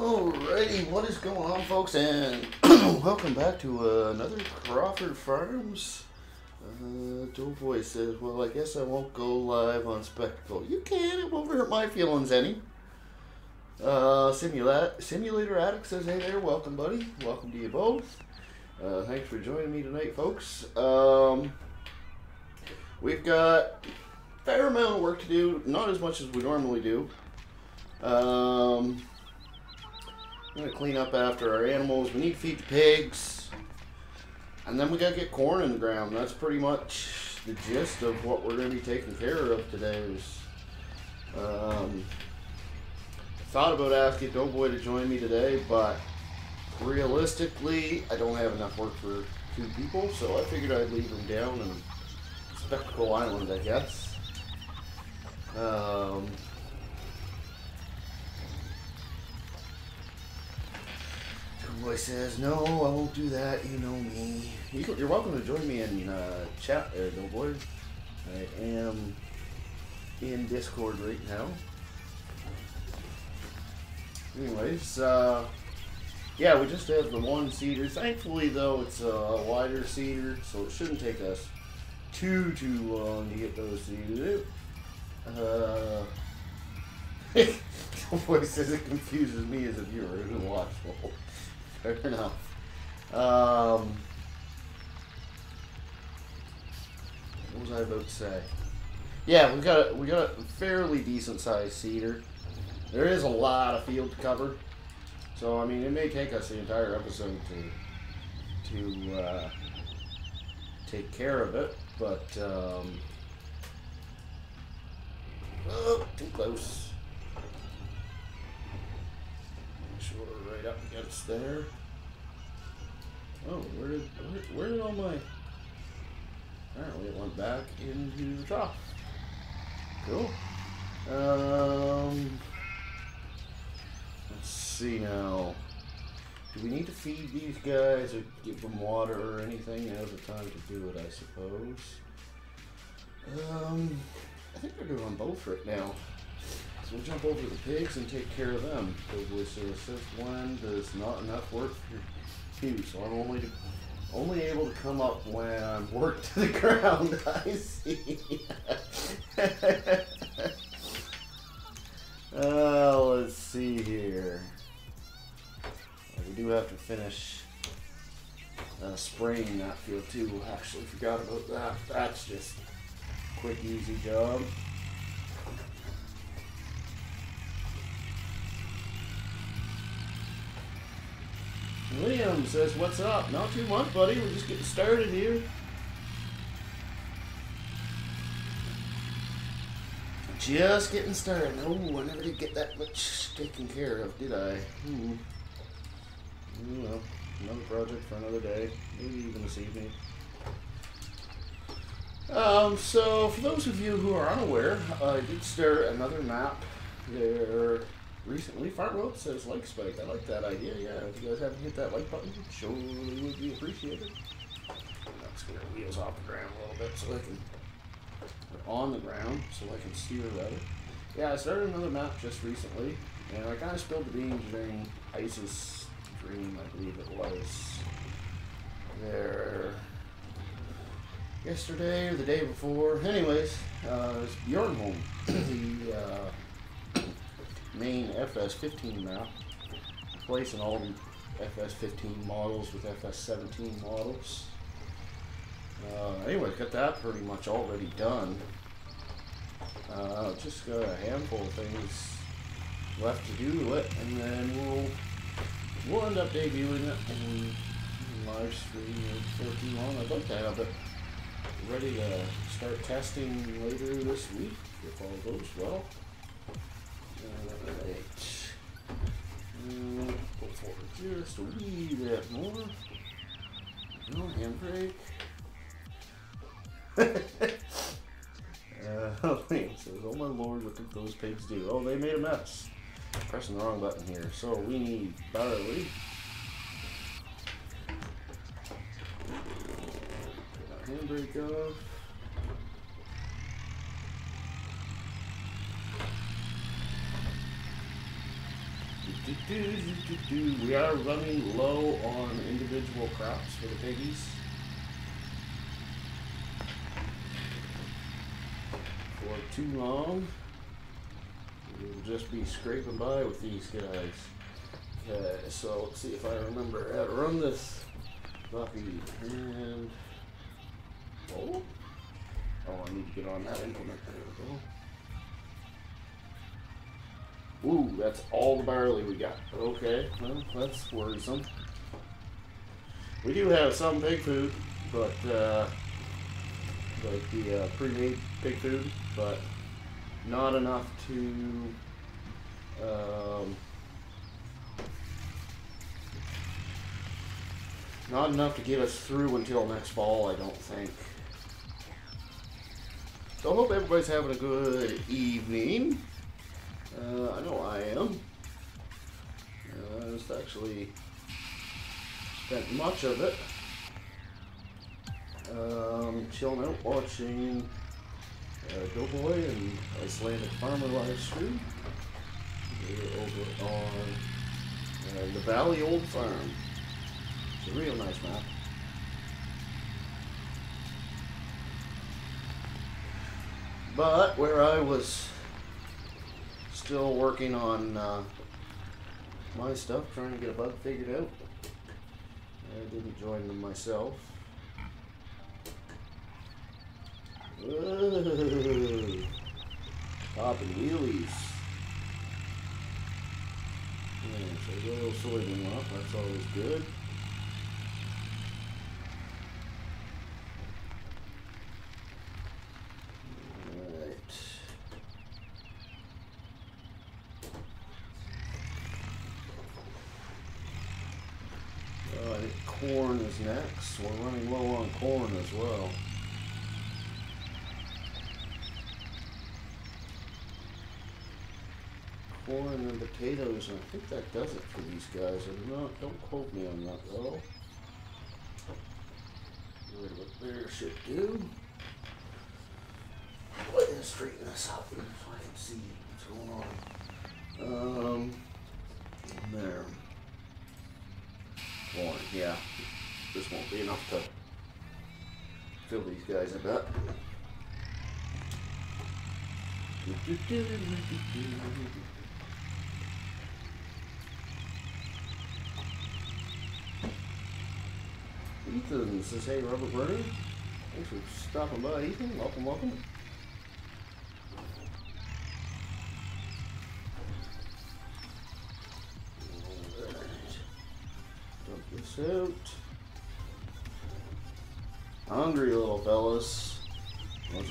Alrighty, what is going on, folks? And welcome back to uh, another Crawford Farms. Uh, Doughboy says, Well, I guess I won't go live on Spectacle. You can, it won't hurt my feelings any. Uh, Simula- Simulator Addict says, Hey there, welcome, buddy. Welcome to you both. Uh, thanks for joining me tonight, folks. Um, we've got fair amount of work to do, not as much as we normally do. Um, gonna clean up after our animals. We need to feed the pigs. And then we gotta get corn in the ground. That's pretty much the gist of what we're gonna be taking care of today. Is, um, thought about asking Doughboy to join me today, but realistically, I don't have enough work for two people, so I figured I'd leave him down in Spectacle Island, I guess. Um, Boy says, no, I won't do that. You know me. You- You're welcome to join me in uh, chat there, Doughboy. I am in Discord right now. Anyways, uh, yeah, we just have the one seeder. Thankfully, though, it's a wider seeder, so it shouldn't take us too, too long to get those seeded. Uh, Doughboy says it confuses me as a viewer who watched the whole Fair enough. Um, what was I about to say? Yeah, we got a, we got a fairly decent sized seeder. There is a lot of field to cover, so I mean it may take us the entire episode to to uh, take care of it, but um, oh, too close. Right up against there. Oh, where did where, where did all my? Apparently, it went back into the trough. Cool. Um, let's see now. Do we need to feed these guys or give them water or anything? Now's the time to do it, I suppose. Um, I think we're doing both right now. We'll jump over the pigs and take care of them. Doughboy says, says one, there's not enough work for you, so I'm only only able to come up when I'm worked to the ground. I see. uh, let's see here. We do have to finish uh, spraying that field too. Actually, forgot about that. That's just quick, easy job. William says, "What's up? Not too much, buddy. We're just getting started here." Just getting started. Oh, I never did get that much taken care of, did I? Hmm. Well, another project for another day. Maybe even this evening. Um, so, for those of you who are unaware, I did start another map there recently. Farm Road says like spike. I like that idea. Yeah, if you guys haven't hit that like button, surely would be appreciated. Let's get our wheels off the ground a little bit so I can. Or on the ground so I can steer better. Yeah, I started another map just recently, and I kind of spilled the beans during Ice's dream, I believe it was. There. Yesterday or the day before. Anyways, uh, it's Bjornholm, the uh, main FS15 map, replacing all the FS15 models with FS17 models. Uh, anyway, got that pretty much already done. Uh, just got a handful of things left to do it, and then we'll we'll end up debuting it and live stream it for too long. I'd like to have it ready to start testing later this week if all goes well. Alright. Uh, go forward just a wee bit more. No handbrake. uh, says, oh my lord, what did those pigs do? Oh, they made a mess. Pressing the wrong button here. So we need barley. Handbrake off. We are running low on individual crops for the piggies. For too long, we'll just be scraping by with these guys. Okay, so let's see if I remember how to run this puppy. And oh, oh, I need to get on that implement. There we go. Ooh, that's all the barley we got. Okay, well, that's worrisome. We do have some pig food, but, uh, like the uh, pre-made pig food, but not enough to, um, not enough to get us through until next fall, I don't think. So I hope everybody's having a good evening. Uh, I know I am. Uh, I just actually spent much of it um, chilling out watching uh, Doughboy and Icelandic Farmer live stream over on uh, the Valley Old Farm. It's a real nice map. But where I was still working on uh, my stuff, trying to get a bug figured out. I didn't join them myself. Whoa. Popping wheelies. Yeah, so a little soybean off, that's always good. corn is next. We're running low on corn as well. Corn and potatoes, and I think that does it for these guys. I do not, don't quote me on that though. What there should do. Let me straighten this up so I can see what's going on. Um, there corn. Yeah, this won't be enough to fill these guys, I bet. Ethan says, hey, Robert Bernie. Thanks for stopping by, Ethan. Welcome, welcome.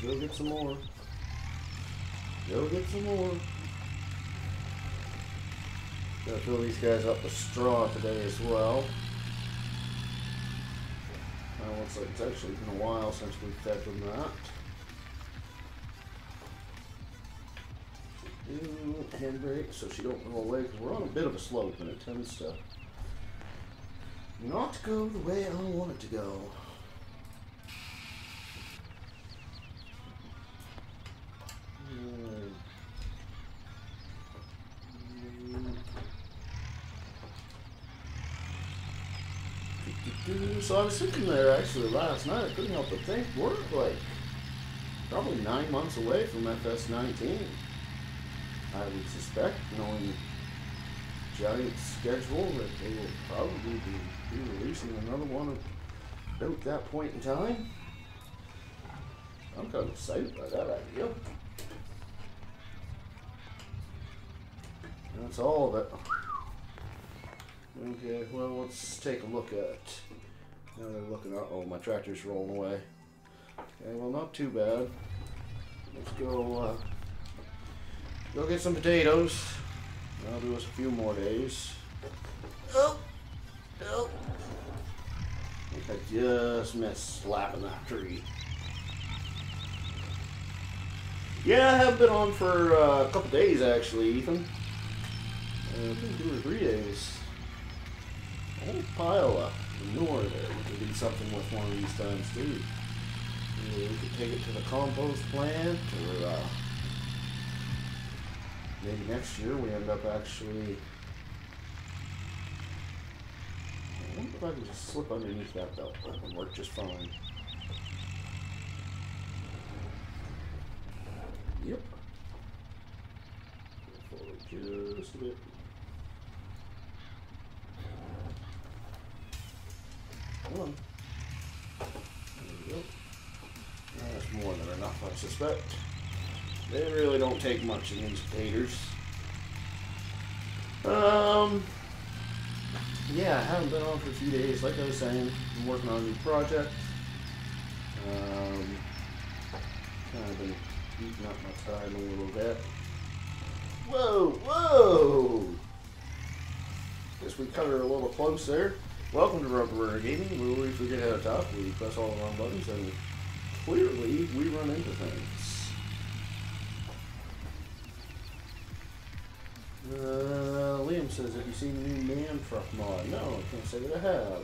Go get some more. Go get some more. Gotta fill these guys up with straw today as well. Now, looks like it's actually been a while since we've fed them that. Mm, handbrake so she don't go away because we're on a bit of a slope and it tends to not go the way I want it to go. So I was sitting there actually last night. I couldn't help but think we're like probably nine months away from FS19. I would suspect, knowing giant schedule, that they will probably be be releasing another one about that point in time. I'm kind of excited by that idea. That's all of it. Okay, well, let's take a look at. Now they're looking at. Oh, my tractor's rolling away. Okay, well, not too bad. Let's go. Uh, go get some potatoes. That'll do us a few more days. Oh. Oh! I just missed slapping that tree. Yeah, I have been on for uh, a couple days actually, Ethan. Uh, two or three days. A whole pile of manure there. We could do something with one of these times too. We could take it to the compost plant or uh, maybe next year we end up actually I wonder if I can just slip underneath that belt. and would work just fine. Yep. Forward just a bit. Come on. There we go. That's more than enough, I suspect. They really don't take much in these. Um, yeah, I haven't been on for a few days. Like I was saying, I'm working on a new project. Um, kind of been eating up my time a little bit. Whoa, whoa! Guess we cut her a little close there. Welcome to Rubber Burner Gaming, where we forget how to talk, we press all the wrong buttons, and clearly we run into things. Uh, Liam says, have you seen the new Man Truck mod? No, I can't say that I have.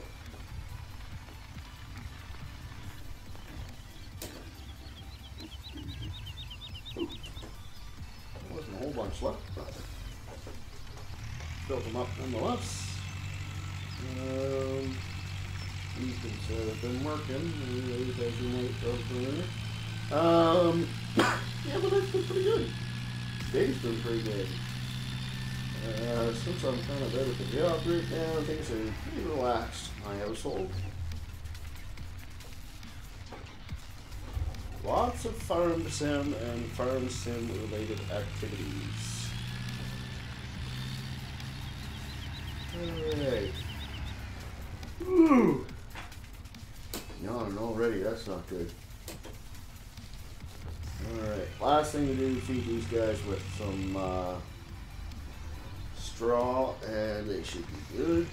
There wasn't a whole bunch left, but built them up nonetheless. Um, Ethan said I've been working, anyways, as you might Um, yeah, but that's been pretty good. Day's been pretty good. Uh, since I'm kind of out of the job right now, things are pretty relaxed in my household. Lots of farm sim and farm sim related activities. Alright. Ooh. Yawning already, that's not good. Alright, last thing to do, is feed these guys with some uh, straw and they should be good.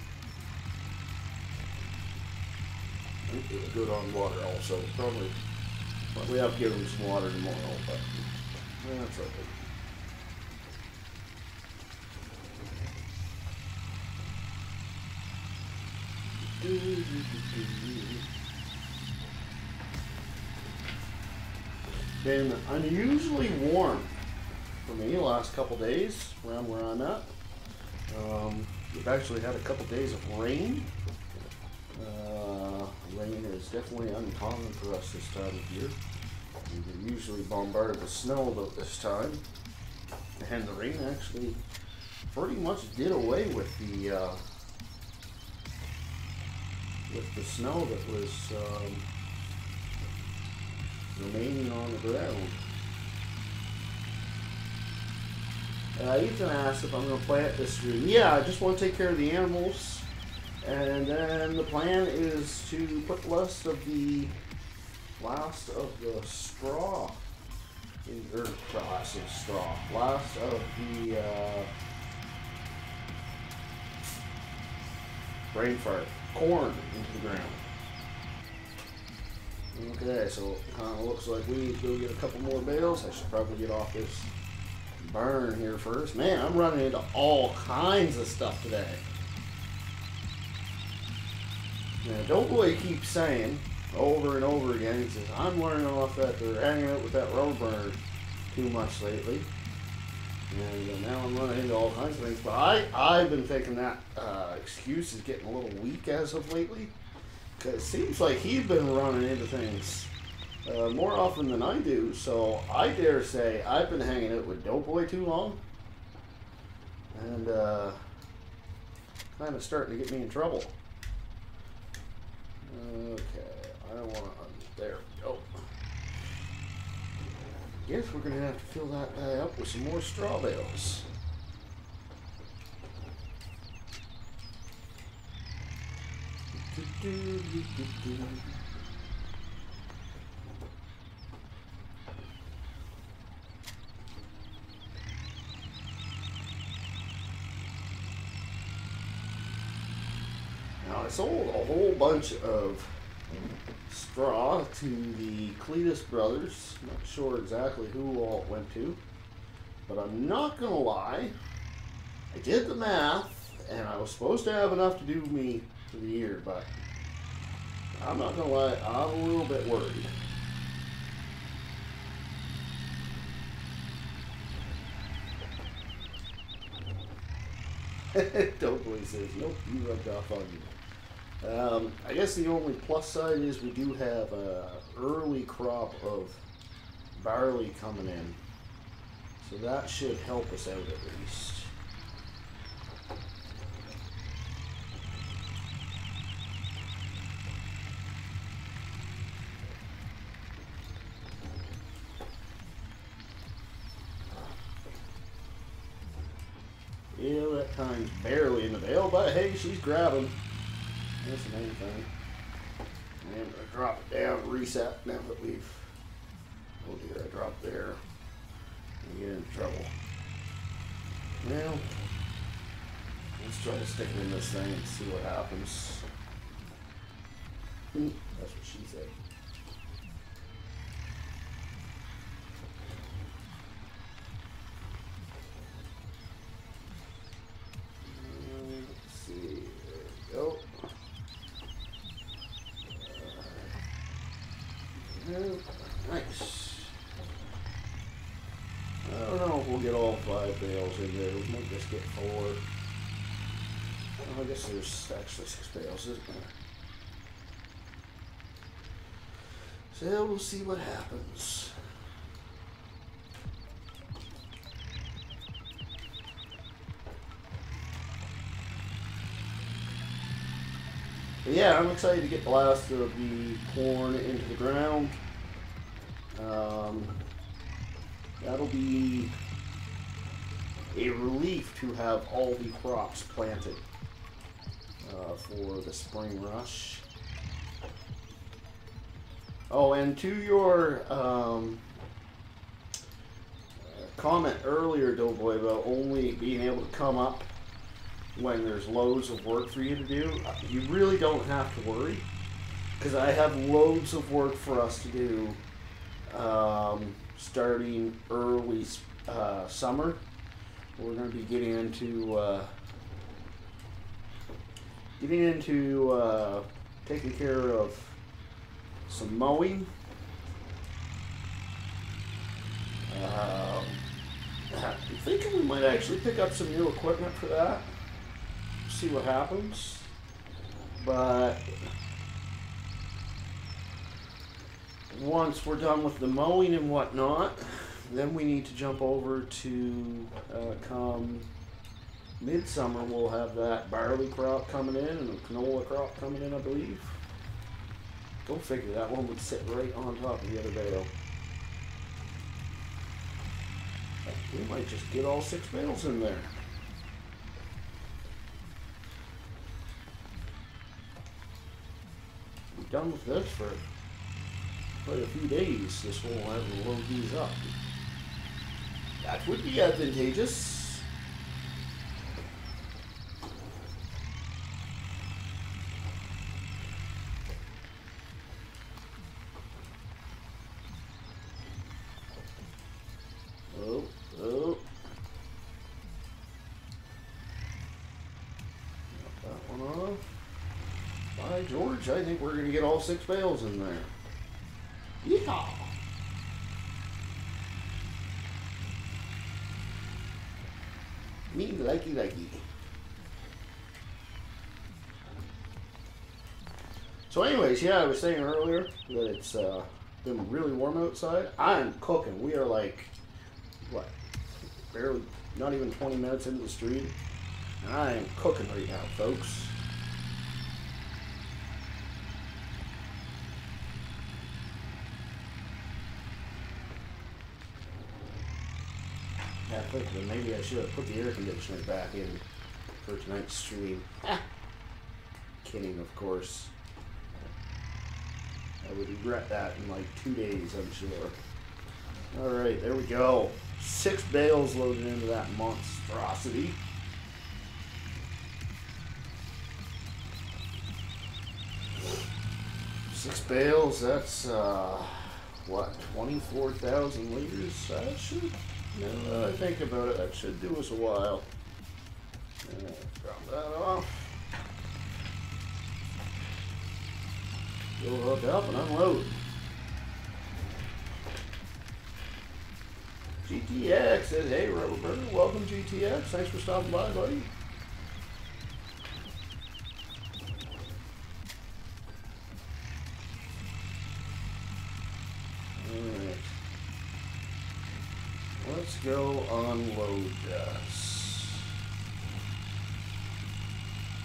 I think they're good on water also. Probably, we have to give them some water tomorrow, but that's okay. Been unusually warm for me the last couple days around where I'm at. Um, we've actually had a couple days of rain. Uh, rain is definitely uncommon for us this time of year. We're usually bombarded with snow about this time. And the rain actually pretty much did away with the uh, with the snow that was um, remaining on the ground. Uh, Ethan asked if I'm going to plant this stream. Yeah, I just want to take care of the animals. And then the plan is to put last of the last of the straw in, or last of straw, last of the uh, brain fart, corn into the ground. Okay, so it kind of looks like we need to go get a couple more bales. I should probably get off this burn here first. Man, I'm running into all kinds of stuff today. Now, Doughboy keeps saying over and over again, he says, I'm learning off that they're hanging out with that rubber burner too much lately. Uh, now I'm running into all kinds of things. But I, I've been thinking that uh, excuse is getting a little weak as of lately. Because it seems like he's been running into things uh, more often than I do. So I dare say I've been hanging out with Doughboy too long. And uh, kind of starting to get me in trouble. Okay, I don't want to. There we go. Guess we're gonna have to fill that guy up with some more straw bales. Now I sold a whole bunch of straw to the Cletus brothers. Not sure exactly who all it went to, but I'm not gonna lie. I did the math, and I was supposed to have enough to do me for the year, but I'm not gonna lie, I'm a little bit worried. Doughboy says, nope, you rubbed off on me. Um, I guess the only plus side is we do have a early crop of barley coming in. So that should help us out at least. Yeah, that time's barely in the veil, but hey, she's grabbing. That's the main thing. And gonna drop it down, reset now that we've. Oh dear, I dropped there. I get into trouble. Now, let's try to stick it in this thing and see what happens. Hmm, That's what she said. Get four. Oh, I guess there's actually six bales, isn't there? So we'll see what happens. But yeah, I'm excited to get the last of the corn into the ground. Um, that'll be a relief to have all the crops planted uh, for the spring rush. Oh, and to your um, comment earlier, Doughboy, about only being able to come up when there's loads of work for you to do, uh, you really don't have to worry. Because I have loads of work for us to do um, starting early uh, summer. We're going to be getting into uh, getting into uh, taking care of some mowing. Um, I'm thinking we might actually pick up some new equipment for that. See what happens. But once we're done with the mowing and whatnot, then we need to jump over to uh, come midsummer. We'll have that barley crop coming in and a canola crop coming in, I believe. Go figure. That one would sit right on top of the other bale. We might just get all six bales in there. Done with this for quite a few days. This won't have to load these up. That would be advantageous. Oh, oh. That one off. By George, I think we're gonna get all six bales in there. Yeehaw! Me likey likey. So, anyways, yeah, I was saying earlier that it's uh, been really warm outside. I'm cooking. We are like, what, barely, not even 20 minutes into the street. And I am cooking right now, folks. Yeah, think that maybe I should have put the air conditioner back in for tonight's stream. Kidding, of course. I would regret that in like two days, I'm sure. Alright, there we go. Six bales loaded into that monstrosity. Six bales, that's uh, what, 24,000 liters? That should, now that I think about it, that should do us a while. Uh, drop that off. Go hook up and unload. GTX says, hey Roberto, welcome GTX. Thanks for stopping by, buddy. Go unload this.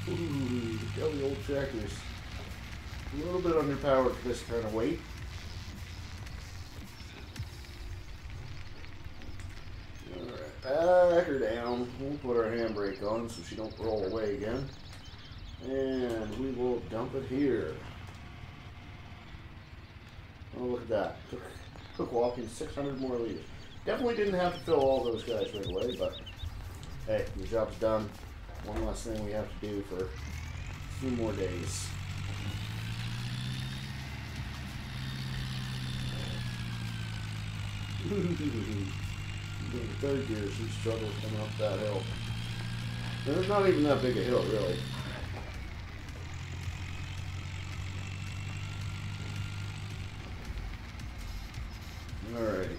Ooh, tell the old tractor's a little bit underpowered for this kind of weight. Alright, back her down. We'll put our handbrake on so she don't roll away again. And we will dump it here. Oh, look at that. Took, took walking 600 more liters. Definitely didn't have to fill all those guys right away, but hey, the job's done. One last thing we have to do for a few more days. the third gear, she struggles coming up that hill. And it's not even that big a hill, really. Alrighty.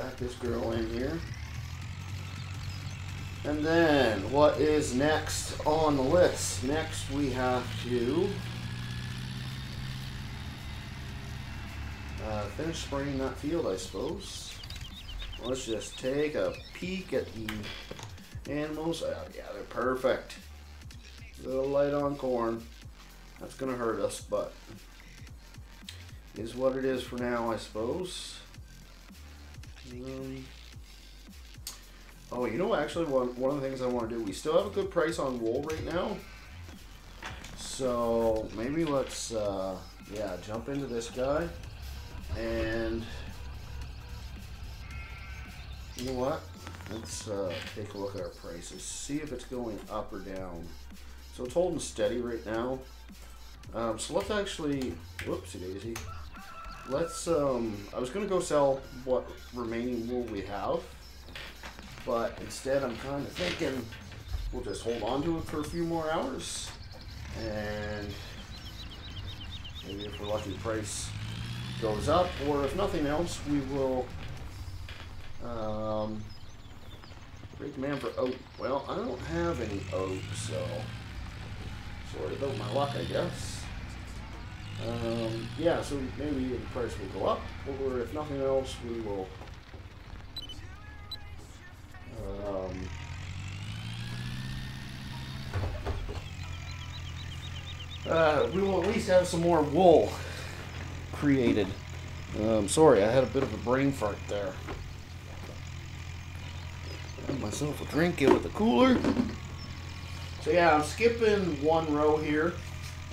Got this girl in here. And then, what is next on the list? Next, we have to uh, finish spraying that field, I suppose. Let's just take a peek at the animals. Oh, yeah, they're perfect. A Little light on corn. That's going to hurt us, but is what it is for now, I suppose. Um, oh, you know, actually, one, one of the things I want to do, we still have a good price on wool right now. So maybe let's, uh, yeah, jump into this guy. And you know what? Let's uh, take a look at our prices. See if it's going up or down. So it's holding steady right now. Um, so let's actually, whoopsie daisy. Let's, um, I was going to go sell what remaining wool we have. But instead I'm kind of thinking we'll just hold on to it for a few more hours. And maybe if we're lucky, price goes up. Or if nothing else, we will um, great demand for oak. Well, I don't have any oak, so sorry about my luck, I guess. Um, yeah, so maybe the price will go up, or if nothing else, we will. Um, uh, we will at least have some more wool created. Um, sorry, I had a bit of a brain fart there. Got myself a drink in with the cooler. So yeah, I'm skipping one row here,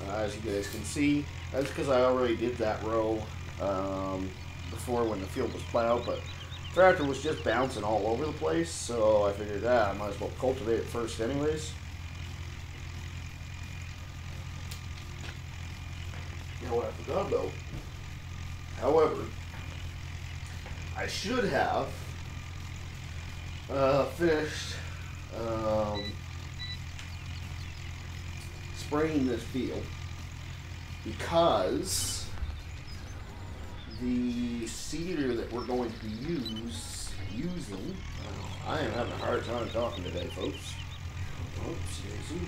uh, as you guys can see. That's because I already did that row um, before when the field was plowed, but tractor was just bouncing all over the place, so I figured, ah, I might as well cultivate it first anyways. You know what I forgot though? However, I should have uh, finished um, spraying this field because the seeder that we're going to use, using, oh, I am having a hard time talking today, folks. Oops, daisy.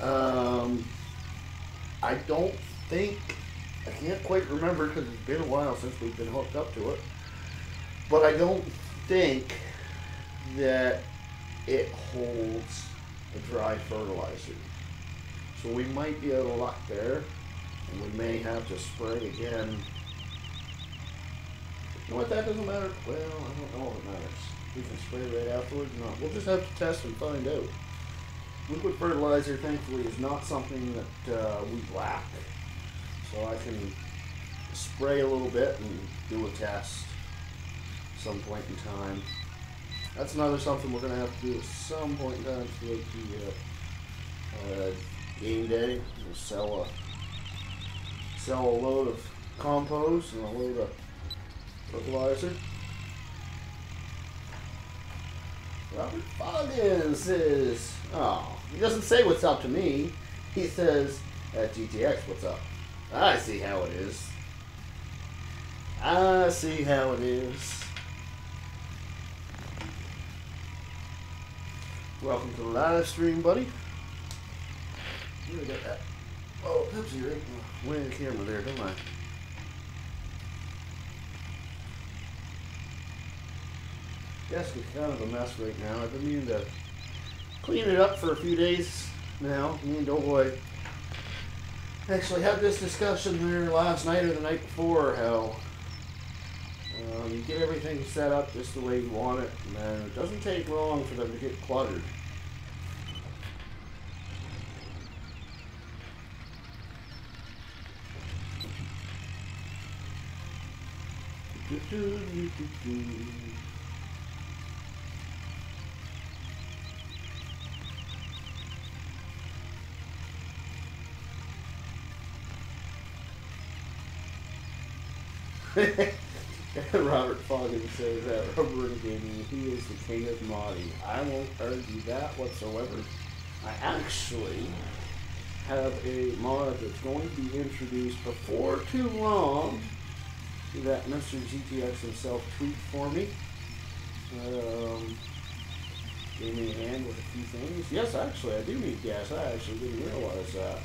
Um, I don't think, I can't quite remember because it's been a while since we've been hooked up to it, but I don't think that it holds a dry fertilizer. So we might be out of luck there. And we may have to spray again. You know what, that doesn't matter. Well, I don't know if it matters. We can spray right afterwards or not. We'll just have to test and find out. Liquid fertilizer, thankfully, is not something that uh, we lack. So I can spray a little bit and do a test some point in time. That's another something we're going to have to do at some point in time throughout the uh, uh, game day. We'll sell a sell a load of compost and a load of fertilizer. Robert Foggins says, oh, he doesn't say what's up to me. He says, at GTX, what's up? I see how it is. I see how it is. Welcome to the live stream, buddy. You got that. Oh, Pepsi, right? Way in the camera there, don't I? Desk is kind of a mess right now. I've been meaning to clean it up for a few days now. Me and I actually had this discussion there last night or the night before how um, you get everything set up just the way you want it, and it doesn't take long for them to get cluttered. Robert Foggin says that Robert Gaming, he is the king of modding. I won't argue that whatsoever. I actually have a mod that's going to be introduced before too long that Mr. GTX himself tweet for me. Um, gave me a hand with a few things. Yes, actually, I do need gas. I actually didn't realize that.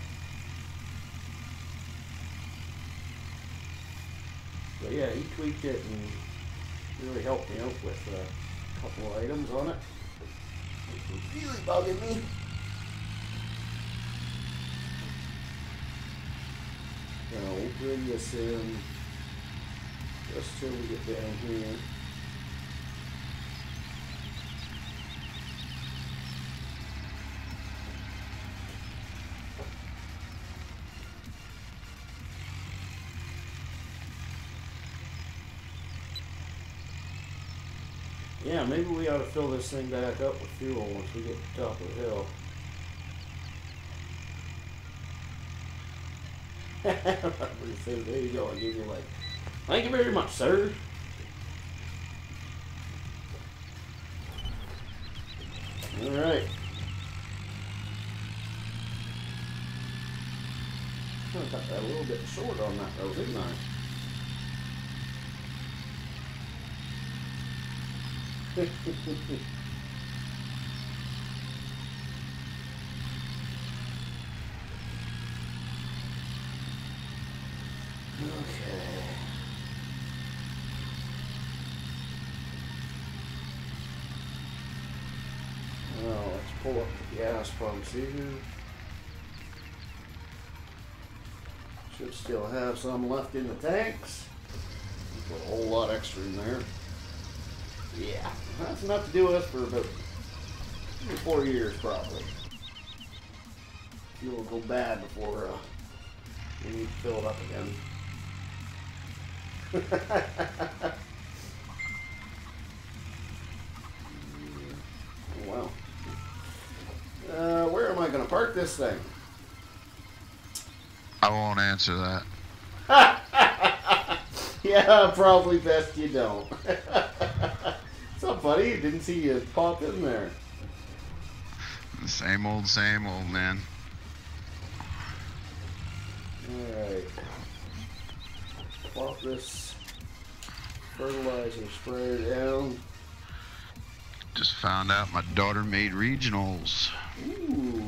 But yeah, he tweaked it and really helped me out with a couple of items on it. It was really bugging me. Now we'll bring this till we get down here. Yeah, maybe we ought to fill this thing back up with fuel once we get to the top of the hill. There you go, I give you like, thank you very much, sir. Alright. I cut that a little bit short on that though, didn't I? okay. Now let's pull up pumps here. Should still have some left in the tanks. Put a whole lot extra in there. Yeah, that's enough to do us for about three four years probably. Will go bad before uh, we need to fill it up again. this thing? I won't answer that. yeah, probably best you don't. What's up, buddy? Didn't see you pop in there. Same old, same old, man. Alright. Plop this fertilizer sprayer down. Just found out my daughter made regionals. Ooh,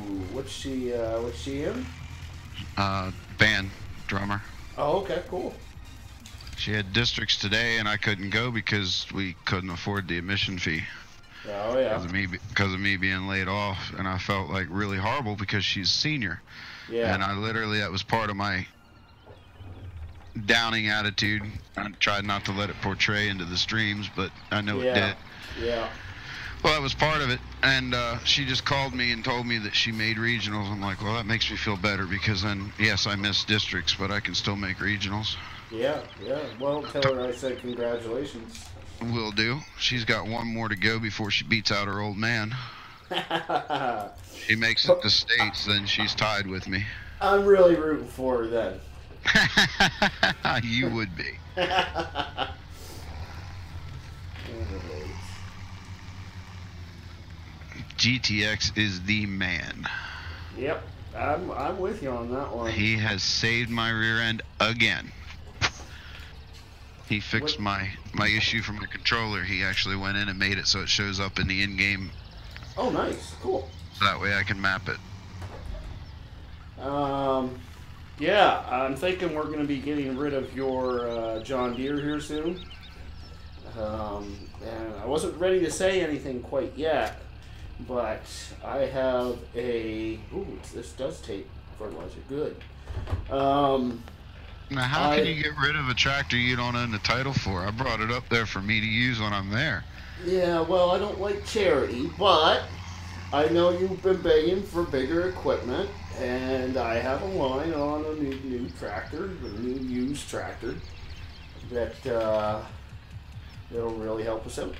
what's she, uh, what's she in? Uh, band drummer. Oh, okay, cool. She had districts today, and I couldn't go because we couldn't afford the admission fee Oh, yeah. because of me because of me being laid off, and I felt like really horrible because she's senior, Yeah. and I literally that was part of my downing attitude. I tried not to let it portray into the streams, but I know it did. yeah. Well, that was part of it, and uh, she just called me and told me that she made regionals. I'm like, well, that makes me feel better because then, yes, I missed districts, but I can still make regionals. Yeah, yeah. Well, tell her I said congratulations. Will do. She's got one more to go before she beats out her old man. She makes it to states, then she's tied with me. I'm really rooting for her then. you would be. GTX is the man. Yep, I'm, I'm with you on that one. He has saved my rear end again. He fixed What- my my issue from my controller. He actually went in and made it so it shows up in the in-game. Oh, nice. Cool. So that way I can map it. Um, yeah, I'm thinking we're going to be getting rid of your uh, John Deere here soon. Um, and I wasn't ready to say anything quite yet, but I have a. Ooh, this does take fertilizer. Good. Um, Now, how I- can you get rid of a tractor you don't own the title for? I brought it up there for me to use when I'm there. yeah, well, I don't like charity, but I know you've been begging for bigger equipment, and I have a line on a new, new tractor, a new used tractor, that uh, that'll really help us out.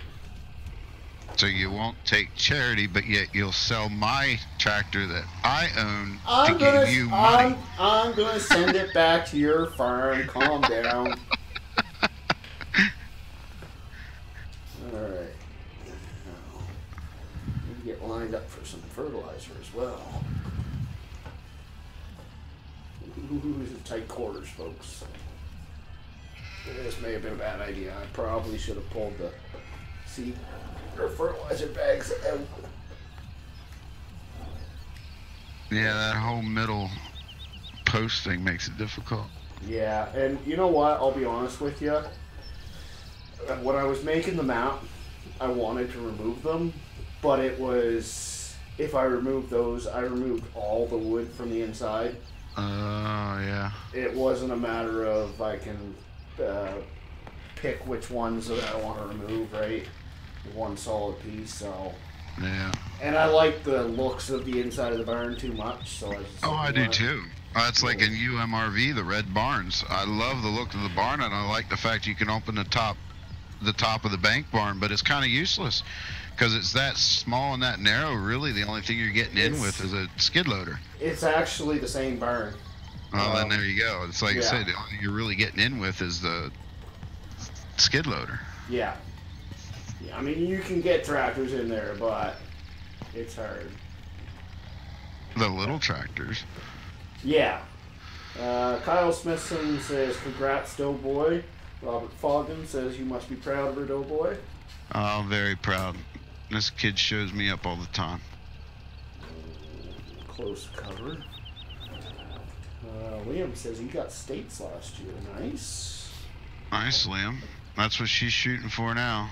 So you won't take charity, but yet you'll sell my tractor that I own I'm to gonna, give you money. I'm, I'm gonna send it back to your farm. Calm down. All right. Need to get lined up for some fertilizer as well. Ooh, tight quarters, folks. This may have been a bad idea. I probably should have pulled the seed or fertilizer bags out. Yeah, that whole middle post thing makes it difficult. Yeah, and you know what? I'll be honest with you. When I was making the map, I wanted to remove them, but it was if I removed those, I removed all the wood from the inside. Oh, yeah. It wasn't a matter of I can uh, pick which ones that I want to remove, right? One solid piece. So, Yeah. and I like the looks of the inside of the barn too much. So I just Oh, I do too. Uh, it's like in UMRV, the red barns. I love the look of the barn, and I like the fact you can open the top, the top of the bank barn. But it's kind of useless because it's that small and that narrow. Really, the only thing you're getting in It's- with is a skid loader. It's actually the same barn. Well, then Um, there you go. It's like I yeah. said, all you're really getting in with is the skid loader. Yeah. Yeah, I mean, you can get tractors in there, but it's hard. The little tractors. Yeah. Uh, Kyle Smithson says, congrats, Doughboy. Robert Fogden says, you must be proud of her, Doughboy. Oh, very proud. This kid shows me up all the time. Close cover. Uh, Liam says he got states last year. Nice. Nice, Liam. That's what she's shooting for now.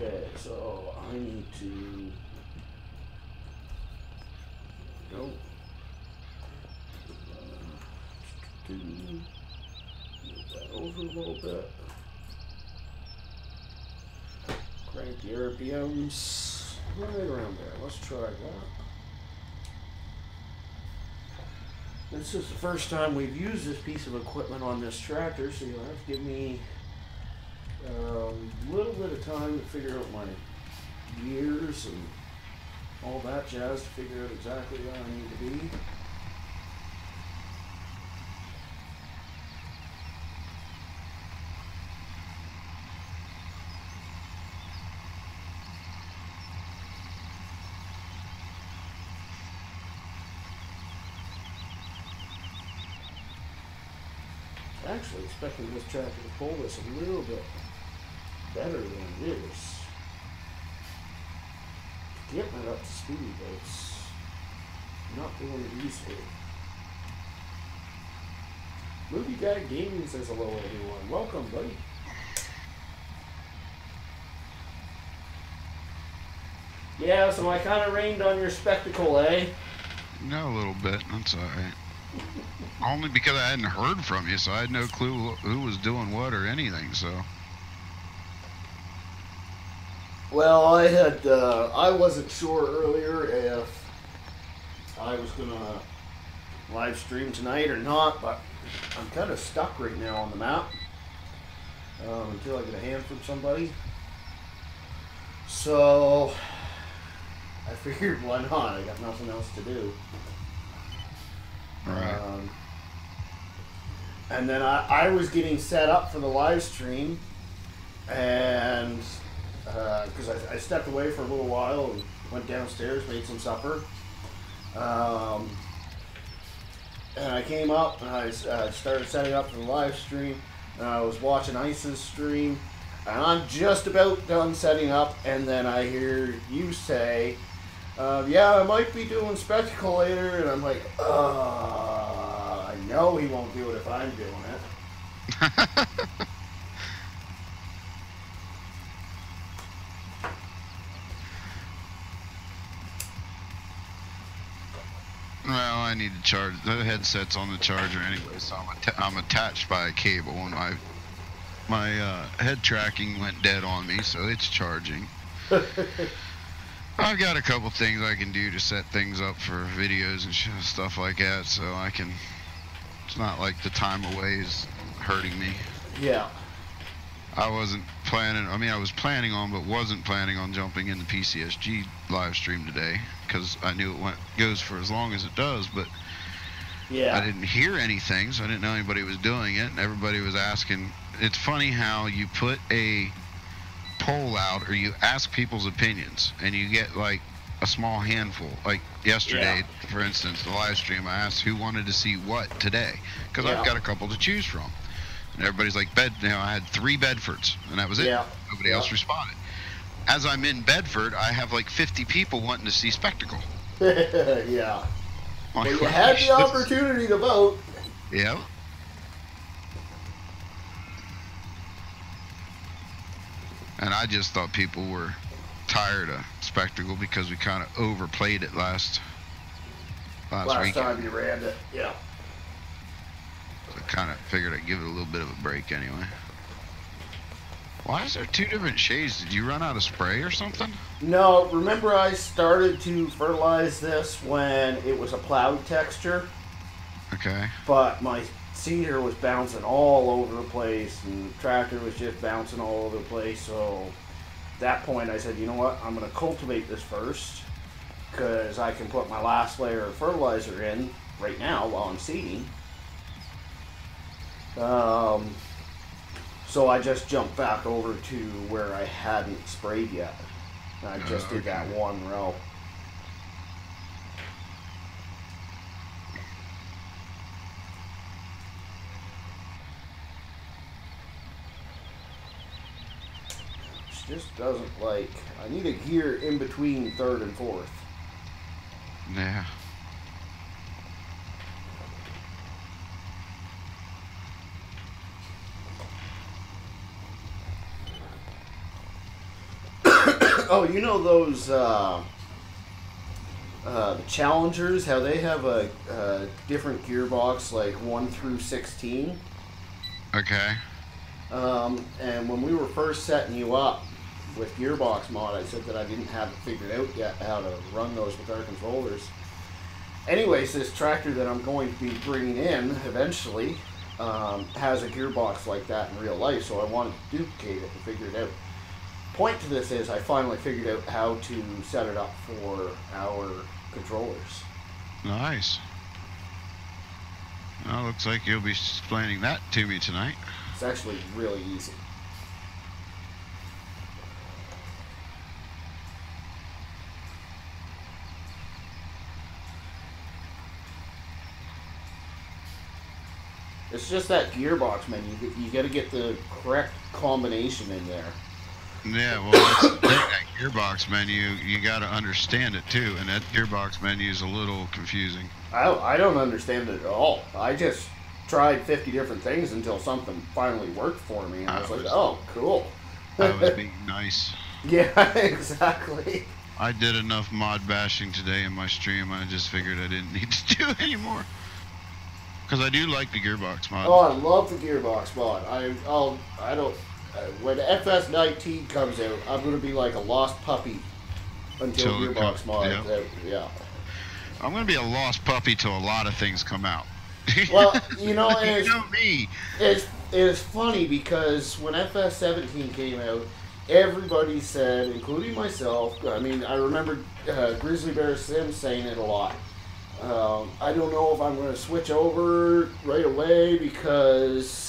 Okay, so I need to. Go. Do move that over a little bit. Crank the RPMs right around there. Let's try that. This is the first time we've used this piece of equipment on this tractor, so you'll have to give me a little bit of time to figure out my gears and all that jazz to figure out exactly where I need to be. Actually, expecting this tractor to pull this a little bit better than it is. Getting it up to speed, but it's not it easily. Movie Guy Gaming says hello everyone. Welcome, buddy. Yeah, so I kind of rained on your spectacle, eh? No, a little bit. That's all right. Only because I hadn't heard from you, so I had no clue who was doing what or anything. So Well, I had uh, I wasn't sure earlier if I was gonna live stream tonight or not, but I'm kind of stuck right now on the map um, until I get a hand from somebody. So I figured why not? I got nothing else to do. right. Um, and then I, I was getting set up for the live stream, and because I, I stepped away for a little while and went downstairs, made some supper. Um, and I came up and I uh, started setting up for the live stream. And I was watching Ice's stream, and I'm just about done setting up, and then I hear you say, uh, "Yeah, I might be doing spectacle later," and I'm like, "Uh, I know he won't do it if I'm doing it." need to charge. The headset's on the charger anyway, so I'm, I'm attached by a cable, and my my uh, head tracking went dead on me, so it's charging. I've got a couple things I can do to set things up for videos and sh- stuff like that, so I can. It's not like the time away is hurting me. Yeah. I wasn't planning. I mean, I was planning on, but wasn't planning on jumping in the PCSG live stream today because I knew it went goes for as long as it does. But Yeah. I didn't hear anything, so I didn't know anybody was doing it, and everybody was asking. It's funny how you put a poll out or you ask people's opinions, and you get like a small handful. Like yesterday, for instance, the live stream, I asked who wanted to see what today because Yeah. I've got a couple to choose from. And everybody's like, bed. You know, I had three Bedfords, and that was it. Yeah. Nobody Yeah. else responded. As I'm in Bedford, I have like 50 people wanting to see Spectacle. yeah. Well, you had the opportunity to vote. Yeah. And I just thought people were tired of spectacle because we kind of overplayed it last last, Last week. time you ran it. Yeah. I kind of figured I'd give it a little bit of a break anyway. Why is there two different shades? Did you run out of spray or something? No, remember I started to fertilize this when it was a plowed texture, Okay. but my seeder was bouncing all over the place and the tractor was just bouncing all over the place. So at that point I said, you know what, I'm going to cultivate this first because I can put my last layer of fertilizer in right now while I'm seeding. Um, so I just jumped back over to where I hadn't sprayed yet. And I just Oh, did that one row. Which just doesn't like. I need a gear in between third and fourth. Yeah. Oh, you know those uh, uh, the Challengers? How they have a, a different gearbox, like one through sixteen. Okay. Um, and when we were first setting you up with Gearbox Mod, I said that I didn't have it figured out yet how to run those with our controllers. Anyways, this tractor that I'm going to be bringing in eventually um, has a gearbox like that in real life, so I wanted to duplicate it and figure it out. Point to this is I finally figured out how to set it up for our controllers. Nice. Well, looks like you'll be explaining that to me tonight. It's actually really easy. It's just that gearbox menu. You, you got to get the correct combination in there. Yeah, well, that's the thing. That gearbox menu, you got to understand it too, and that gearbox menu is a little confusing. I, I don't understand it at all. I just tried 50 different things until something finally worked for me. And I was I like, oh, cool. I was being nice. yeah, exactly. I did enough mod bashing today in my stream. I just figured I didn't need to do anymore. Because I do like the gearbox mod. Oh, I love the gearbox mod. I I'll I don't when FS19 comes out, I'm gonna be like a lost puppy until gearbox comes- mod. yeah. Yeah. I'm going to be a lost puppy till a lot of things come out. Well, you know, you it's, know me. it's it's funny because when FS17 came out, everybody said, including myself. I mean, I remember uh, Grizzly Bear Sims saying it a lot. Um, I don't know if I'm going to switch over right away because,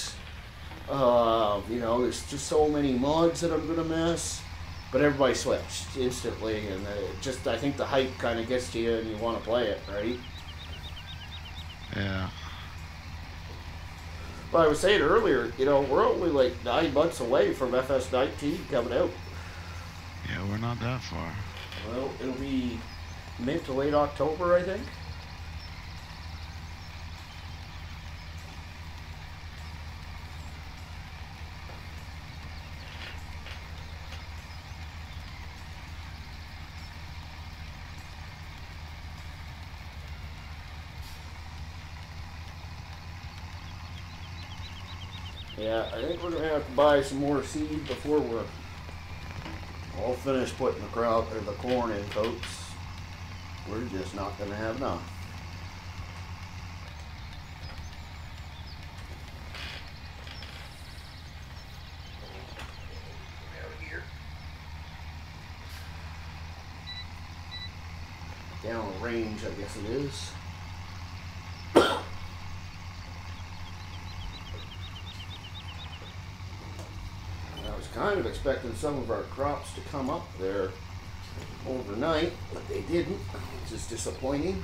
uh, you know, there's just so many mods that I'm to miss. But everybody switched instantly, and it just I think the hype kind of gets to you, and you want to play it, right? Yeah. But I was saying earlier, you know, we're only like nine months away from FS19 coming out. Yeah, we're not that far. Well, it'll be mid to late October, I think. Yeah, I think we're gonna have to buy some more seed before we're all finished putting the crop or the corn in, folks. We're just not gonna have enough. Down range, I guess it is. I was kind of expecting some of our crops to come up there overnight, but they didn't, which is disappointing.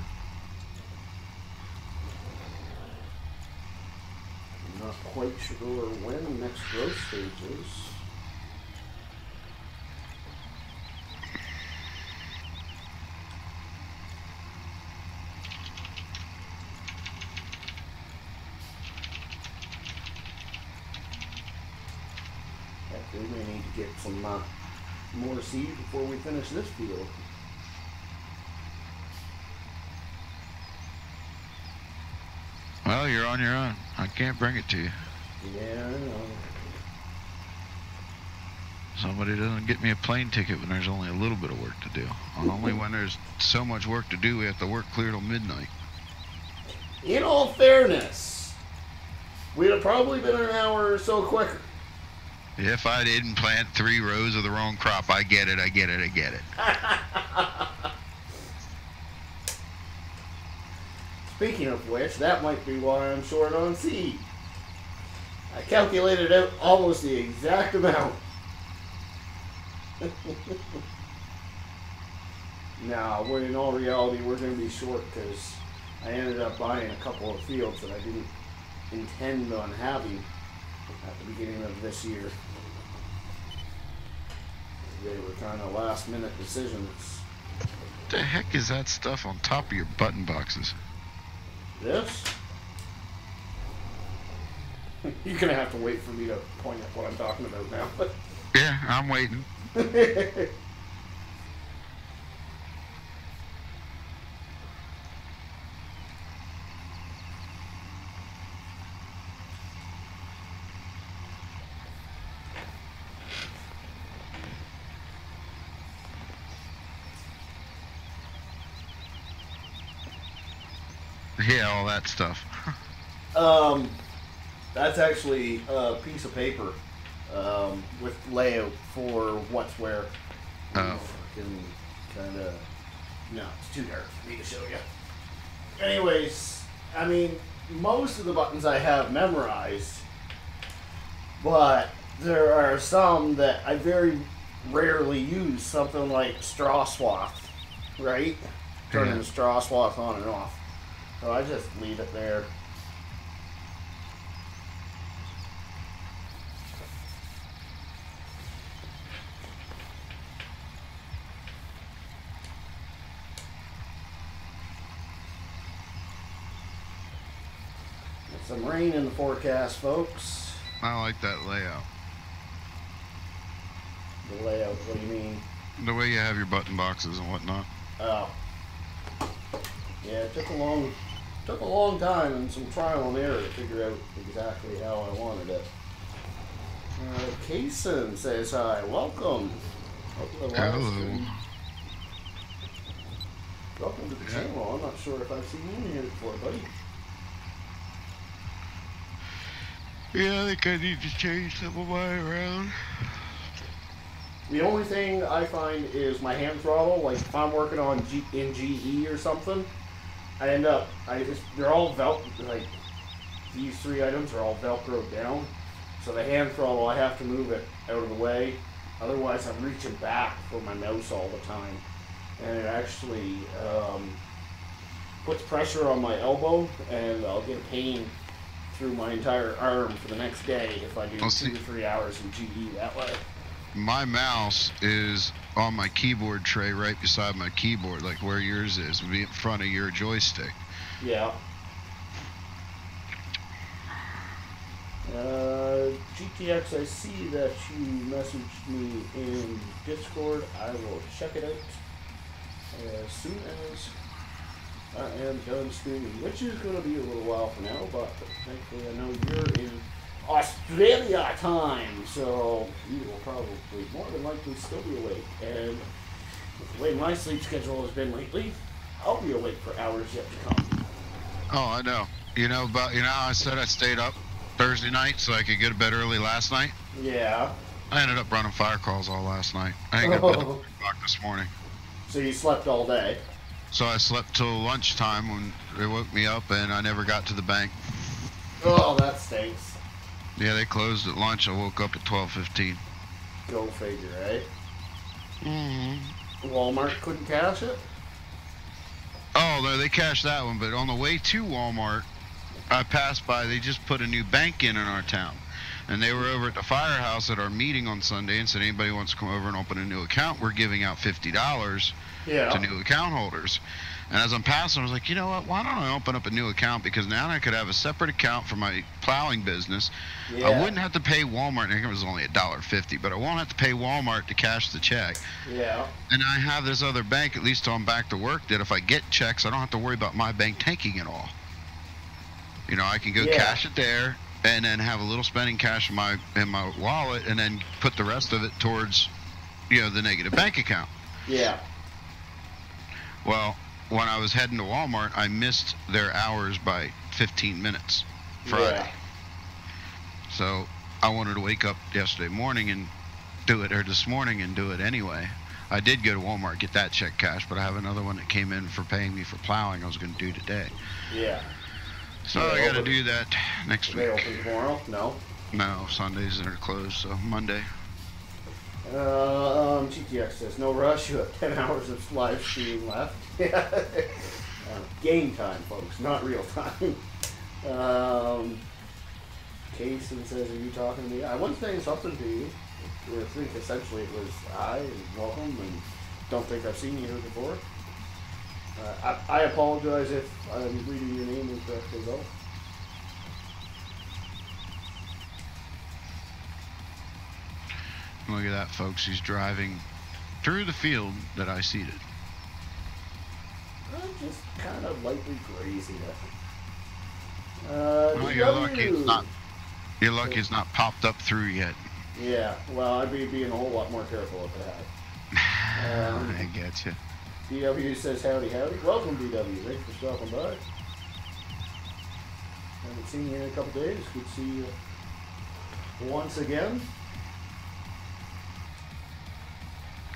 I'm not quite sure when the next growth stage is. Heck, we may need to get some uh, more seed before we finish this field. Well, you're on your own. I can't bring it to you. Yeah, I know. Somebody doesn't get me a plane ticket when there's only a little bit of work to do. Only when there's so much work to do, we have to work clear till midnight. In all fairness, we'd have probably been an hour or so quicker. If I didn't plant three rows of the wrong crop, I get it, I get it, I get it. Speaking of which, that might be why I'm short on seed. I calculated out almost the exact amount. now, when in all reality, we're going to be short because I ended up buying a couple of fields that I didn't intend on having at the beginning of this year. They were kind of last minute decisions. What the heck is that stuff on top of your button boxes? This? You're gonna have to wait for me to point at what I'm talking about now. Yeah, I'm waiting. Yeah, all that stuff. um, that's actually a piece of paper um, with layout for what's where. Oh. kind of. No, it's too dark for me to show you. Anyways, I mean, most of the buttons I have memorized, but there are some that I very rarely use. Something like straw swath, right? Turning Yeah. the straw swath on and off. So I just leave it there. Some rain in the forecast, folks. I like that layout. The layout, what do you mean? The way you have your button boxes and whatnot. Oh. Yeah, it took a long took a long time and some trial and error to figure out exactly how I wanted it. Uh, Kaysen says hi. Welcome. Welcome to the live Hello. Welcome to the channel. I'm not sure if I've seen you in here before, buddy. Yeah, I think I need to change some of mine around. The only thing I find is my hand throttle. Like if I'm working on G- in GE or something, I end up I just they're all vel like these three items are all velcroed down. So the hand throttle I have to move it out of the way. Otherwise I'm reaching back for my mouse all the time, and it actually um, puts pressure on my elbow, and I'll get a pain through my entire arm for the next day if I do Oh, two see- to three hours in GE that way. My mouse is on my keyboard tray right beside my keyboard, like where yours is, would be in front of your joystick. Yeah. Uh, GTX, I see that you messaged me in Discord. I will check it out as soon as I am done streaming, which is going to be a little while from now, but thankfully I know you're in Australia time, so you will probably more than likely still be awake. And with the way my sleep schedule has been lately, I'll be awake for hours yet to come. Oh, I know. You know, but you know, I said I stayed up Thursday night so I could get to bed early last night. Yeah. I ended up running fire calls all last night. I didn't get to bed at 3 o'clock this morning. So you slept all day. So I slept till lunchtime when they woke me up, and I never got to the bank. Oh, that stinks. Yeah, they closed at lunch. I woke up at 12:15. Go figure, right? Mm-hmm. Walmart couldn't cash it. Oh, no, they cashed that one. But on the way to Walmart, I passed by. They just put a new bank in in our town, and they were over at the firehouse at our meeting on Sunday and said anybody wants to come over and open a new account, we're giving out fifty dollars Yeah. to new account holders. And as I'm passing, I was like, you know what? Why don't I open up a new account? Because now I could have a separate account for my plowing business. Yeah. I wouldn't have to pay Walmart. I think it was only a dollar fifty, but I won't have to pay Walmart to cash the check. Yeah. And I have this other bank, at least till I'm back to work, that if I get checks, I don't have to worry about my bank taking it all. You know, I can go Yeah. cash it there and then have a little spending cash in my in my wallet and then put the rest of it towards, you know, the negative bank account. Yeah. Well, when I was heading to Walmart, I missed their hours by 15 minutes Friday. Yeah. So I wanted to wake up yesterday morning and do it, or this morning and do it anyway. I did go to Walmart get that check cash, but I have another one that came in for paying me for plowing. I was going to do today, Yeah. so I got to do that next They week. open tomorrow? No. No, Sundays are closed, so Monday. Uh, um, GTX says no rush. You have ten hours of live streaming left. Uh, game time, folks, not real time. Um, Kason says, "Are you talking to me?" I was saying something to you. I think essentially it was hi and welcome, and don't think I've seen you here before. Uh, I, I apologize if I'm reading your name incorrectly, though. Look at that, folks. He's driving through the field that I seeded. I'm just kind of lightly grazing it. Uh, Well, you're lucky it's not. You're lucky it's not popped up through yet. Yeah, well, I'd be being a whole lot more careful if it had. Um, I get you. DW says howdy, howdy. Welcome, DW. Thanks for stopping by. Haven't seen you in a couple days. Good to see you once again.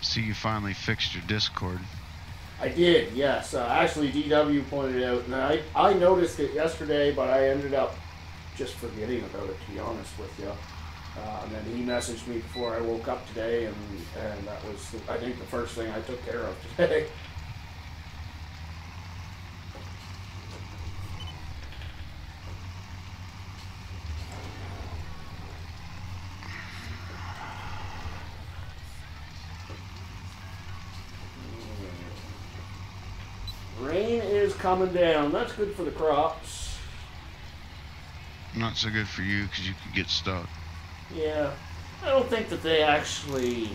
See, you finally fixed your Discord. I did, yes. Uh, actually, DW pointed out, and I, I noticed it yesterday, but I ended up just forgetting about it, to be honest with you. Uh, and then he messaged me before I woke up today, and, and that was, I think, the first thing I took care of today. Rain is coming down. That's good for the crops. Not so good for you because you could get stuck. Yeah, I don't think that they actually.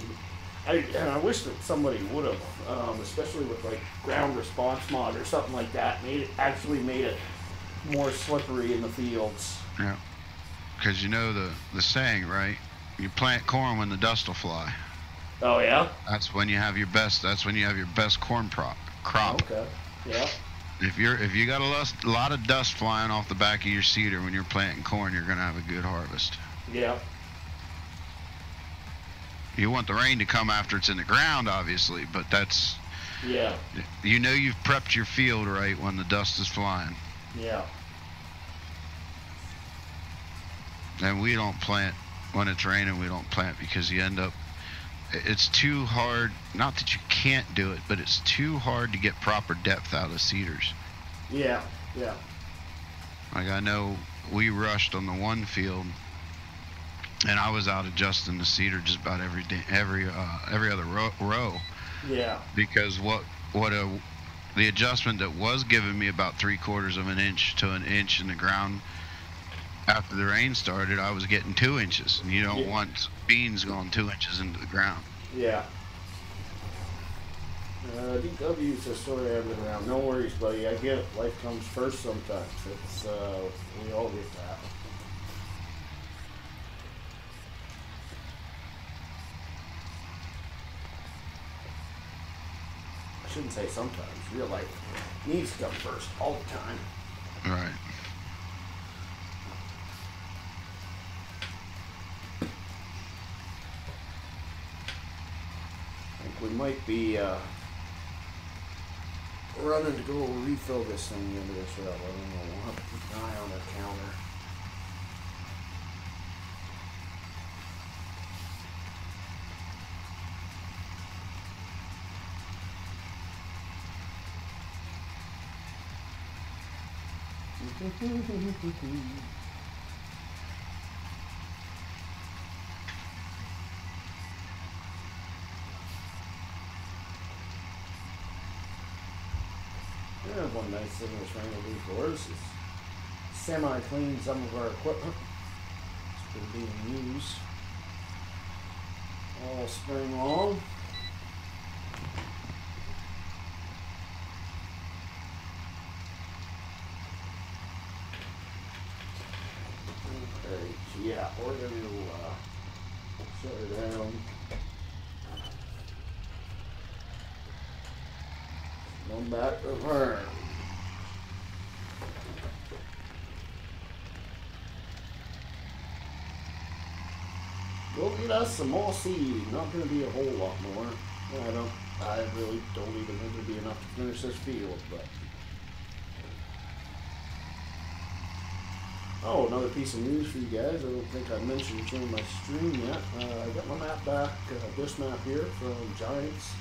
I and I wish that somebody would have, um, especially with like ground response mod or something like that, made it actually made it more slippery in the fields. Yeah. Because you know the, the saying, right? You plant corn when the dust will fly. Oh yeah. That's when you have your best. That's when you have your best corn prop, crop. Okay. Yeah. If you're if you got a lust, lot of dust flying off the back of your seeder when you're planting corn, you're gonna have a good harvest. Yeah. You want the rain to come after it's in the ground, obviously, but that's Yeah. you know you've prepped your field right when the dust is flying. Yeah. And we don't plant when it's raining. We don't plant because you end up. It's too hard. Not that you can't do it, but it's too hard to get proper depth out of seeders. Yeah. Yeah. Like I know we rushed on the one field, and I was out adjusting the seeder just about every day, every uh, every other row, row Yeah. because what what a the adjustment that was giving me about three quarters of an inch to an inch in the ground after the rain started, I was getting two inches, and you don't Yeah. want beans going two inches into the ground. Yeah. Uh, DWs are sort of been around. No worries, buddy. I get it. Life comes first sometimes. It's uh, we all get that. I shouldn't say sometimes. Real life needs to come first all the time. Right. We might be uh, running to go refill this thing into this rail. I don't know. We'll have to keep an eye on the counter. Yeah, one nice thing with Rainbow Leaf Doors is semi-clean some of our equipment. It's been being used all spring long. Okay, yeah, we're gonna uh, shut her down. Come back to her. Go get us some more seed. Not gonna be a whole lot more. I don't. I really don't even think it'll be enough to finish this field, but. Oh, another piece of news for you guys. I don't think I mentioned it during my stream yet. Uh, I got my map back. Uh, this map here from Giants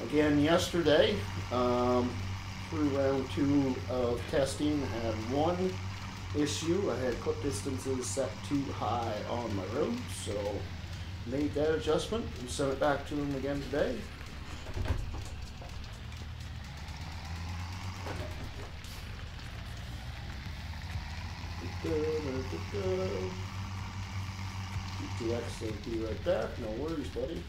again yesterday um, through round two of testing had one issue i had clip distances set too high on my road so made that adjustment. And sent it back to them again today. Keep the XAP right back, no worries, buddy.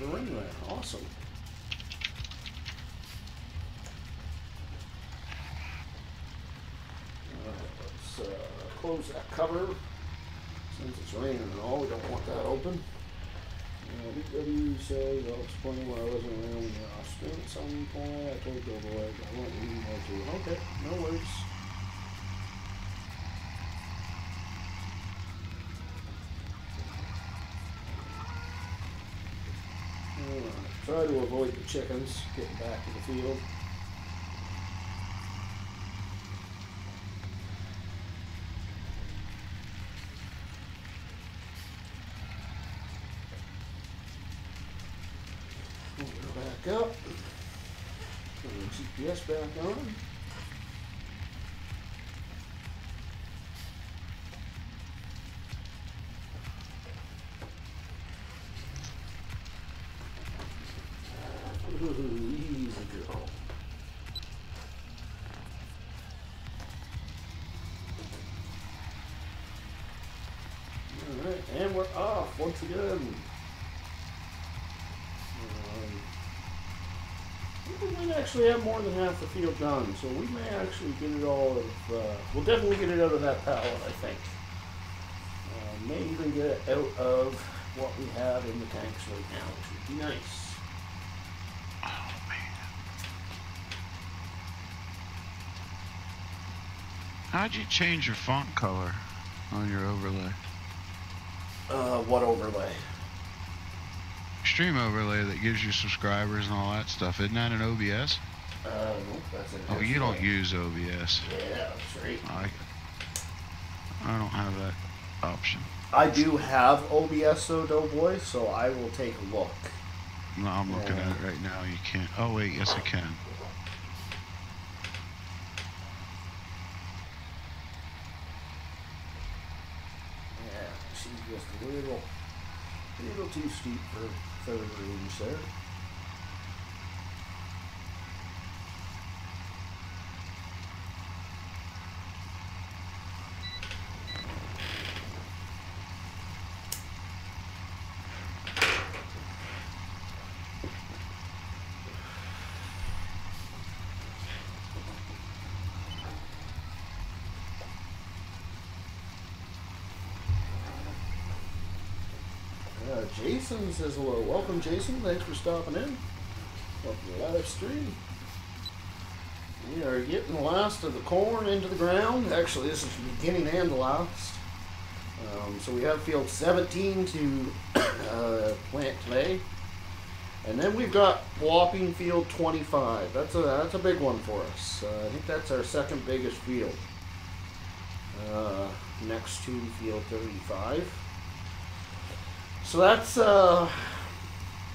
The ring there. Awesome. Let's uh, close that cover. Since it's raining and all, we don't want that open. Uh, BW says, I'll explain why I wasn't around in Austin at some point. I told Double Egg I won't more to. Okay, no worries. Alright, Try to avoid the chickens getting back to the field. Back up. Put the GPS back on. Actually have more than half the field done, so we may actually get it all of, uh, we'll definitely get it out of that pallet, I think. Uh, may even get it out of what we have in the tanks right now, which would be nice. Oh man. How'd you change your font color on your overlay? Uh, what overlay? Extreme overlay that gives you subscribers and all that stuff. Isn't that an OBS? Uh, nope, that's an Oh, you don't use OBS. Yeah, that's right. I I don't have that option. I do have OBS though, Doughboy, so I will take a look. No, I'm looking Yeah. at it right now. You can't. Oh wait, yes I can. Yeah, she's just a little, little too steep for third range there. Uh, Jason says hello. Welcome, Jason. Thanks for stopping in. Welcome to live stream. We are getting the last of the corn into the ground. Actually, this is the beginning and the last. Um, so we have field 17 to uh, plant today. And then we've got Whopping Field 25. That's a that's a big one for us. Uh, I think that's our second biggest field. Uh, next to Field 35. So that's uh,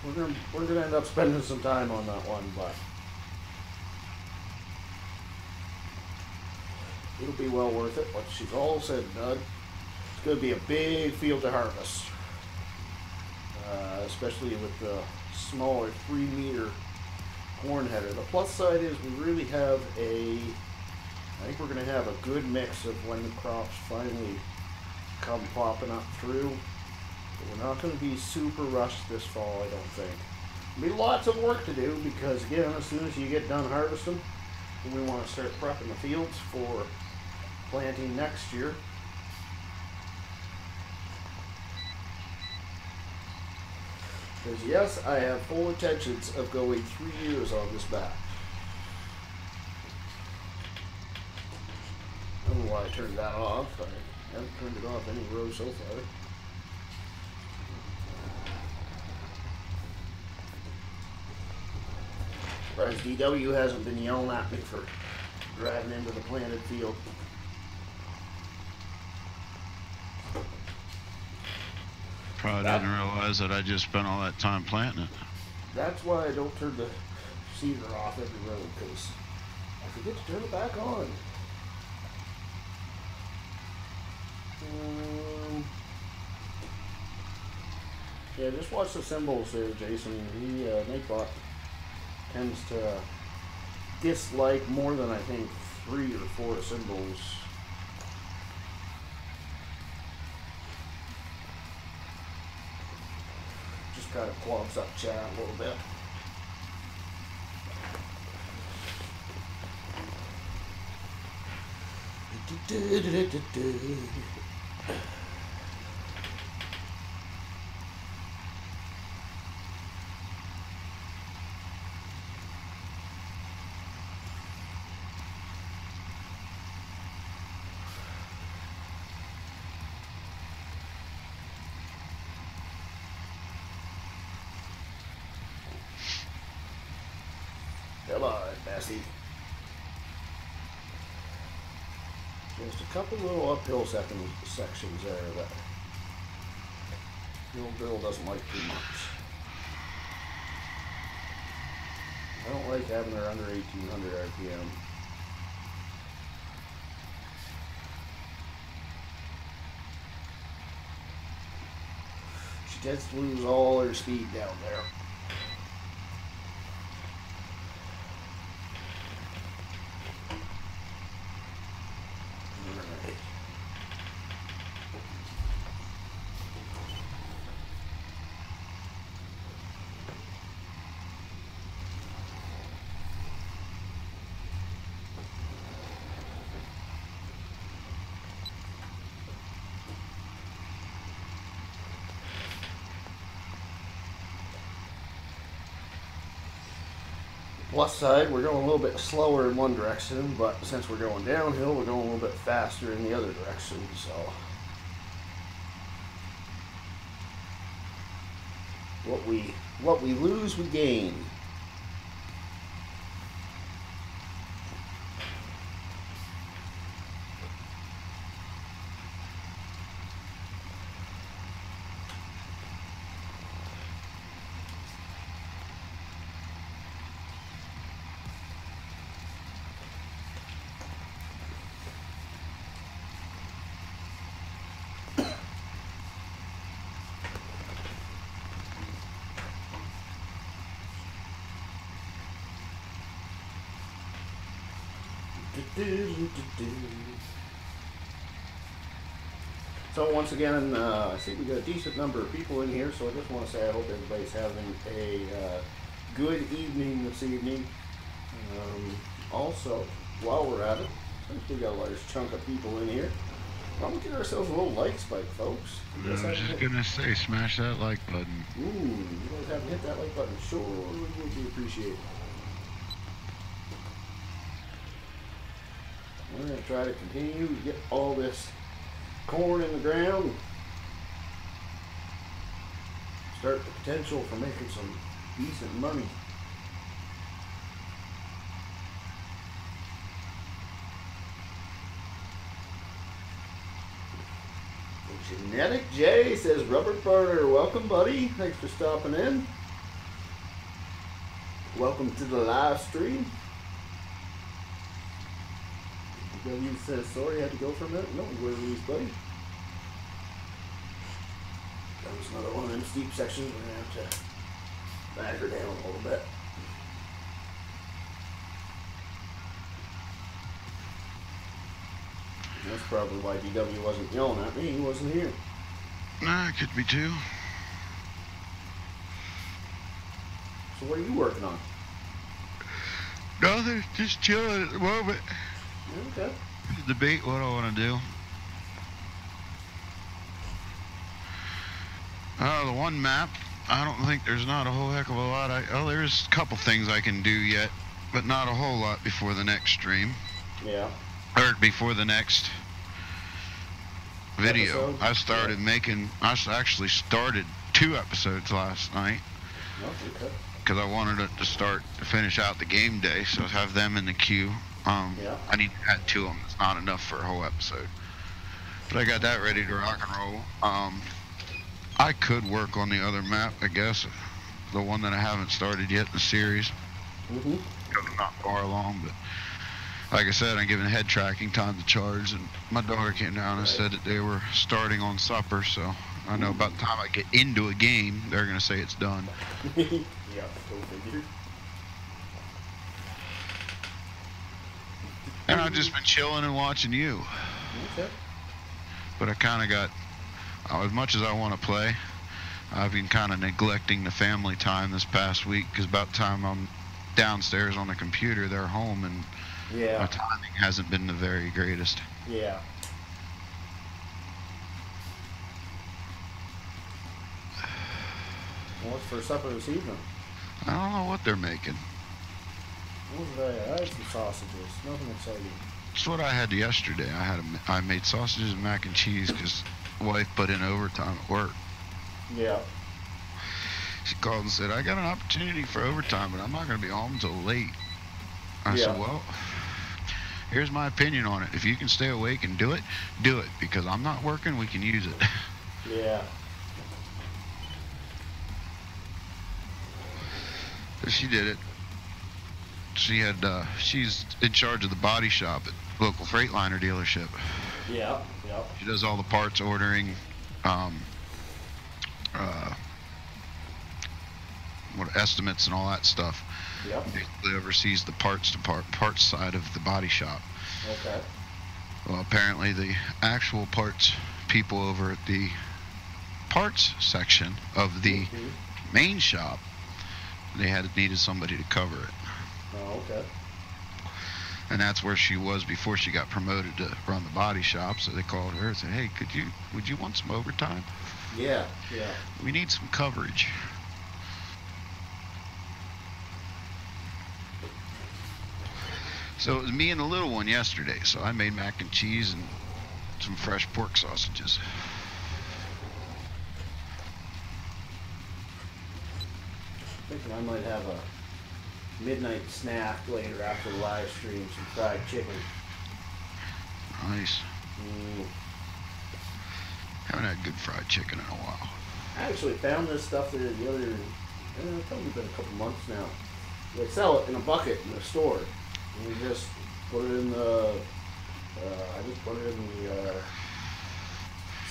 we're gonna we're gonna end up spending some time on that one, but it'll be well worth it. What she's all said and done. It's gonna be a big field to harvest, uh, especially with the smaller three meter corn header. The plus side is we really have a. I think we're gonna have a good mix of when the crops finally come popping up through. But we're not going to be super rushed this fall, I don't think. There'll be lots of work to do because, again, as soon as you get done harvesting, we want to start prepping the fields for planting next year. Because, yes, I have full intentions of going three years on this batch. I don't know why I turned that off. I haven't turned it off any row so far. Whereas DW hasn't been yelling at me for driving into the planted field. Probably didn't realize that I just spent all that time planting it. That's why I don't turn the seeder off every row because I forget to turn it back on. Um, yeah, just watch the symbols there, Jason. He uh, Nightbot tends to dislike more than I think three or four symbols. Just kind of clogs up chat a little bit. Come on, Bessie. Just a little second, sections there that the old Bill doesn't like too much. I don't like having her under 1800 RPM. She tends to lose all her speed down there. Alright. Plus side, we're going a little bit slower in one direction, but since we're going downhill, we're going a little bit faster in the other direction, so. What we what we lose, we gain. So once again, uh, I see we got a decent number of people in here, so I just want to say I hope everybody's having a uh, good evening this evening. Um, also, while we're at it, since we got a large chunk of people in here, Why don't we get ourselves a little like spike, folks? I was just gonna say, smash that like button. Ooh, you guys haven't hit that like button. Sure would be appreciated. We're gonna try to continue to get all this corn in the ground. Start the potential for making some decent money. Genetic J says Rubber Burner, welcome buddy. Thanks for stopping in. Welcome to the live stream. W says sorry, had to go for a minute. No, lose, buddy. That was another one of them steep sections. We're gonna have to back her down a little bit. That's probably why DW wasn't yelling at me. He wasn't here. Nah, it could be too. So what are you working on? Nothing, just chilling at the moment. Okay. Debate what I want to do. Uh, the one map, I don't think there's not a whole heck of a lot. I, oh, there's a couple things I can do yet, but not a whole lot before the next stream. Yeah. Or before the next video. Episode? I started making, I actually started two episodes last night No, okay. because I wanted it to start to finish out the game day, so have them in the queue. Um, Yeah. I need to add two of them. It's not enough for a whole episode. But I got that ready to rock and roll. Um, I could work on the other map, I guess. The one that I haven't started yet in the series. Mm-hmm. I'm not far along, but like I said, I'm giving head tracking time to charge, and my daughter came down and said that they were starting on supper, so I know about the time I get into a game, they're gonna say it's done. yeah, go figure. And I've just been chilling and watching you, Okay. but I kind of got, uh, as much as I want to play, I've been kind of neglecting the family time this past week, because about the time I'm downstairs on the computer, they're home, and my timing hasn't been the very greatest. Yeah. What's for supper this evening? I don't know what they're making. What was that? I had some sausages. Nothing exciting. It's what I had yesterday. I had a, I made sausages and mac and cheese because wife put in overtime at work. Yeah. She called and said, "I got an opportunity for overtime, but I'm not going to be home until late." I said, "Well, here's my opinion on it. If you can stay awake and do it, do it because I'm not working. We can use it." Yeah. So she did it. She had uh, she's in charge of the body shop at local Freightliner dealership. Yeah. Yeah. She does all the parts ordering, um, uh, what estimates and all that stuff. Yep. Basically oversees the parts depart parts side of the body shop. Okay. Well, apparently the actual parts people over at the parts section of the Mhm. main shop, they had needed somebody to cover it, Oh, okay. and that's where she was before she got promoted to run the body shop. So they called her and said, "Hey, could you would you want some overtime?" Yeah. Yeah. We need some coverage. So it was me and the little one yesterday. So I made mac and cheese and some fresh pork sausages. Thinking I might have a midnight snack later after the live stream. Some fried chicken. Nice. Mm. Haven't had good fried chicken in a while. I actually found this stuff there the other, uh, it's probably been a couple months now. They sell it in a bucket in the store. And you just put it in the, uh, I just put it in the, uh,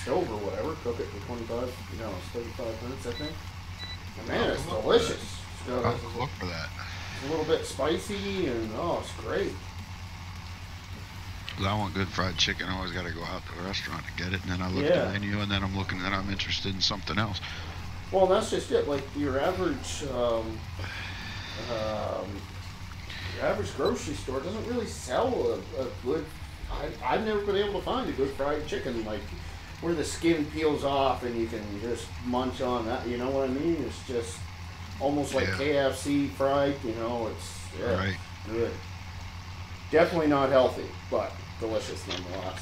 stove or whatever, cook it for 25, you know, 35 minutes, I think. And man, it's delicious. It's, got, I'll it's have to look for that. A little bit spicy and, oh, it's great. I want good fried chicken. I always got to go out to a restaurant to get it, and then I look Yeah. at the menu, and then I'm looking, and I'm interested in something else. Well, that's just it. Like your average, um, um, your average grocery store doesn't really sell a, a good I, I've never been able to find a good fried chicken like where the skin peels off and you can just munch on that. You know what I mean? It's just almost like Yeah. KFC fried. You know, it's yeah, Right. good. Definitely not healthy, but delicious nonetheless.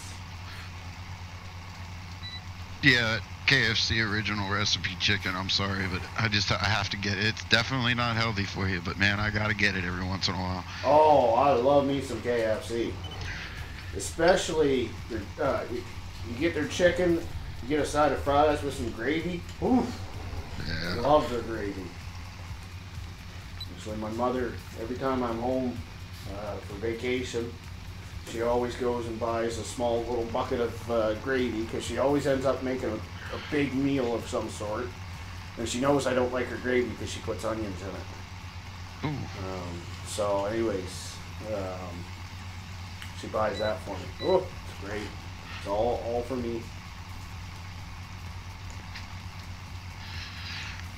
Yeah, KFC original recipe chicken. I'm sorry, but I just I have to get it. It's definitely not healthy for you, but man, I gotta get it every once in a while. Oh, I love me some KFC. Especially, their, uh, you, get their chicken, you get a side of fries with some gravy. Ooh, Yeah. love their gravy. Actually, my mother, every time I'm home uh, for vacation, she always goes and buys a small little bucket of uh, gravy because she always ends up making a, a big meal of some sort. And she knows I don't like her gravy because she puts onions in it. Um, so, anyways, um, she buys that for me. Oh, it's great. It's all all for me.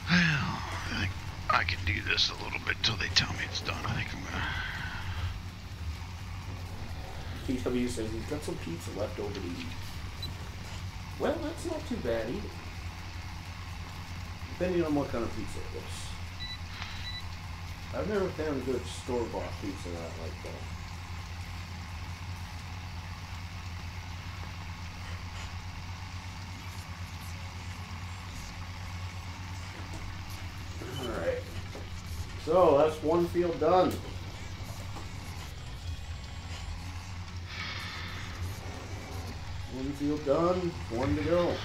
Well, I I can do this a little bit till they tell me it's done. I think I'm gonna. TW says he's got some pizza left over to eat. Well, that's not too bad either. Depending on what kind of pizza it is. I've never found a good store bought pizza that I like that. Alright. So that's one field done. One field done, one to go.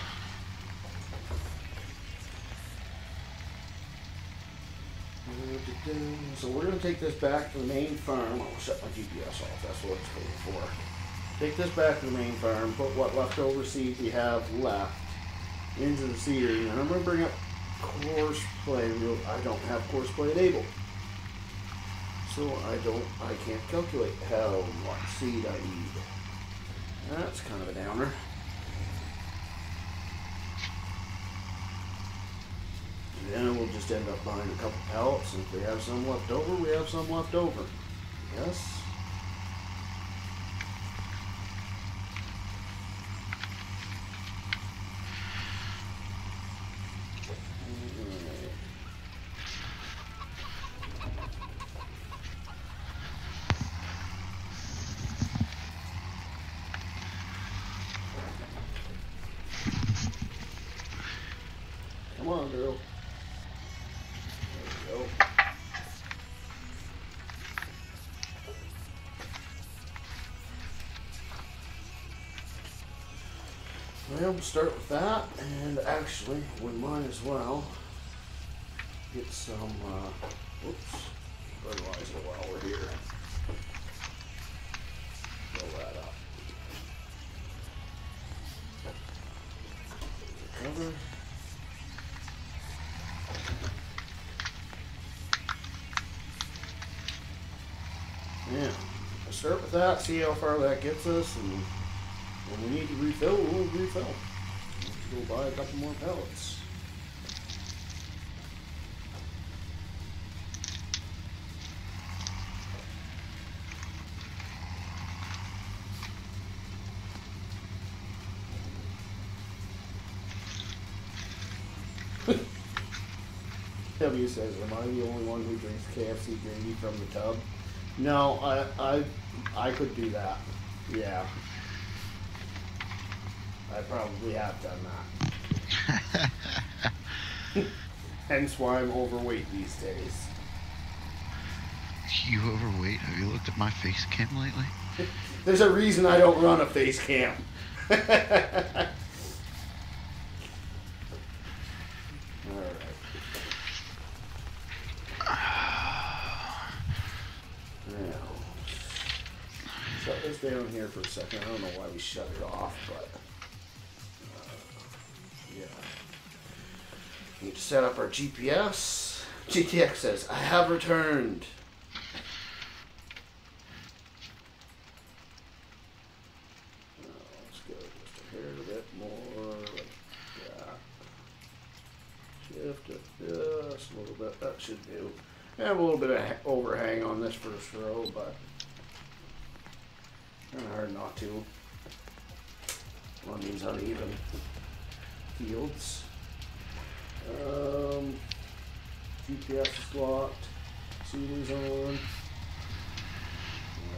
So we're gonna take this back to the main farm. I'll shut my GPS off, that's what it's going for. Take this back to the main farm, put what leftover seed we have left into the seeder, and I'm gonna bring up course play. We'll- I don't have Courseplay enabled. So I don't, I can't calculate how much seed I need. That's kind of a downer. And Then we'll just end up buying a couple pellets, and if we have some left over, we have some left over. Yes? Well, start with that, and actually, we might as well get some, uh, whoops, fertilizer while we're here. Fill that up. Cover. Yeah, start with that, see how far that gets us, and we need to refill, we'll refill. We'll go buy a couple more pellets. W says, "Am I the only one who drinks KFC gravy from the tub?" No, I, I, I could do that. Yeah, I probably have done that. Hence why I'm overweight these days. you overweight? Have you looked at my face cam lately? There's a reason I don't run a face cam. Alright. Now, shut this down here for a second. I don't know why we shut it off, but Need to set up our GPS. GTX says, I have returned. Let's go just a hair bit more. Shift it just a little bit. That should do. I have a little bit of overhang on this first row, but I'm of hard not to on these uneven fields. Um, GPS is locked. CD's on.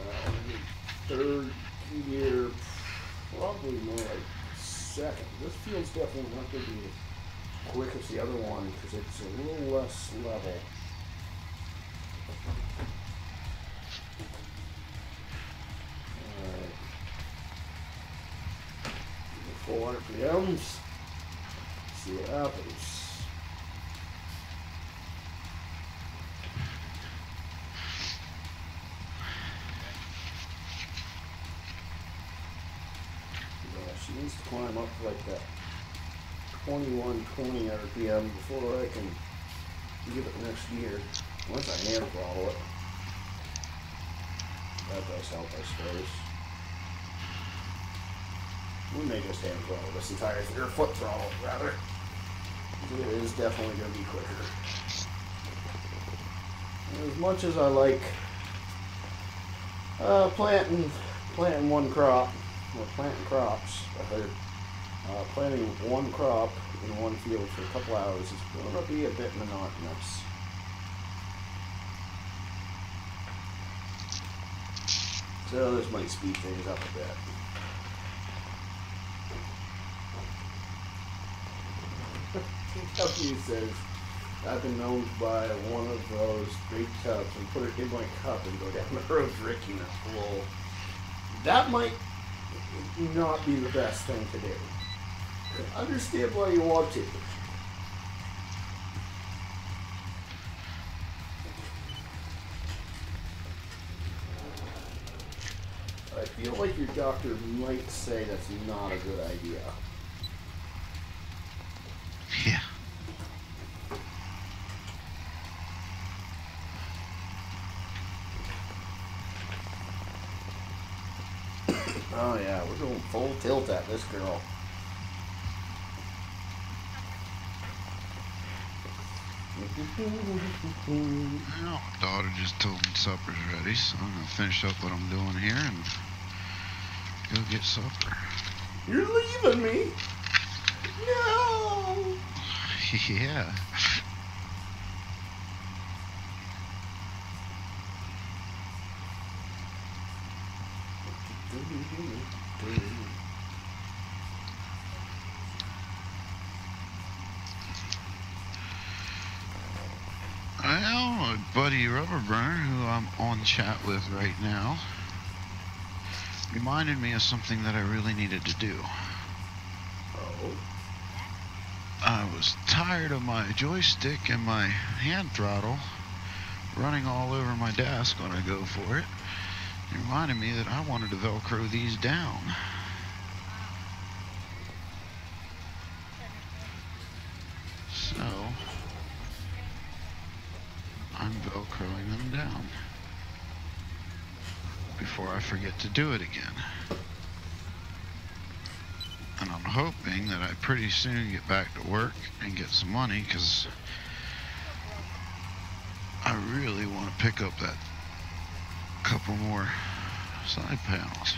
Uh, third gear, probably more like second. This field's definitely not going to be as quick as the other one because it's a little less level. Alright. 400 PMs. See what happens. Yeah, she needs to climb up to like that 21, 20 RPM before I can give it next gear. Once I hand throttle it, that does help, I suppose. We may just hand throttle this entire thing, or foot throttle, rather. It is definitely going to be quicker. As much as I like uh, planting, planting one crop, or planting crops, rather, uh, planting one crop in one field for a couple hours is going to be a bit monotonous. So this might speed things up a bit. W says, I've been known to buy one of those big tubs and put it in my cup and go down the road drinking it full. That might not be the best thing to do. Understand why you want to. I feel like your doctor might say that's not a good idea. Yeah. Oh yeah, we're going full tilt at this girl. Well, daughter just told me supper's ready, so I'm gonna finish up what I'm doing here and go get supper. You're leaving me. No. yeah. Well, buddy Rubber Burner, who I'm on chat with right now, reminded me of something that I really needed to do. Oh. I was tired of my joystick and my hand throttle running all over my desk when I go for it. It reminded me that I wanted to Velcro these down. So, I'm Velcroing them down before I forget to do it again. And I'm hoping that I pretty soon get back to work and get some money because I really want to pick up that couple more side panels.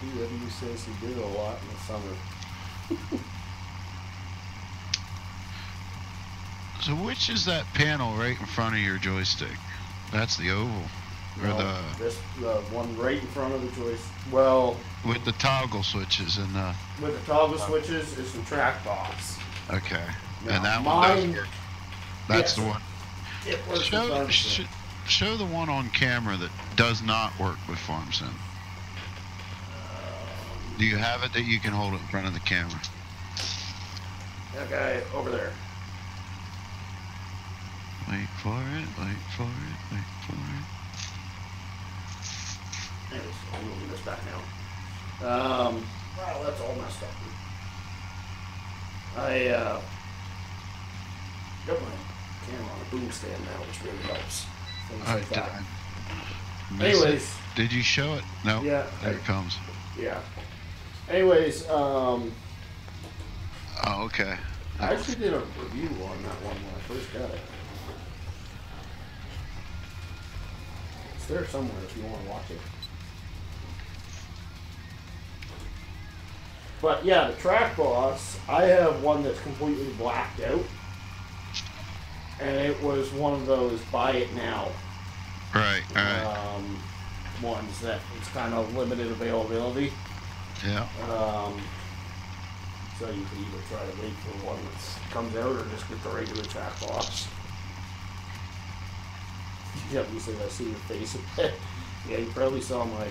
DW says he did a lot in the summer. So which is that panel right in front of your joystick? That's the oval. Or the this the one right in front of the joystick. Well, with the toggle switches and the with the toggle switches is some track box. okay. Now, and that one does mine- work. That's the one. It works Show, with sh- show the one on camera that does not work with FarmSim. Do you have it that you can hold it in front of the camera? That guy over there. Wait for it, wait for it, wait for it. Anyways, I'm moving this back now. Um, wow, that's all messed up. I uh, got my camera on a boom stand now, which really helps. Things like did that. I? Anyways, Did you show it? No. Yeah, There I- it comes. yeah. Anyways, um, Oh, okay. I actually did a review on that one when I first got it. It's there somewhere if you want to watch it. But yeah, the track boss, I have one that's completely blacked out. And it was one of those buy it now Right, right. um, ones that it's kind of limited availability. yeah. Um, so you can either try to wait for one that comes out or just get the regular track box. You said I see your face. yeah, you probably saw my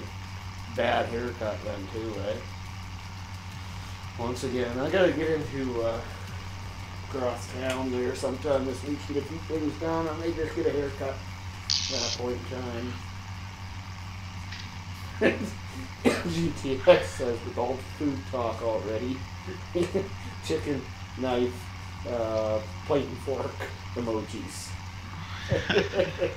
bad haircut then too, right? Once again, I gotta get into uh, across town there sometime this week, get a few things done. I may just get a haircut at that point in time. GTX says with all the food talk already, chicken, knife, uh, plate and fork emojis.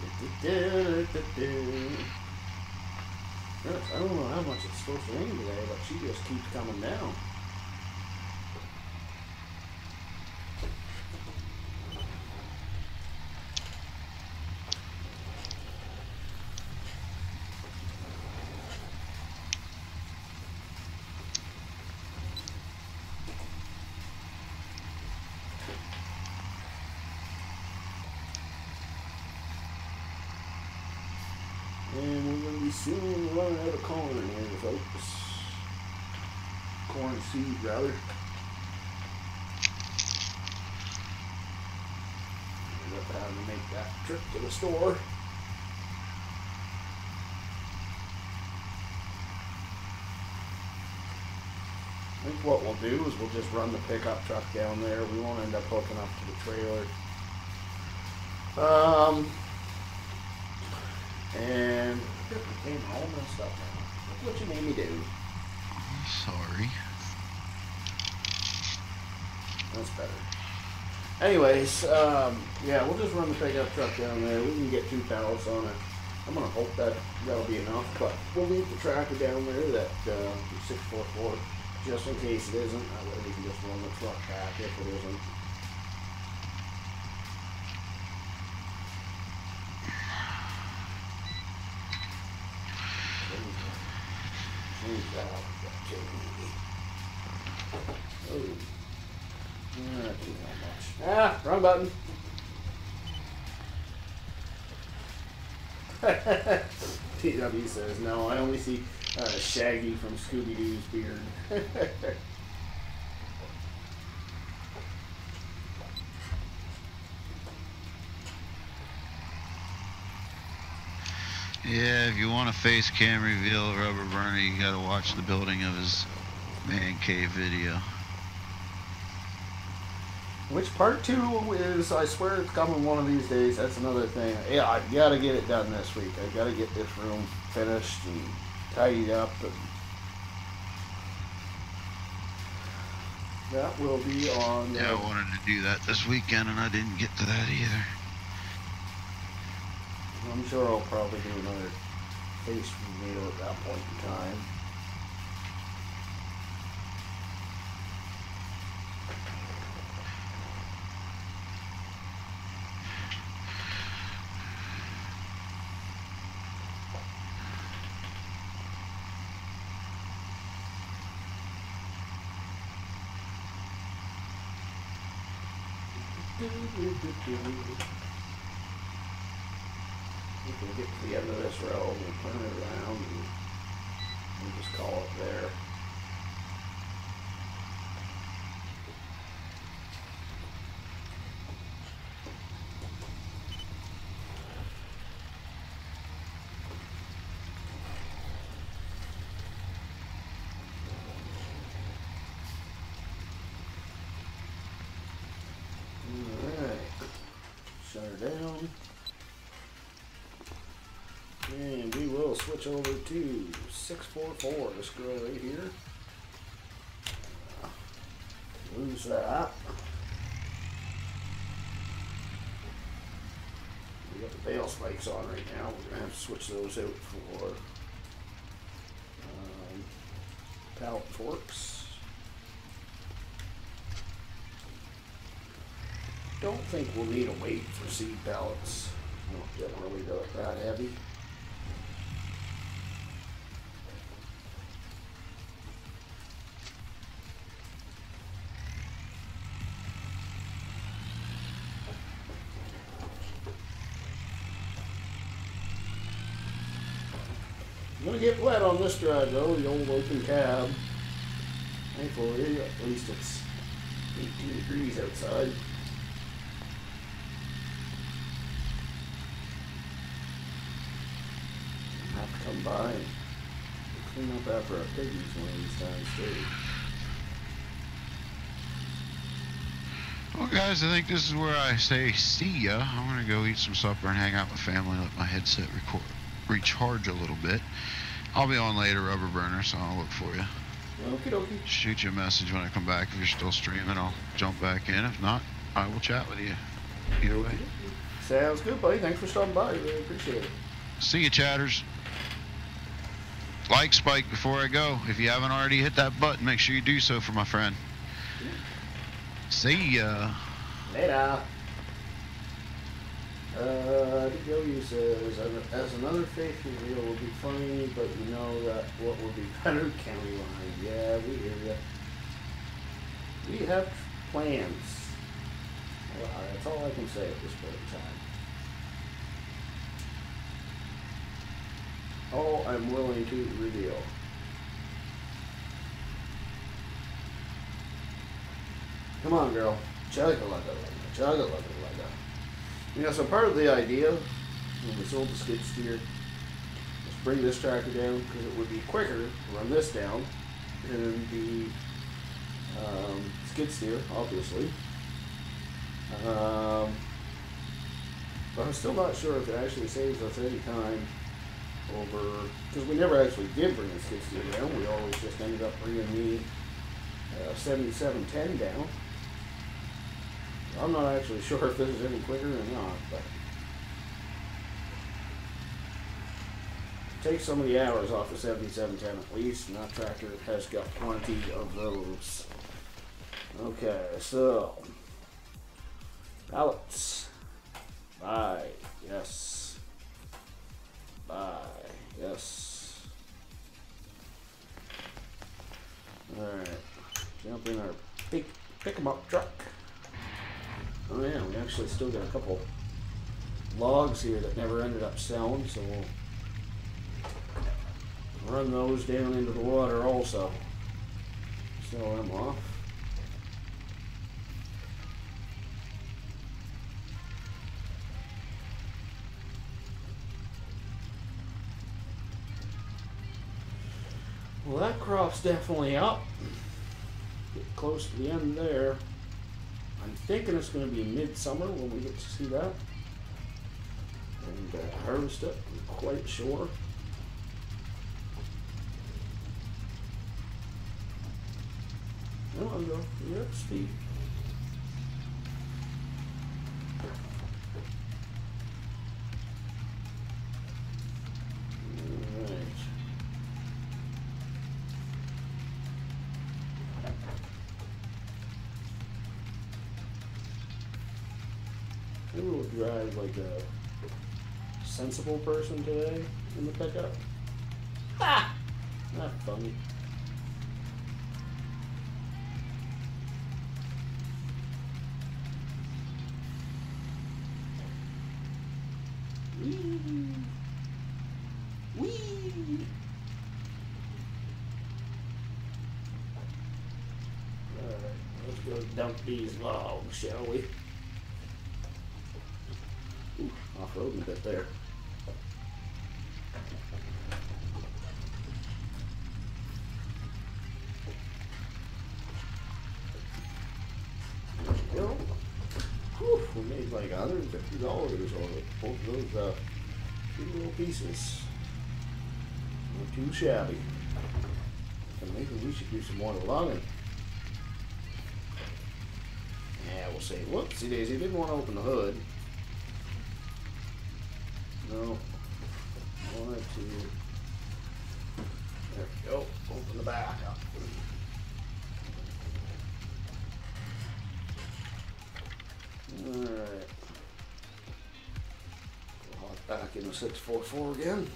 Yes, I don't know how much it's supposed to rain today, but she just keeps coming down. And we're gonna be soon running out of corn here, folks. Corn seed, rather. End up having to make that trip to the store. I think what we'll do is we'll just run the pickup truck down there. We won't end up hooking up to the trailer. Um, and it became all messed up now. Look what you made me do. Sorry. That's better. Anyways, um, yeah, we'll just run the pickup truck down there. We can get two pallets on it. I'm gonna hope that that'll be enough, but we'll leave the tractor down there, that uh, 644, just in case it isn't. That way we can just run the truck back if it isn't. Change that out. Oh. Ah, too much. Ah, wrong button. TW says, no, I only see uh, Shaggy from Scooby Doo's beard. Yeah, if you want a face cam reveal of Rubber Burner, you gotta watch the building of his man cave video. Which part two is, I swear it's coming one of these days. That's another thing. Yeah, I gotta get it done this week. I gotta get this room finished and tidied up. And that will be on. Yeah, I wanted to do that this weekend and I didn't get to that either. I'm sure I'll probably do another face reveal at that point in time. We can get to the end of this row, we'll turn it around and we'll just call it there. Alright, shut her down. And we will switch over to 644, this girl right here. Lose that. We got the bale spikes on right now. We're gonna have to switch those out for um, pallet forks. Don't think we'll need a weight for seed pallets. Generally they're that heavy. Gonna get wet on this drive though, the old open cab. Thankfully, at least it's 18 degrees outside. Have to come by and clean up after our piggies one of these times too. Well, guys, I think this is where I say see ya. I'm gonna go eat some supper and hang out with family, let my headset record recharge a little bit. I'll be on later, rubber burner, so I'll look for you. Okie dokie. Shoot you a message when I come back. If you're still streaming, I'll jump back in. If not, I will chat with you. Either way. Sounds good, buddy. Thanks for stopping by. Really appreciate it. See you, chatters. Like Spike before I go. If you haven't already hit that button, make sure you do so for my friend. See ya. Later. Uh, says, as another faith reveal will be funny, but you know that what would be better county line. Yeah, we hear ya. We have plans. Well, that's all I can say at this point in time. All I'm willing to reveal. Come on, girl. Chugga lugga You know, so part of the idea when we sold the skid steer was bring this tractor down because it would be quicker to run this down than the um, skid steer, obviously. Um, but I'm still not sure if it actually saves us any time over because we never actually did bring the skid steer down. We always just ended up bringing the uh, 7710 down. I'm not actually sure if this is any quicker or not, but take some of the hours off the 7710 at least, that tractor has got plenty of those. Okay, so pallets. Bye. Yes. Bye. Yes. Alright. Jump in our pick pick 'em up truck. Oh yeah, we actually still got a couple logs here that never ended up selling, so we'll run those down into the water also. Sell them off. Well, that crop's definitely up. Get close to the end there. I'm thinking it's going to be midsummer when we get to see that. And uh, harvest it, I'm quite sure. Oh, I'll go. To speed. Alright. Maybe drive like a sensible person today in the pickup. Ha! Not funny. Whee! Whee! Alright, let's go dump these logs, shall we? Off-roading a bit there. There we. Made like hundred and fifty dollars on it, both those, uh, two little pieces. Not too shabby. Maybe we should do some more logging. Yeah, we'll see. Whoopsie daisy, didn't want to open the hood. No. Wanted to. There we go. Open the back up. Alright. Hop back into 644 again.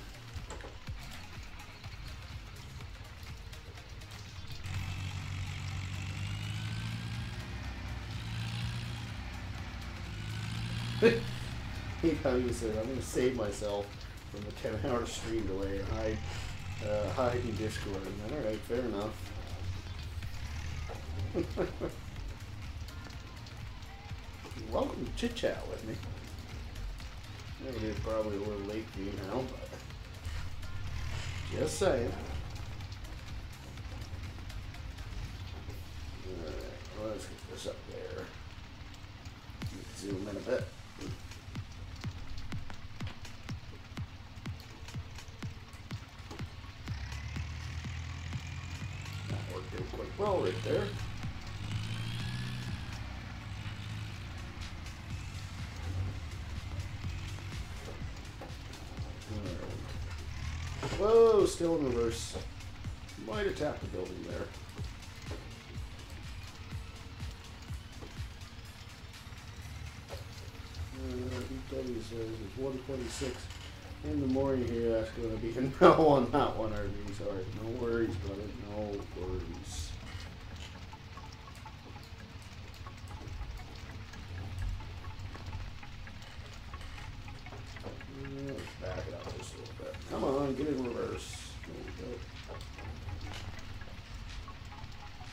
I'm going to save myself from a 10 hour stream delay and hide, uh, hide in Discord. And all right, fair enough. Welcome to Chit Chat with me. It is probably a little late for you now, but just saying. Alright, let's get this up there. Zoom in a bit. Well right there. Whoa, still in reverse. Might attack the building there. Uh, it's 126 in the morning here. That's going to be a no on that one, RV. Sorry. No worries, brother. No worries. Uh, Let's back it up just a little bit. Come on, get in reverse. There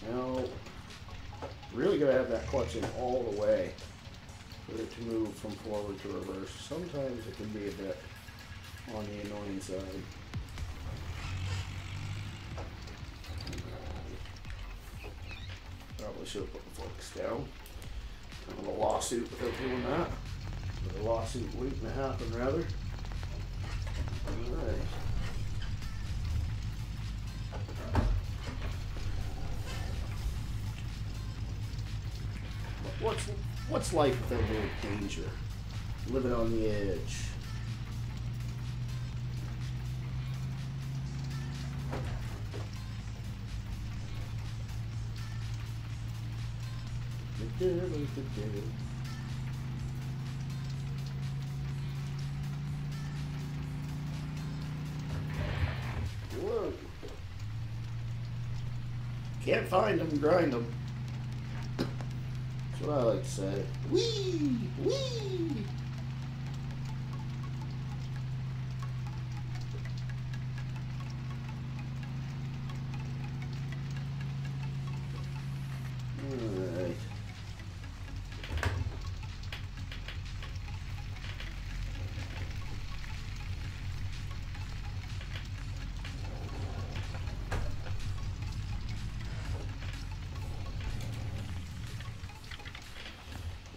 we go. Now, really all the way for it to move from forward to reverse. Sometimes it can be a bit on the annoying side. Probably should have put the focus down. Kind of a lawsuit without doing that. With a lawsuit waiting to happen, rather. Life without little danger? Living on the edge. Whoa. Can't find them, grind them. What I like to say. Wee! Wee! Alright.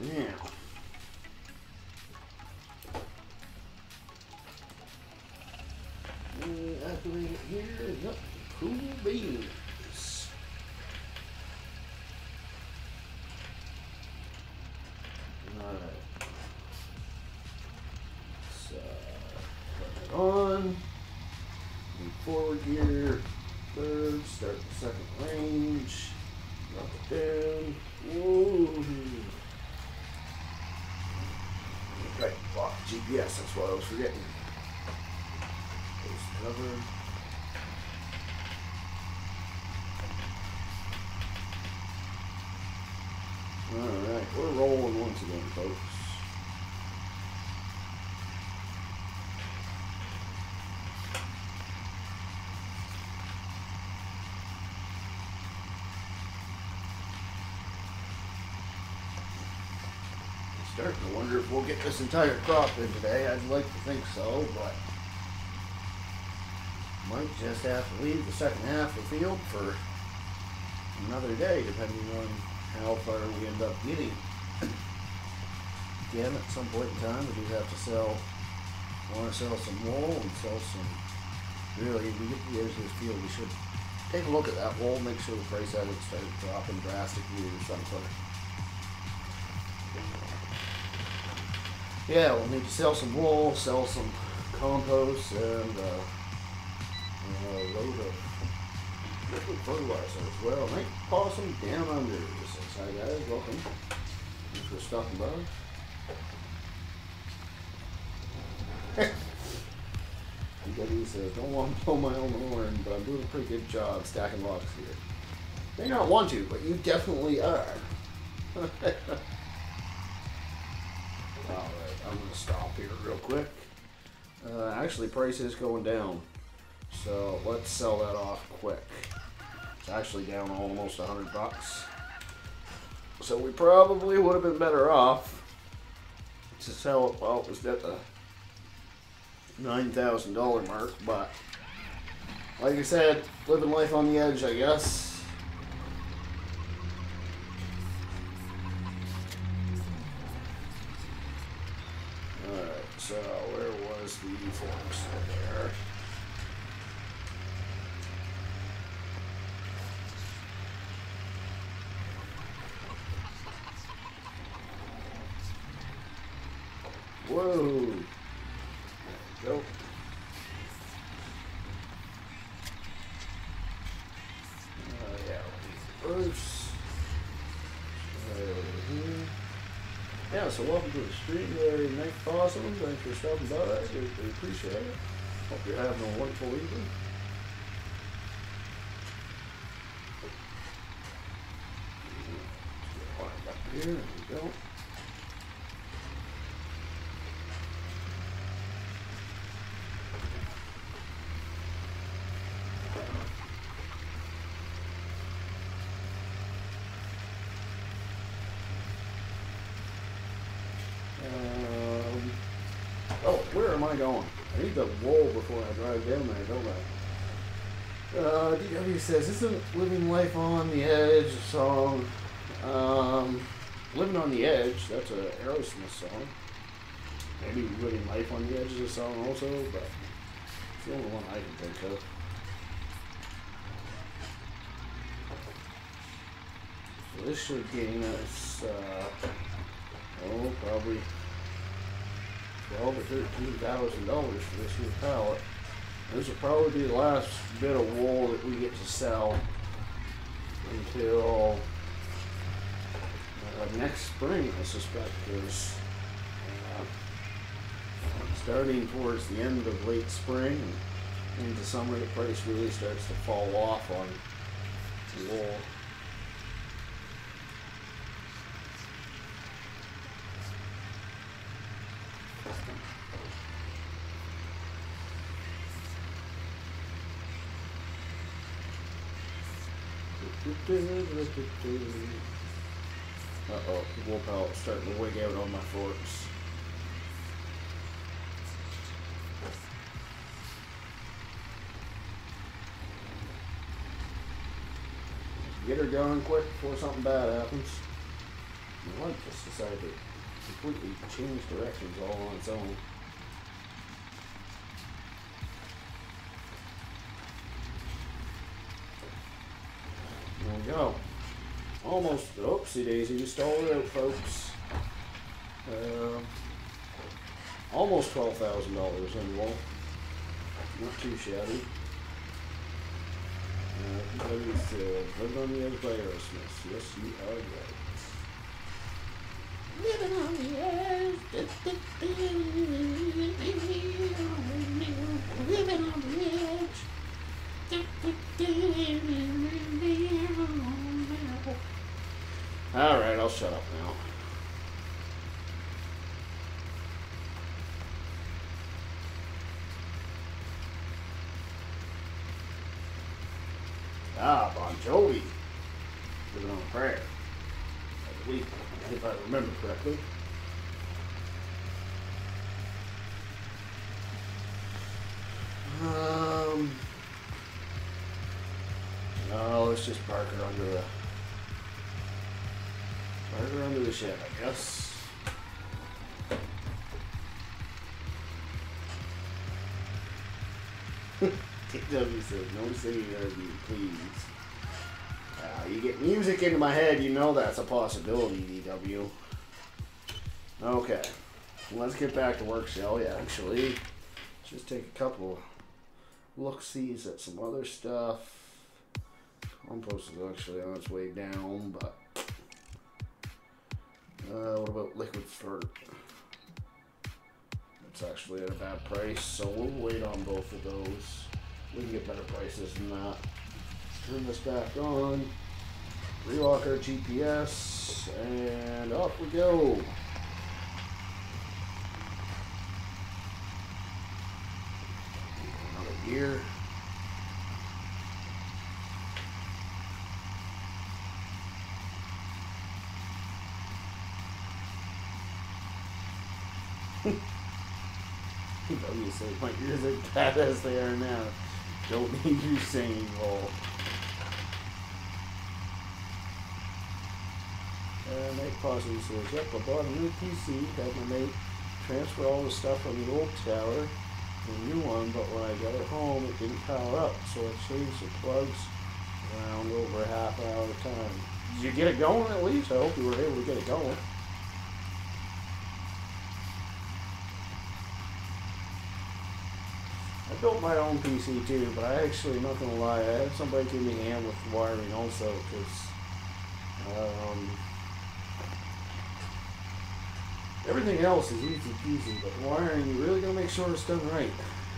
Now. Uh, activate it here. Yep. Cool beans. Alright. So, turn it on. Move forward gear. Third. Start the second range. Drop it down. Whoa. Right, lock GPS, that's what I was forgetting. Close the cover. Alright, we're rolling once again, folks. Starting to wonder if we'll get this entire crop in today. I'd like to think so, but might just have to leave the second half of the field for another day, depending on how far we end up getting. Again, at some point in time, we do have to sell. Want to sell some wool and sell some. Really, if we get to the edge of this field, we should take a look at that wool, make sure the price it started dropping drastically or something. Yeah, we'll need to sell some wool, sell some compost, and uh, a load of liquid fertilizer as well. Night Possum Down Under hi guys, welcome. Thanks for stopping by. DW says, don't want to blow my own horn, but I'm doing a pretty good job stacking logs here. May not want to, but you definitely are. actually, price is going down. So let's sell that off quick. It's actually down almost hundred bucks. So we probably would have been better off to sell it while it was at the nine thousand dollar mark, but like I said, living life on the edge, I guess. So welcome to the stream there, Night Possum. Thanks for stopping by. We appreciate it. Hope you're having a wonderful evening. Let's get up here. There we go. Um, oh, where am I going? I need the wool before I drive down there, don't I? Uh, DW says, isn't Living Life on the Edge a song? Um, Living on the Edge, that's a Aerosmith song. Maybe Living Life on the Edge is a song also, but it's the only one I can think of. So this should gain us, uh, oh, probably or thirteen thousand dollars for this new pallet. This will probably be the last bit of wool that we get to sell until uh, next spring, I suspect, because uh, starting towards the end of late spring and into summer, the price really starts to fall off on wool. Uh oh, the wool pellet's starting to wig out on my forks. Get her going quick before something bad happens. The light just decided to completely change directions all on its own. Go. Almost, oopsie daisy, we stole it out, folks. Uh, almost twelve thousand dollars in wool. Not too shabby. Uh, live on the edge by Aerosmith. Yes, you are right. Living on the edge. All right, I'll shut up now. Ah, Bon Jovi. Living on a prayer. I believe, if I remember correctly. Um. No, let's just park her under the under the shed, I guess. TW says, no singing interview, please. Uh, you get music into my head, you know that's a possibility, DW. Okay, let's get back to work, shall we? Actually, just take a couple look sees at some other stuff. Compost is actually on its way down, but uh, what about Liquid Fert? It's actually at a bad price, so we'll wait on both of those. We can get better prices than that. Let's Turn this back on. Relock our GPS, and off we go. Another gear. Obviously, my ears are bad as they are now. Don't need you singing roll. Uh, Mate Posse says, Yep, I bought a new PC, had my mate transfer all the stuff from the old tower to the new one, but when I got it home, it didn't power up, so I changed the plugs around over a half hour a time. Did you get it going at least? I hope you were able to get it going. Built my own PC too, but I actually, not gonna lie, I had somebody give me a hand with wiring also, because um, everything else is easy peasy, but wiring, you really gotta make sure it's done right.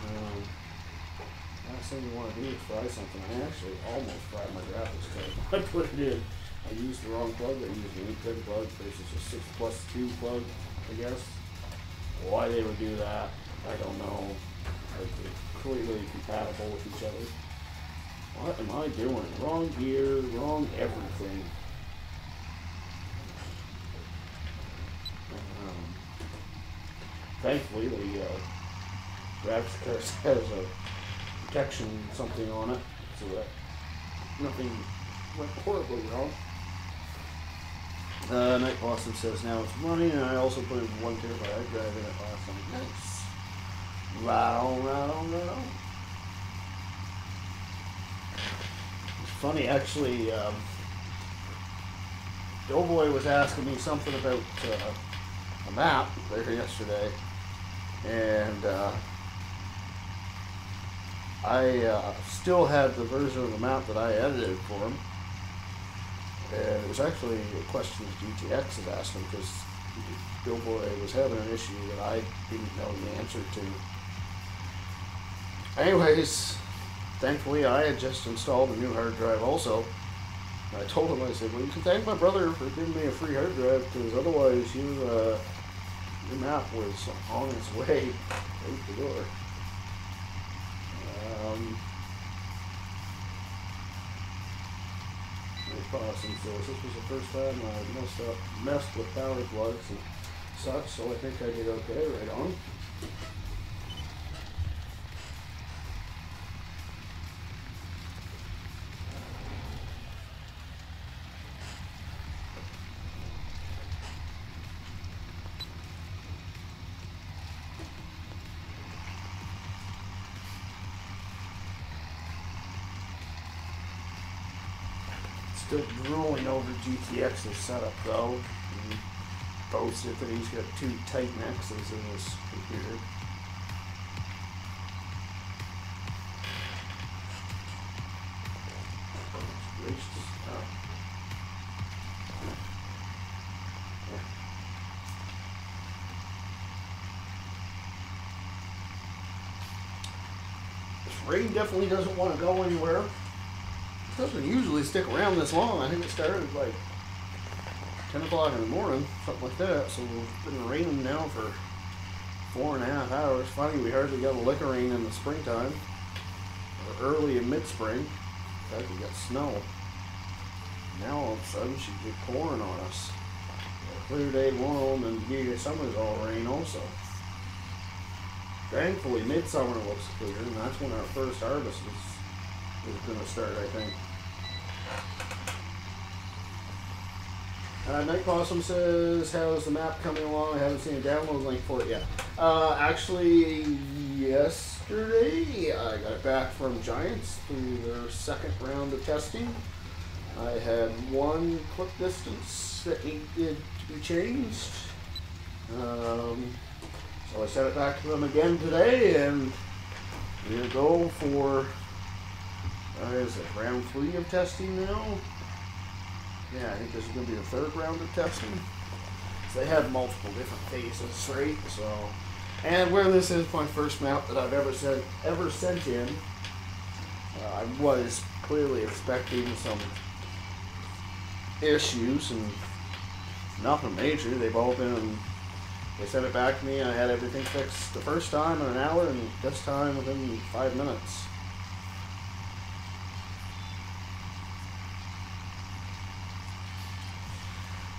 Um, last thing you want to do is fry something. I actually almost fried my graphics card. I put it in. I used the wrong plug. I used an 8 pin plug versus a 6 plus 2 plug, I guess. Why they would do that, I don't know. Completely compatible with each other. What am I doing? Wrong gear, wrong everything. Um, thankfully, the uh, graphics card has a protection something on it, so that nothing went horribly wrong. Uh, Night Possum says now it's running, and I also put in one terabyte drive in it last night. Nice. Right on, right on, right on. It's funny, actually. Um, Doughboy was asking me something about uh, a map there yesterday, and uh, I uh, still had the version of the map that I edited for him. And it was actually a question that GTX had asked him because Doughboy was having an issue that I didn't know the answer to. Anyways, thankfully I had just installed a new hard drive also. I told him, I said, well, you can thank my brother for giving me a free hard drive because otherwise your, uh, your map was on its way out the door. Um, Awesome. So this was the first time I messed up, messed with power plugs and such. So I think I did okay. Right on. Still drooling over GTX's setup though. He boasted that he's got two Titan Xs in his computer. This rain definitely doesn't want to go anywhere. It doesn't usually stick around this long. I think it started like 10 o'clock in the morning, something like that. So it's been raining now for four and a half hours. Funny, we hardly got a lick of rain in the springtime, or early and mid spring. In fact, we got snow. Now all of a sudden, she's get pouring on us. A clear day warm, and beginning of summer's all rain also. Thankfully, midsummer looks clear, and that's when our first harvest is, is going to start, I think. Uh, Night Possum says, how's the map coming along? I haven't seen a download link for it yet. Uh, actually, yesterday I got it back from Giants through their second round of testing. I had one clip distance that needed to be changed. Um, so I sent it back to them again today, and we're gonna go for uh, is it round three of testing now? Yeah, I think this is going to be the third round of testing. So they have multiple different phases, right? So, and where this is my first mount that I've ever sent ever sent in, uh, I was clearly expecting some issues and nothing major. They've all been. They sent it back to me. I had everything fixed the first time in an hour, and this time within five minutes.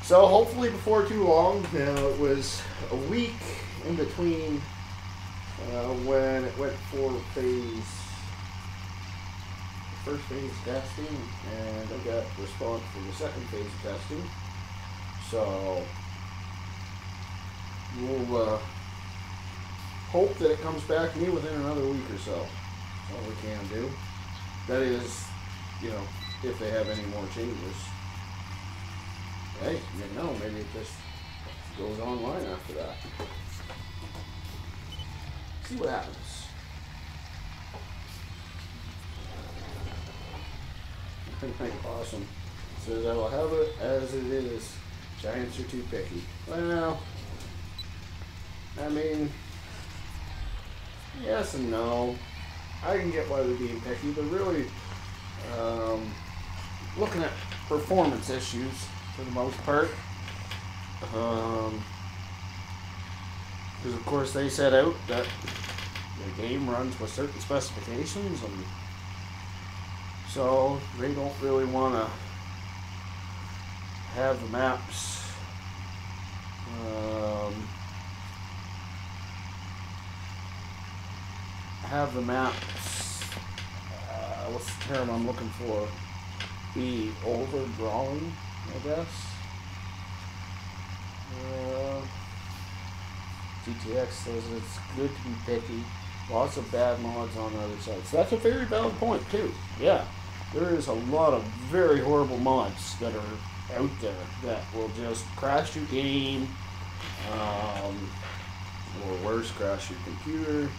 So hopefully before too long. You know, it was a week in between uh, when it went for phase first phase testing, and I got response for the second phase testing. So we'll uh, hope that it comes back to me within another week or so. That's all we can do. That is, you know, if they have any more changes. Hey, you know, maybe it just goes online after that. See what happens. I think it's awesome. Says I will have it as it is. Giants are too picky. Well, I mean, yes and no. I can get why they're being picky, but really, um, looking at performance issues for the most part. Um, because of course they set out that the game runs with certain specifications and so they don't really want to have the maps um, have the maps uh, what's the term I'm looking for be overdrawn I guess. Uh, GTX says it's good to be picky. Lots of bad mods on the other side so that's a very valid point too. Yeah. There is a lot of very horrible mods that are out there that will just crash your game, um, or worse, crash your computer.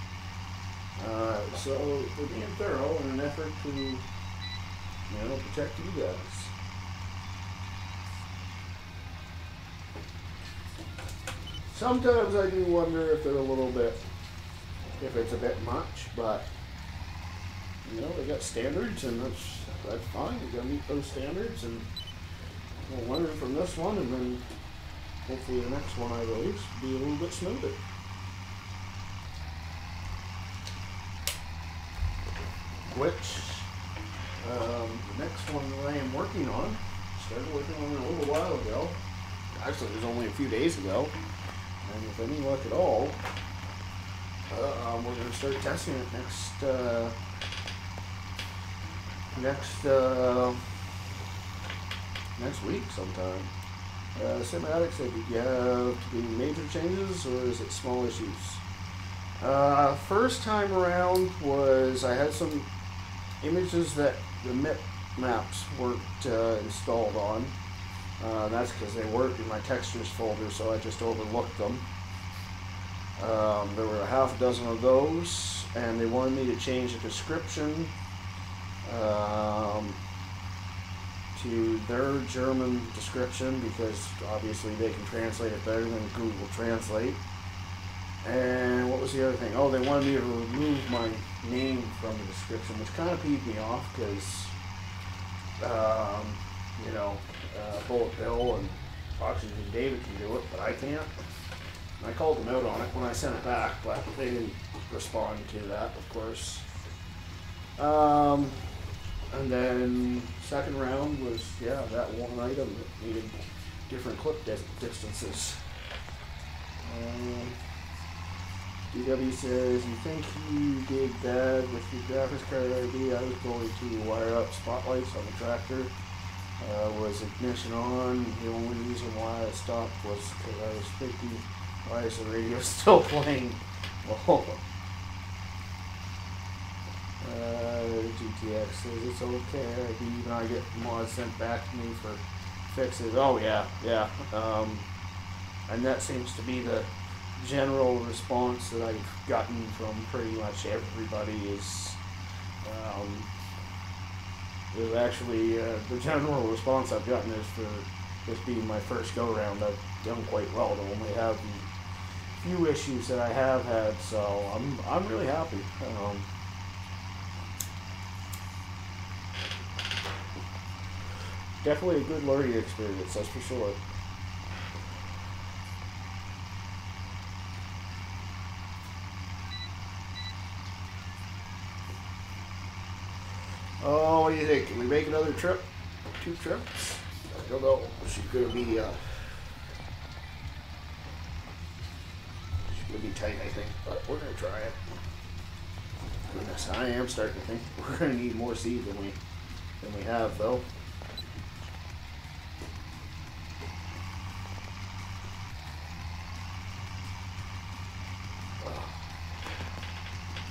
Uh, so we're being thorough in an effort to, you know, protect you guys. Sometimes I do wonder if they're a little bit, if it's a bit much, but you know, they got standards and that's that's fine. We gotta meet those standards and we'll learn from this one and then hopefully the next one I release will be a little bit smoother. Which um, the next one that I am working on, started working on it a little while ago. Actually, it was only a few days ago. And with any luck at all, uh, um, we're going to start testing it next uh, next uh, next week sometime. Uh, said, did you have to major changes or is it small issues? Uh, first time around was I had some images that the MIP maps weren't uh, installed on. Uh, that's because they weren't in my textures folder, so I just overlooked them. Um, there were a half dozen of those, and they wanted me to change the description um, to their German description because obviously they can translate it better than Google Translate. And what was the other thing? Oh, they wanted me to remove my name from the description, which kind of peeved me off because, um, you know, uh, Bullet Bill and Oxygen David can do it, but I can't. And I called them out on it when I sent it back, but they didn't respond to that, of course. Um, and then second round was, yeah, that one item that needed different clip dis- distances. Um, DW says, you think you did bad with your graphics card ID? I was going to wire up spotlights on the tractor. Uh, was ignition on? The only reason why I stopped was because I was thinking, why is the radio still playing? Well, uh, GTX says it's okay. I can even I get mods sent back to me for fixes. Oh yeah, yeah. Um, and that seems to be the general response that I've gotten from pretty much everybody is, um, is actually uh, the general response I've gotten is for this being my first go round. I've done quite well to only have the few issues that I have had, so I'm I'm really happy. Um, definitely a good learning experience, that's for sure. Oh, what do you think? Can we make another trip? Two trips? I don't know. She's gonna be uh she's gonna be tight I think, but we're gonna try it. Goodness, I am starting to think we're gonna need more seed than we than we have though.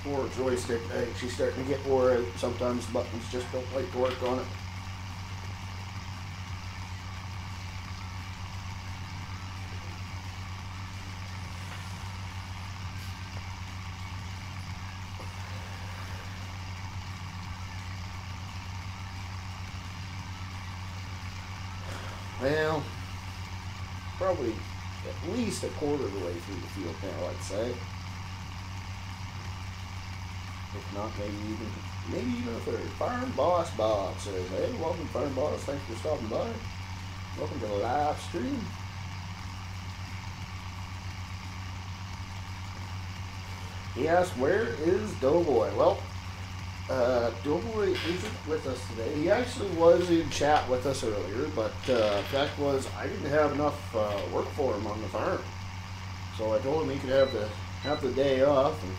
Poor joystick, I she's starting to get wore out. Sometimes buttons just don't like to work on it. Well, probably at least a quarter of the way through the field now, I'd say. If not, maybe even maybe even a third. Farm Boss Bob says, Hey, welcome Farm Boss, thanks for stopping by. Welcome to the live stream. He asked, Where is Doughboy? Well, uh, Doughboy isn't with us today. He actually was in chat with us earlier, but uh, fact was I didn't have enough uh, work for him on the farm. So I told him he could have the have the day off and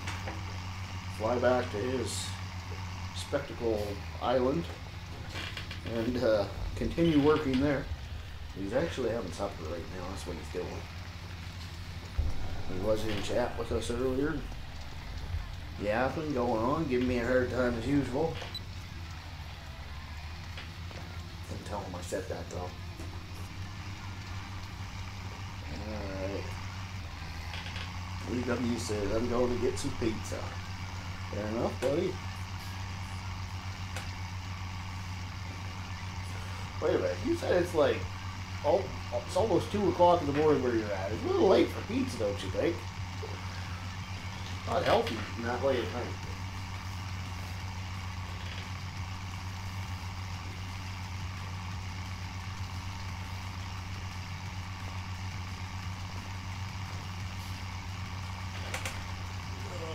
fly back to his spectacle island and uh, continue working there. He's actually having supper right now. That's what he's doing. He was in chat with us earlier. Yapping, going on, giving me a hard time as usual. Didn't tell him I said that though. Alright. WW says, I'm going to get some pizza. Fair enough, buddy. Wait a minute, you said it's like, oh, it's almost 2 o'clock in the morning where you're at. It's a little late for pizza, don't you think? Not healthy, not late at night.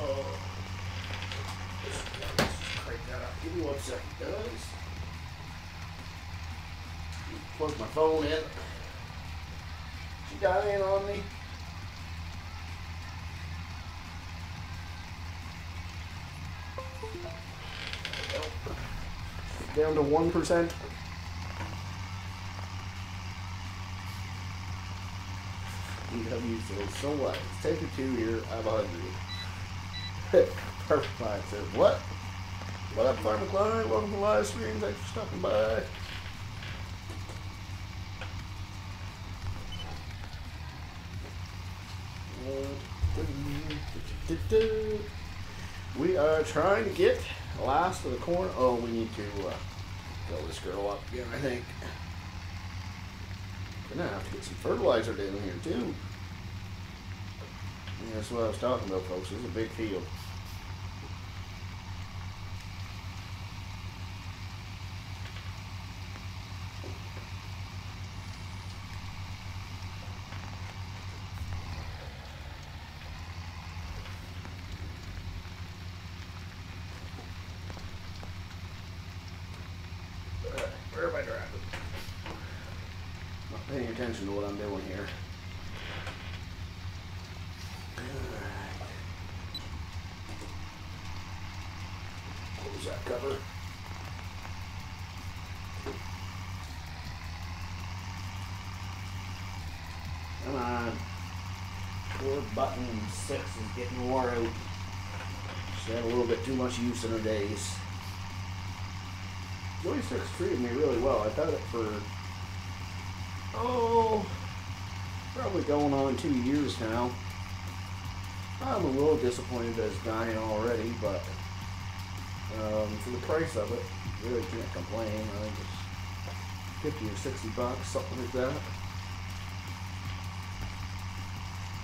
Oh. Crank that up. Give me one second, guys. Plug my phone in. She got in on me. Down to one percent. EW says, so what? Take a two here. I'm hungry. Perfect Mind says, what? What up, Farmer Klein? Welcome to live stream. Thanks for stopping by. We are trying to get last of the corn. Oh, we need to uh, fill this girl up again, I think. Gonna have to get some fertilizer down here too. That's what I was talking about, folks. This is a big field. Alright, Where am I driving? Not paying attention to what I'm doing here. Close that cover. Come on. Four button six is getting wore out. Had a little bit too much use in her days. Joystick's treated me really well. I've had it for, oh, probably going on two years now. I'm a little disappointed that it's dying already, but um, for the price of it, really can't complain. I think it's 50 or 60 bucks, something like that.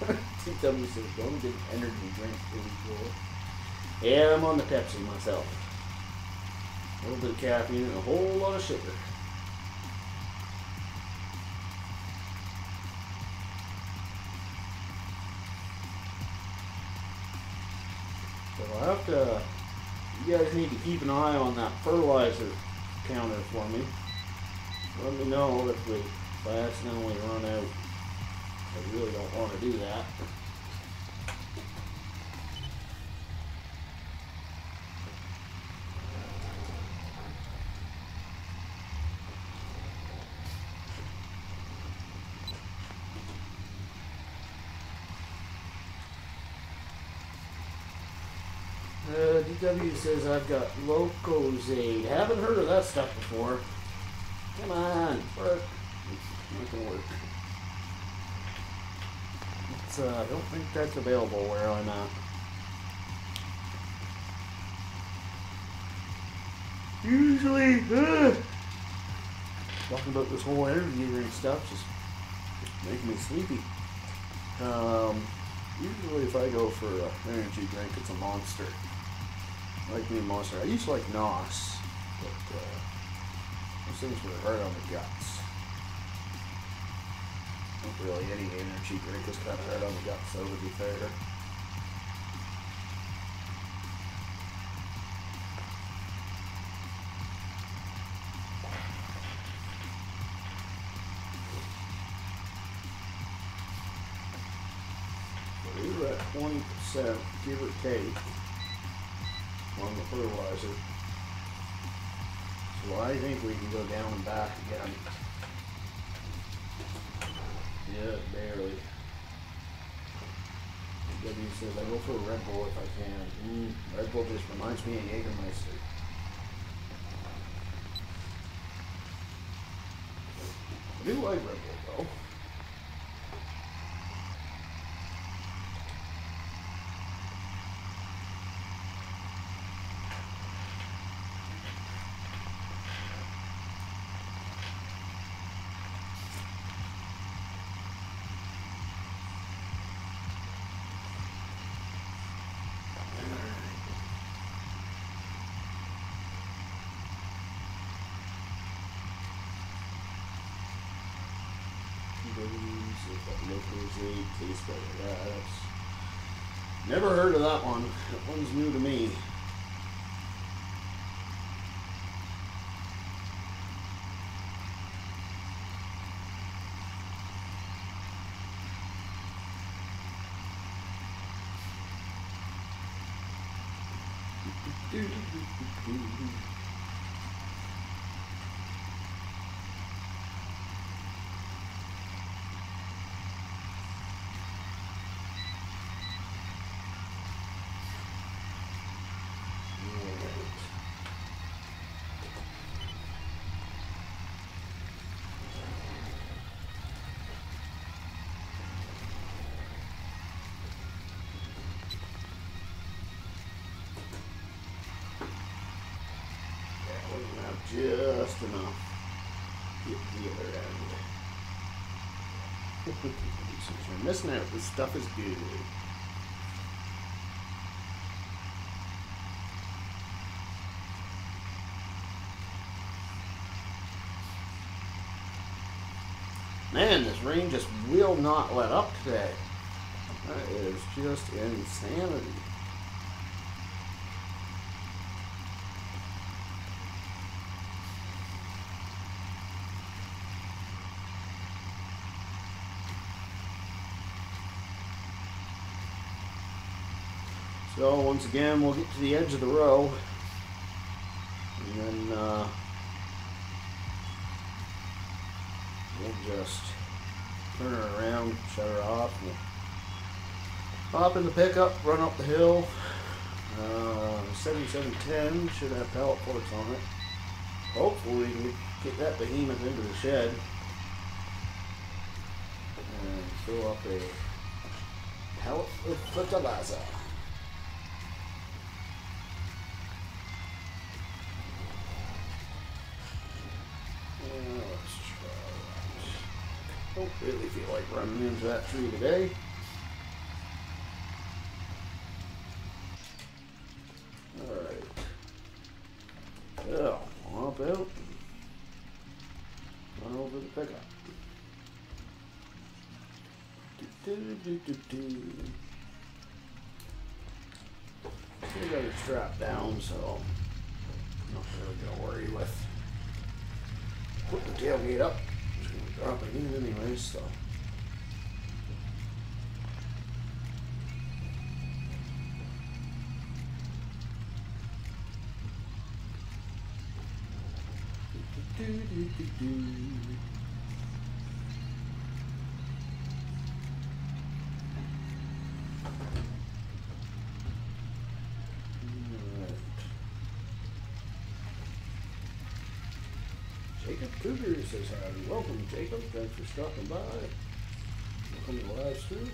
TW says, don't get an energy drink really cool. Yeah, I'm on the Pepsi myself. A little bit of caffeine and a whole lot of sugar. So I have to, you guys need to keep an eye on that fertilizer counter for me. Let me know if we, if I accidentally run out. I really don't want to do that. Uh, says I've got Lucozade. Haven't heard of that stuff before. Come on, work. Not gonna work. It's, uh, I don't think that's available where I'm at. Usually, uh, talking about this whole energy drink stuff just making me sleepy. Um, usually if I go for an energy drink, it's a monster. Like me monster. I used to like NOS, but uh, those things were hard on the guts. Not really any energy drink is kind of hard on the guts, though, to be fair. We were at twenty percent, give or take, fertilizer. So I think we can go down and back again. Yeah, barely. W says I go for a Red Bull if I can. Mm, Red Bull just reminds me of Jägermeister. I do like Red Bull though. Booze, if that Lucozade tastes better. Yeah, that's never heard of that one. That one's new to me. Just enough. Get the other end. You're missing out, this stuff is good. Man, this rain just will not let up today. That is just insanity. So once again, we'll get to the edge of the row, and then uh, we'll just turn her around, shut her off, we'll hop in the pickup, run up the hill. Uh, 7710 should have pallet forks on it. Hopefully, we can get that behemoth into the shed and fill up a pallet of fertilizer. Don't really feel like running into that tree today. Alright. Well, hop out. Run over the pickup. Do, do, do, do, do. Still got it strapped down, so I'm not really gonna worry with putting the tailgate up. Just gonna drop it in anyway, so. Do, do, do, do. Alright. Jacob Cougar says howdy. Welcome, Jacob. Thanks for stopping by. Welcome to the live stream.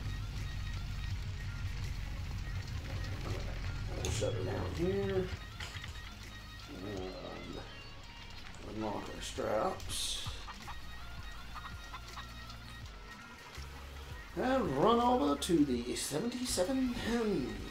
We'll shut her down here. And unlock our straps. And run over to the 7710.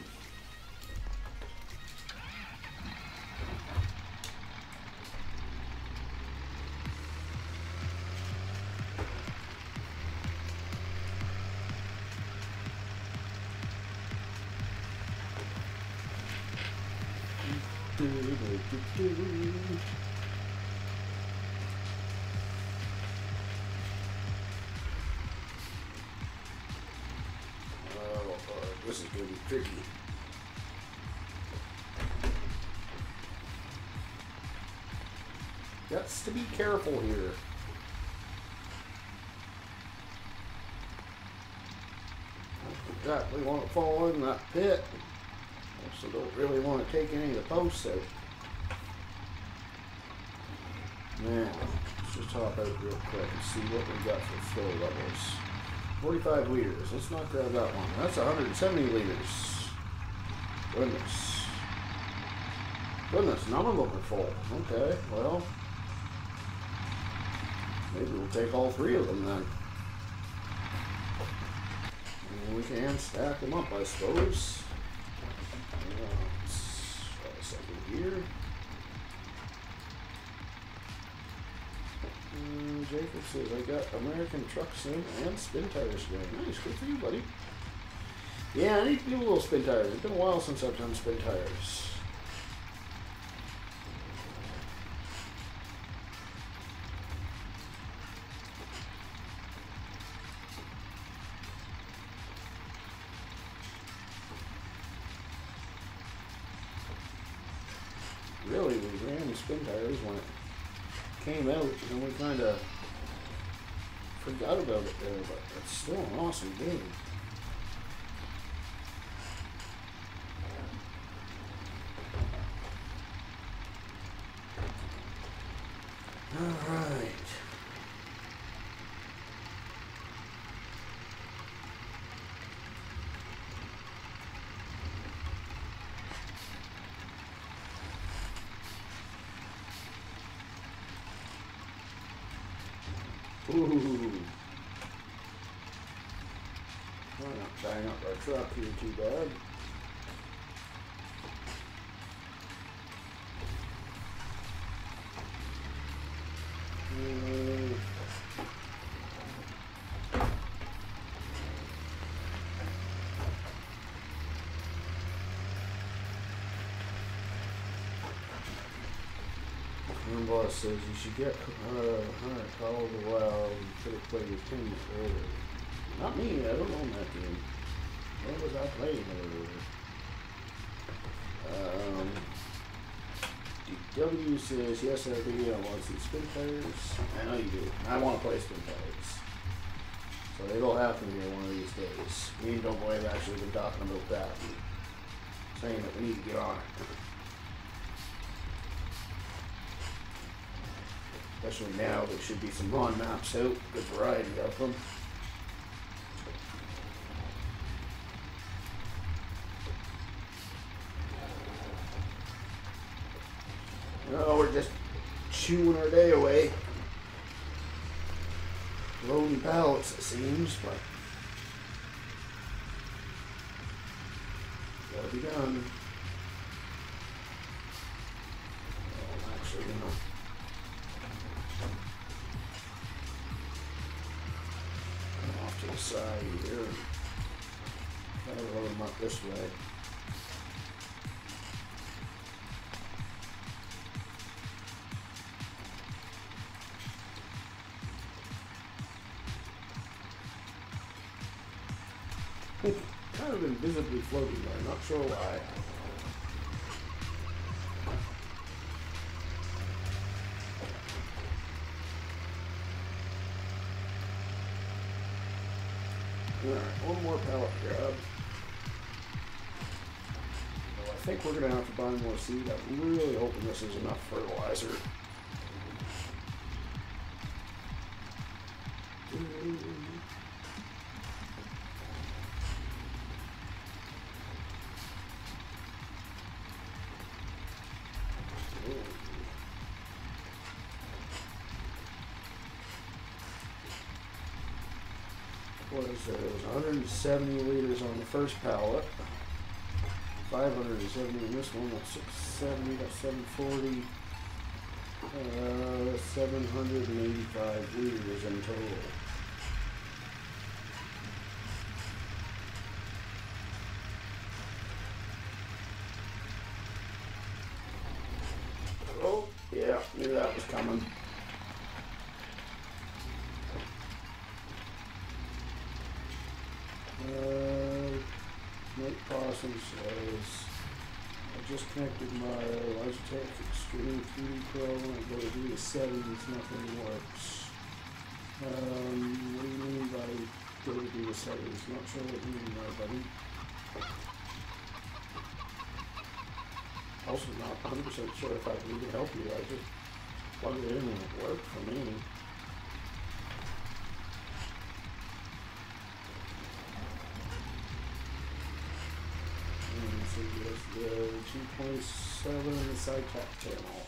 To be careful here. Exactly want to fall in that pit. Also don't really want to take any of the posts out. Now, let's just hop out real quick and see what we got for flow levels. 45 liters. Let's not grab that one. That's 170 liters. Goodness. Goodness, none of them are full. Okay, well. Maybe we'll take all three of them then. And we can stack them up, I suppose. Uh, second here. Uh, Jacob says, I got American truck sim and Spintires going. Nice, good for you, buddy. Yeah, I need to do a little Spintires. It's been a while since I've done Spintires. Still an awesome game. All right. Ooh. We're not up our truck here too bad. Mm. Boss says you should get uh, Hunter Call of the Wild and should have played with Tim earlier. Not me, I don't own that game. When was I playing earlier? Um, DW says, yes I do, I want to see spin tires. I know you do. I want to play Spintires. So it'll happen here one of these days. Me and Doughboy have actually been talking about that. Saying that we need to get on it. Especially now, there should be some lawn maps out, good variety of them. Kind of invisibly floating there, not sure why. Alright, one more pallet grab. I think we're going to have to buy more seed. I'm really hoping this is enough fertilizer. 170 liters on the first pallet. 570 in this one. That's 670. That's 740. Uh, 785 liters in total. Oh, yeah, knew that was coming. Uh, Night Possum says, I just connected my Logitech Extreme 3D Pro and I go to do the settings, nothing works. Um, what do you mean by go to do the settings? Not sure what you mean there, buddy. Also not 100% sure if I can even help you. I just plugged it in and it worked for me. And so there's the 2.7 side tap channel.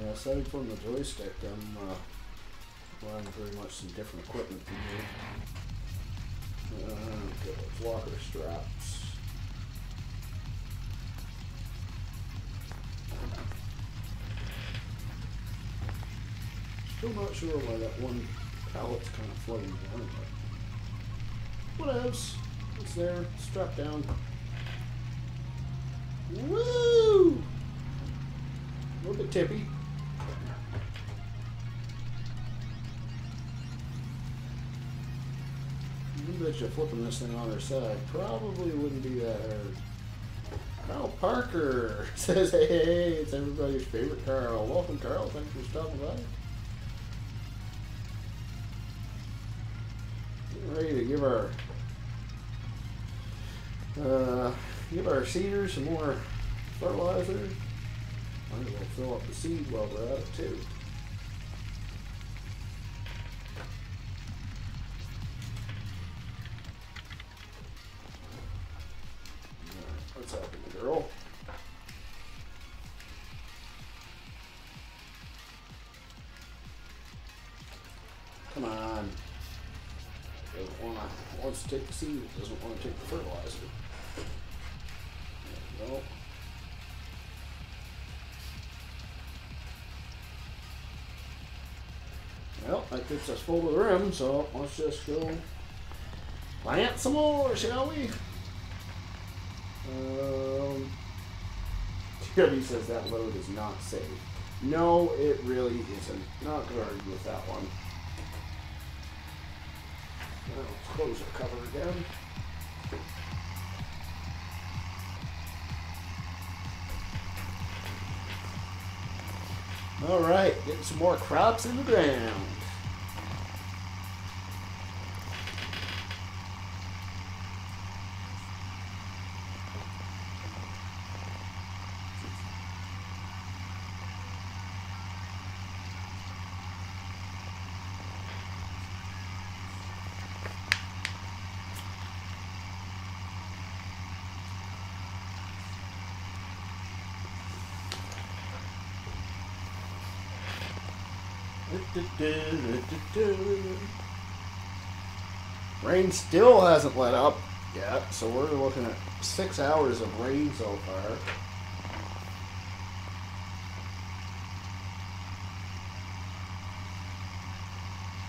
Yeah, aside from the joystick, I'm uh, running pretty much some different equipment from here. Uh, locker straps. Still not sure why that one pallet's kind of floating around whatevs. It's there, strapped down. Woo! A little bit tippy. I bet you flipping this thing on her side probably wouldn't be that hard. Carl Parker says, hey, hey, it's everybody's favorite Carl. Welcome, Carl. Thanks for stopping by. Getting ready to give our uh, give our seeders some more fertilizer. Might as well fill up the seed while we're at it too. What's happening, girl? Come on. Doesn't wanna wants to take the seed, doesn't wanna take the fertilizer. That gets us full to the rim, so let's just go plant some more, shall we? Um, says that load is not safe. No, it really isn't. Not gonna argue with that one. Let's close our cover again. All right, getting some more crops in the ground. Rain still hasn't let up yet, so we're looking at six hours of rain so far.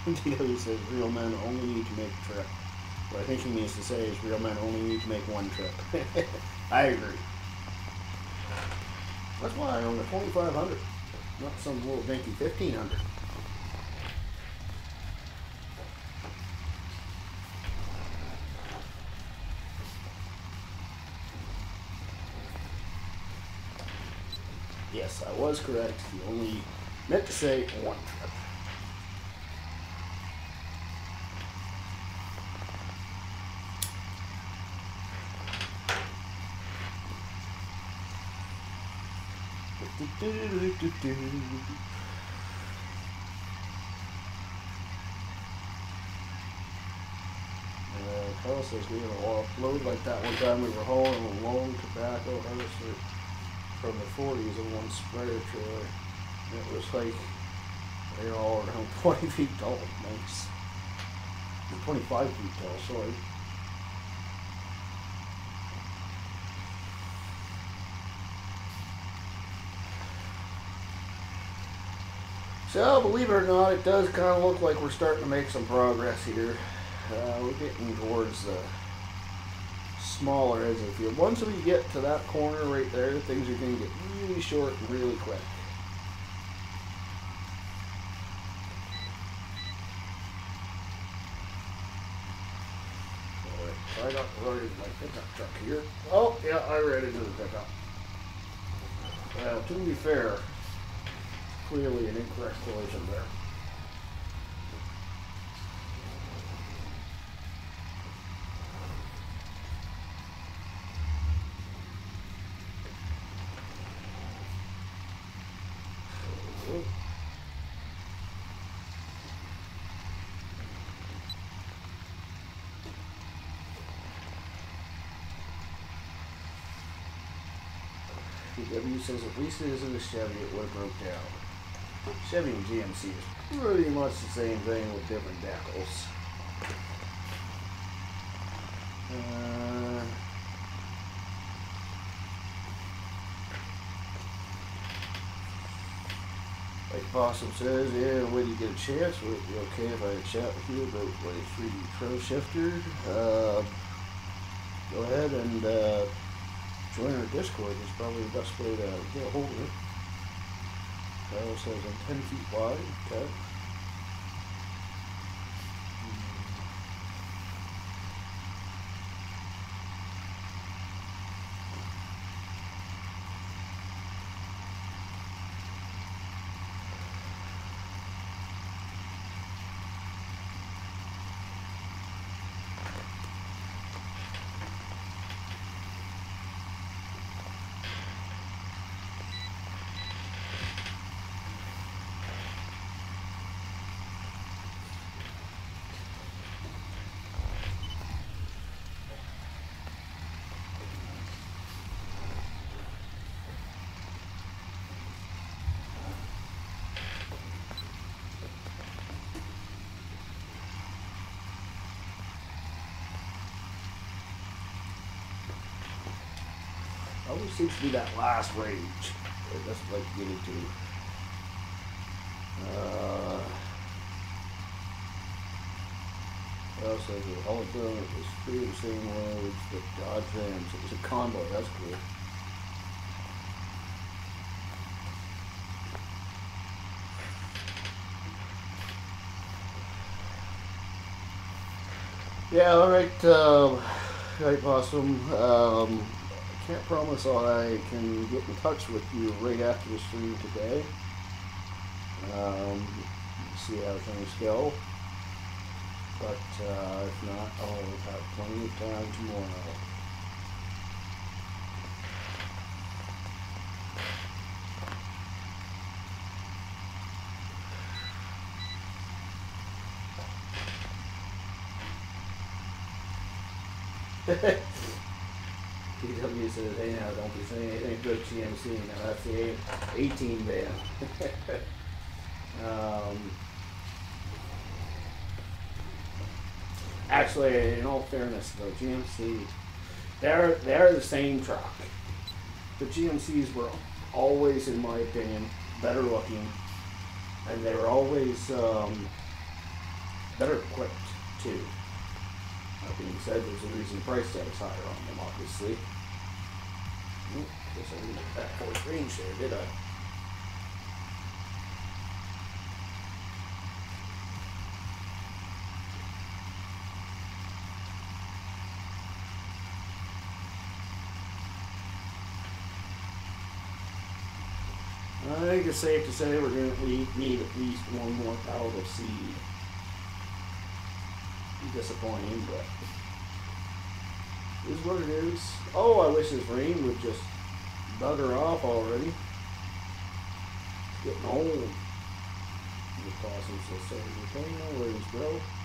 DW says real men only need to make a trip. What I think he means to say is real men only need to make one trip. I agree. That's why I own a 2500, not some little dinky 1500. Yes, I was correct. He only meant to say one trip. Uh, Carl says we had a load like that one time we were hauling a long tobacco harvester from the 40s in one sprayer trailer. It was like, they were all around 20 feet tall. Nice. 25 feet tall, sorry. So, believe it or not, it does kind of look like we're starting to make some progress here. Uh, we're getting towards the smaller of the field. Once we get to that corner right there, things are going to get really short really quick. I got my pickup truck here. Oh, yeah, I ready to do the pickup. Well, to be fair, clearly an incorrect collision there. PW says at least it isn't a Chevy, it would have broke down. Chevy and GMC is pretty much the same thing with different decals. Uh, Night Possum says, yeah, when you get a chance, would it be okay if I chat with you about my 3D Pro shifter? Uh, go ahead and uh, join our Discord. It's probably the best way to get a hold of it. Barrel says I'm 10 feet wide. Okay. Always seems to be that last range. That's like getting to. Uh, also, the whole thing it was free the same with the Dodge Rams. It was a convoy. That's cool. Yeah, all right, uh, right, Possum. Um, can't promise I can get in touch with you right after the stream today. Um, see how things go. But uh, if not, I'll have plenty of time tomorrow. It's a, a good GMC. Now that's the 18 van. um, actually, in all fairness, though, GMC, they're they're the same truck. The GMCs were always, in my opinion, better looking, and they were always um, better equipped too. That being said, there's a reason the price tag is higher on them, obviously. Guess I didn't fourth range there, did I? I think it's safe to say we're going to need at least one more pallet of seed. Disappointing, but is what it is. Oh, I wish this rain would just bugger off already. It's getting old. The possums will say, okay, no worries, bro. Reed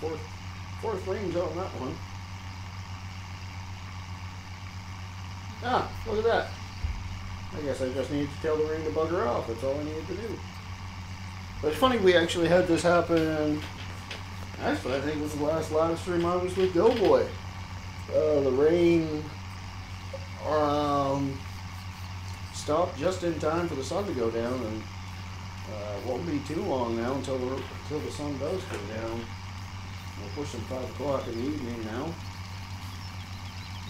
fourth, fourth range on that one. Ah, look at that. I guess I just need to tell the ring to bugger off. That's all I needed to do. But it's funny, we actually had this happen. Actually, I think it was the last live stream I was with Doughboy. Uh, the rain um, stopped just in time for the sun to go down, and uh, won't be too long now until the until the sun does go down. We're pushing five o'clock in the evening now.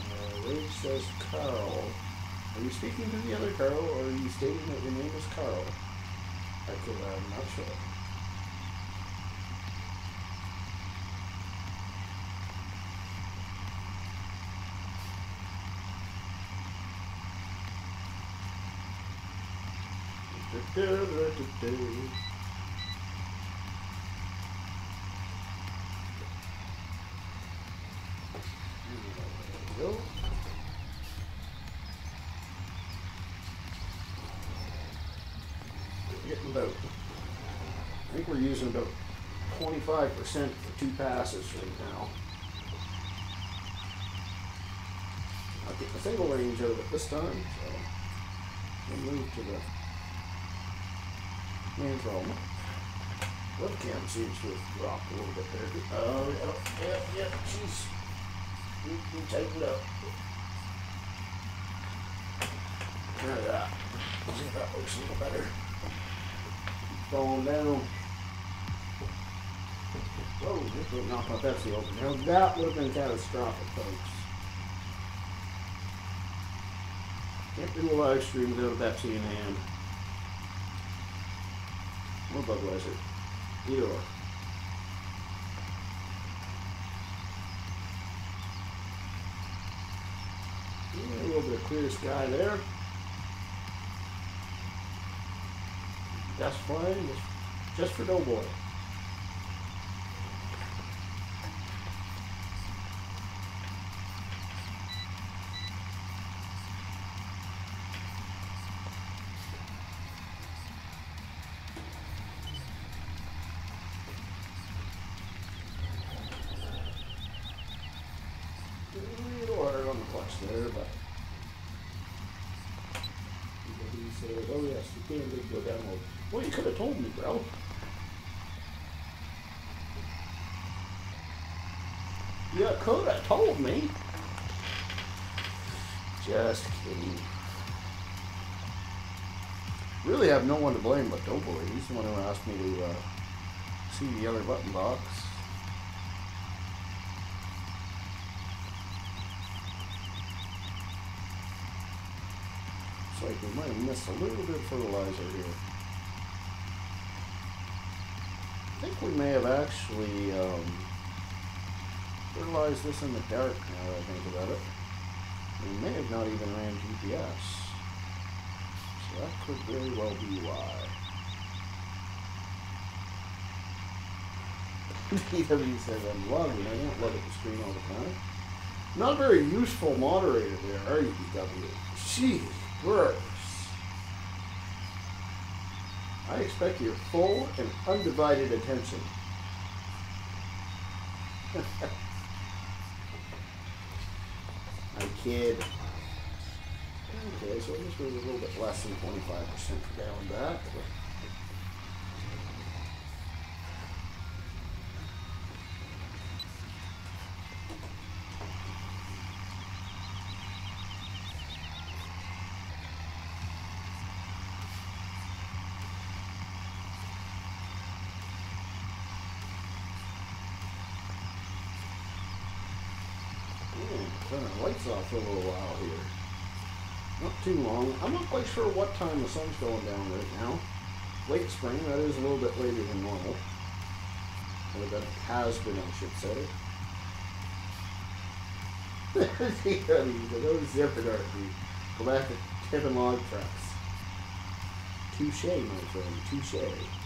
Uh, Rage says Carl. Are you speaking to the other Carl, or are you stating that your name is Carl? I could, I'm not sure. 25% for two passes right now. I get the single range out of it this time, so we'll move to the main problem. Webcam seems to have dropped a little bit there. Oh, yeah, yeah, yeah, jeez. We can tighten up. Look at that. See if that looks a little better. Falling down. Whoa, this would knock my Pepsi over. Now that would have been catastrophic, folks. Can't do a live stream without a Pepsi in hand. Or Budweiser. Either or. Yeah, a little bit of clear sky there. That's fine, just, for Doughboy. Could have told me. Just kidding. Really have no one to blame but Doughboy. He's the one who asked me to uh, see the other button box. It's like we might have missed a little bit of fertilizer here. I think we may have actually um, fertilized this in the dark now that I think about it. We may have not even ran GPS. So that could very well be why. DW says I'm logging. I don't look at the screen all the time. Not a very useful moderator there, are you, DW? Gee, gross. I expect your full and undivided attention. I kid. Okay, so this was a little bit less than 25% down back. For a little while here. Not too long. I'm not quite sure what time the sun's going down right now. Late spring, that is a little bit later than normal. Or that has been, I should say. Those zipping RP. Go back to tipping log trucks. Touche, my friend, touche.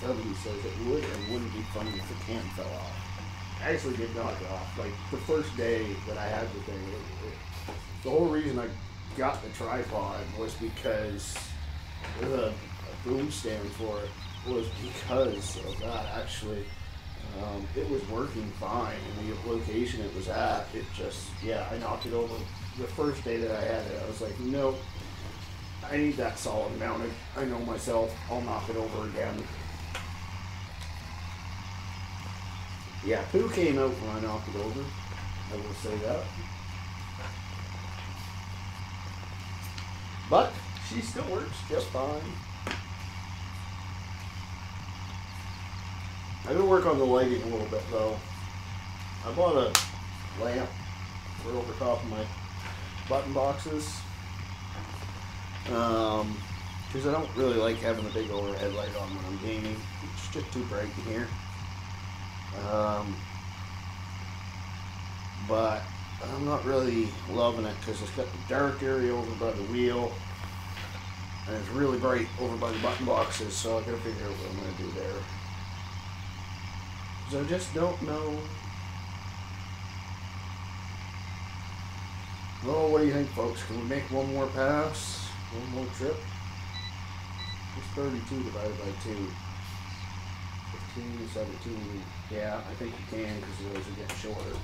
CW says it would and wouldn't be funny if the can fell off. I actually did knock it off. Like the first day that I had the thing, it, it, the whole reason I got the tripod was because the boom stand for it was because of that. Actually, um, it was working fine, in the location it was at, it just yeah, I knocked it over. The first day that I had it, I was like, nope. I need that solid mounted. I know myself. I'll knock it over again. Yeah, poo came out when I knocked it over. I will say that. But she still works just fine. I'm gonna work on the lighting a little bit though. I bought a lamp for over top of my button boxes. Um, because I don't really like having a big overhead light on when I'm gaming. It's just too bright in here. Um, but I'm not really loving it because it's got the dark area over by the wheel and it's really bright over by the button boxes so I gotta figure out what I'm gonna do there. So I just don't know. Oh, what do you think folks? Can we make one more pass? One more trip? It's 32 divided by 2. 15, 17. Yeah, I think you can because those are getting shorter.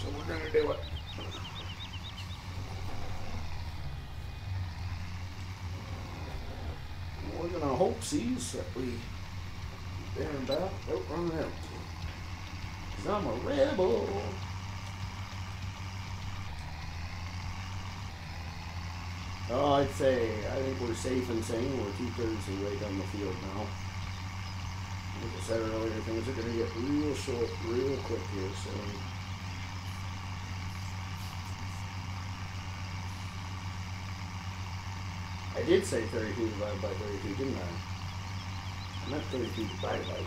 So we're going to do it. We're going to hope sees that we there and back run out. Because I'm a rebel. Oh, I'd say I think we're safe and sane. We're two thirds of the way down the field now. Like I said earlier, things are going to get real short, real quick here soon. I did say 32 divided by 32, didn't I? I meant 32 divided by 2.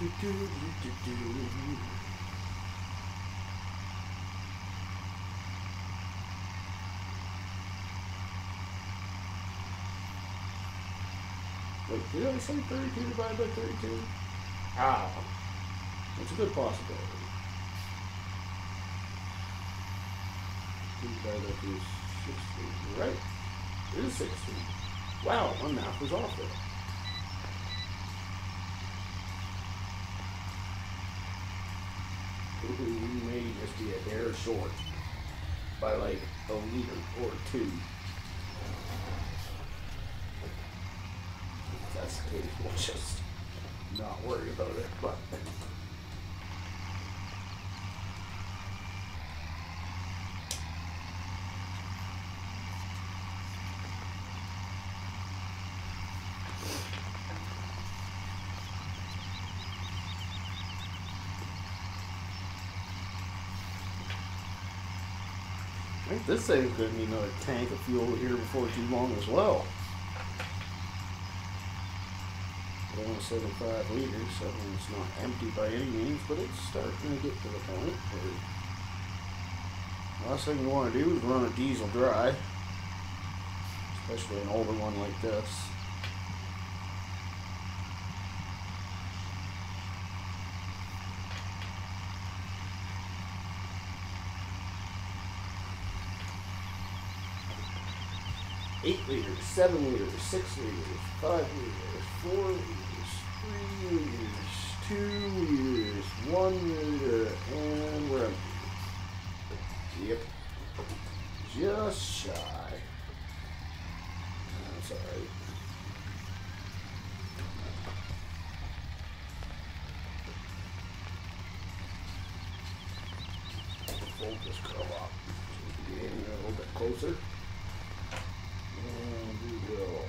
Do, do, do, do, do. Wait, did I say 32 divided by 32? Ah, that's a good possibility. 2 divided by 2 is 16. You're right. It is 16. Wow, my math was off there. Ooh, we may just be a hair short by like a liter or two. We'll just not worry about it. But this thing's going to need another tank of fuel here before too long as well. 175 liters, so it's not empty by any means, but it's starting to get to the point where last thing you want to do is run a diesel dry, especially an older one like this. eight liters, seven liters, six liters, five liters, four liters, three liters, two liters, one liter, and we're empty. Yep. Just shy. That's alright. Fold this curl up so we can get in there a little bit closer. And we will.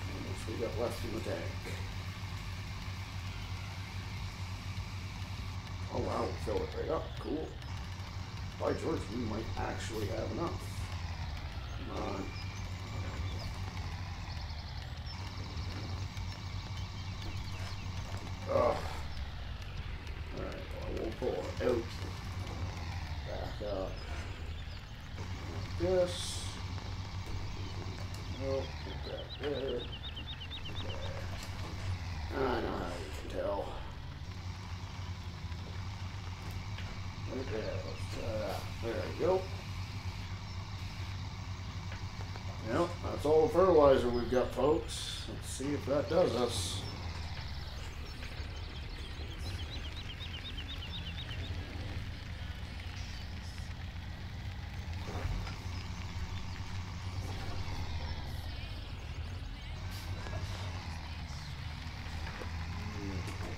How much we got left in the tank? Oh wow, we filled it right up. Cool. By George, we might actually have enough. Come on. Oh. Alright, well, we'll pull it out. Back up. Like this. Nope, put that there. There. I know how you can tell. Right there, let's try that. There you go. Yep, that's all the fertilizer we've got, folks. Let's see if that does us.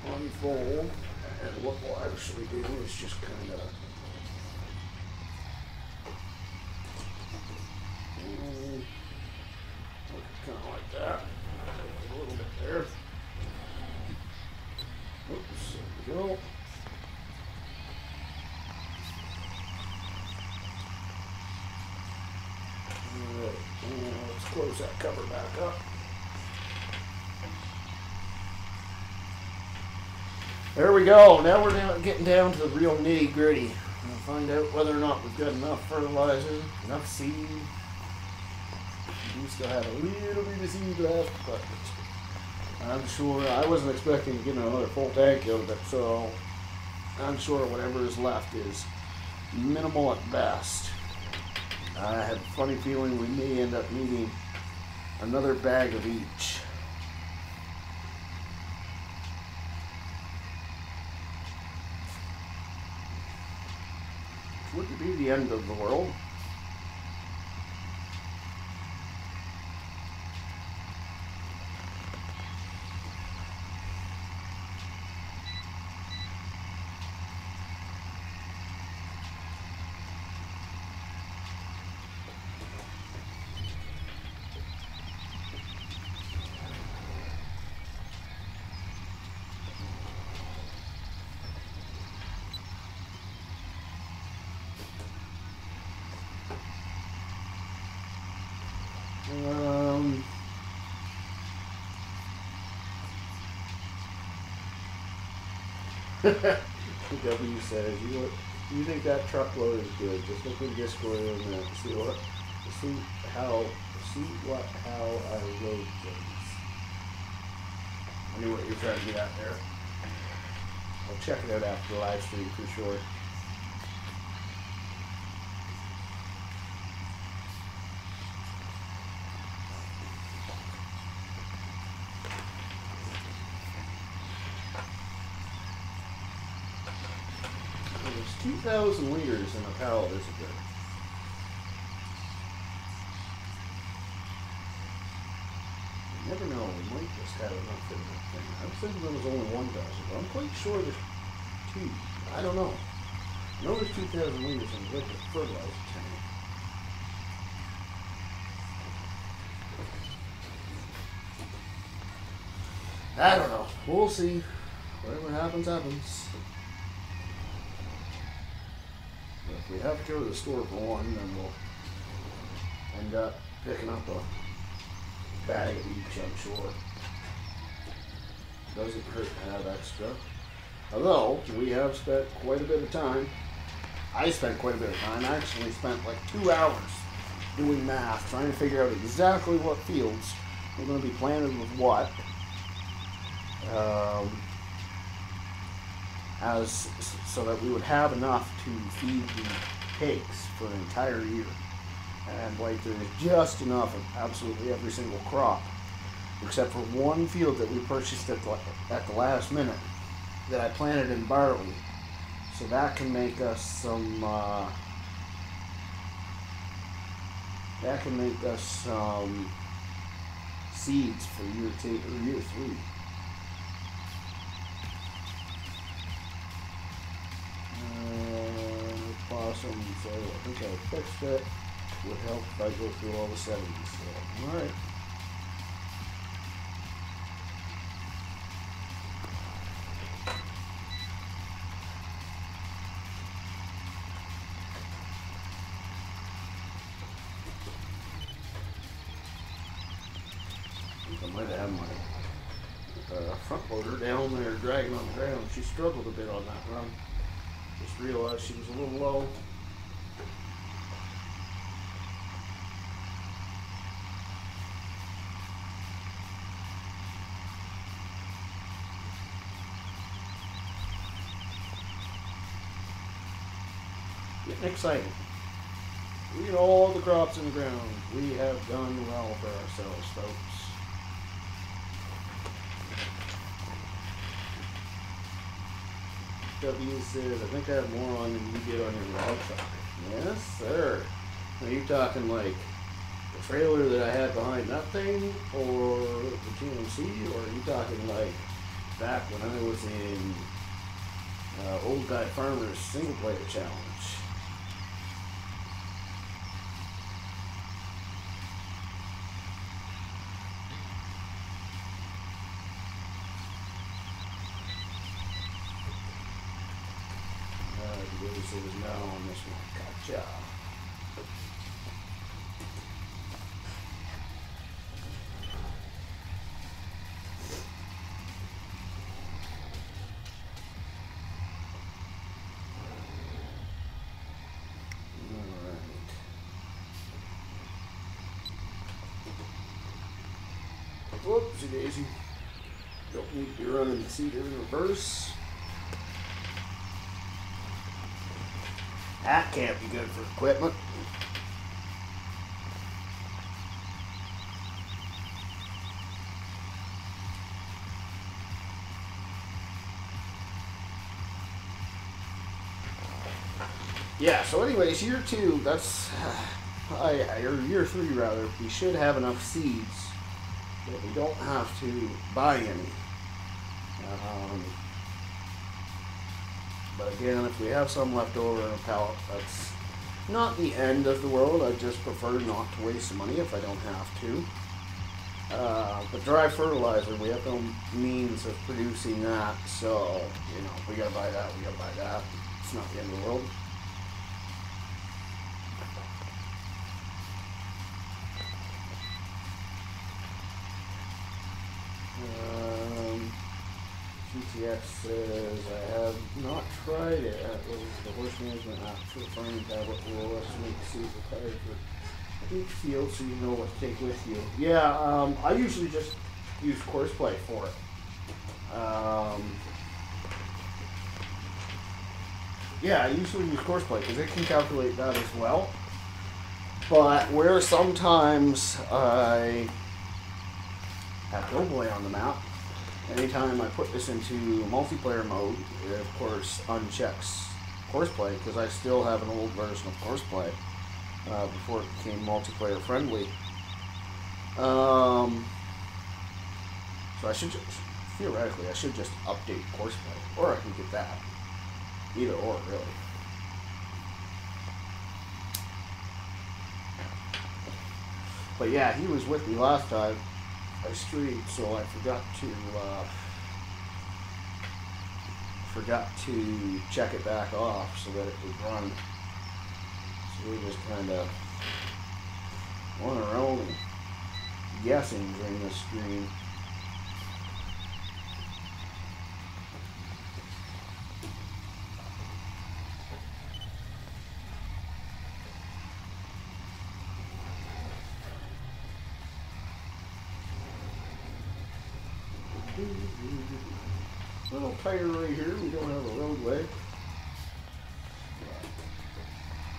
unfold and what we'll actually do is just kind of kind of like that a little bit there oops there we go all right and let's close that cover back up There we go. Now we're down, getting down to the real nitty gritty. We'll find out whether or not we've got enough fertilizer, enough seed. We still have a little bit of seed left, but I'm sure I wasn't expecting to get another full tank of it, so I'm sure whatever is left is minimal at best. I have a funny feeling we may end up needing another bag of each. wouldn't be the end of the world. Um, W says you look, you think that truckload is good? Just look in Discord and see what see how see what how I load things. I knew what you were trying to get out there. I'll check it out after the live stream for sure. There's 2,000 liters in a pallet, isn't there? You never know, we might just have enough in that thing. I was thinking there was only 1,000, but I'm quite sure there's two. I don't know. I know there's 2,000 liters in liquid fertilizer tank. I don't know. We'll see. Whatever happens, happens. If we have to go to the store for one, then we'll end up picking up a bag of each, I'm sure. Doesn't hurt to have extra. Although, we have spent quite a bit of time. I spent quite a bit of time. I actually spent like two hours doing math, trying to figure out exactly what fields we're going to be planted with what. Um, as so that we would have enough to feed the pigs for an entire year. And like there's just enough of absolutely every single crop, except for one field that we purchased at the, at the last minute that I planted in barley. So that can make us some. Uh, that can make us some seeds for year two or year three. Possum, so I think I fixed it. Would help if I go through all the settings. So, all right. I might have my uh, front loader down there dragging on the ground. She struggled a bit on that run. Realized she was a little low. Getting excited. We get all the crops in the ground. We have done well for ourselves, folks. W says, I think I have more on than you did on your log truck. Yes, sir. Are you talking like the trailer that I had behind that thing, or the GMC, or are you talking like back when I was in uh, Old Guy Farmer's single player challenge? Uh, the way it was no on this Alright. Whoopsie daisy. Don't need to be running the seat in reverse. That can't be good for equipment. Yeah, so anyways, year two, that's, I, or year three rather, we should have enough seeds that we don't have to buy any. Um, but again, if we have some left over in a pallet, that's not the end of the world. I just prefer not to waste money if I don't have to. Uh, but dry fertilizer, we have no means of producing that, so, you know, we gotta buy that, we gotta buy that. It's not the end of the world. Um, GTX says, I have not tried it. That was the horse management app for farming tablet will estimate the seeds required for each field so you know what to take with you. Yeah, um, I usually just use Courseplay for it. Um, yeah, I usually use Courseplay because it can calculate that as well. But where sometimes I have Doughboy on the map, anytime I put this into multiplayer mode, it of course unchecks Courseplay because I still have an old version of Courseplay uh, before it became multiplayer friendly. Um, so I should just, theoretically, I should just update Courseplay, or I can get that. Either or, really. But yeah, he was with me last time. I streamed, so I forgot to uh, forgot to check it back off so that it would run So we just kind of on our own guessing during this stream. Little tighter right here. We don't have a roadway.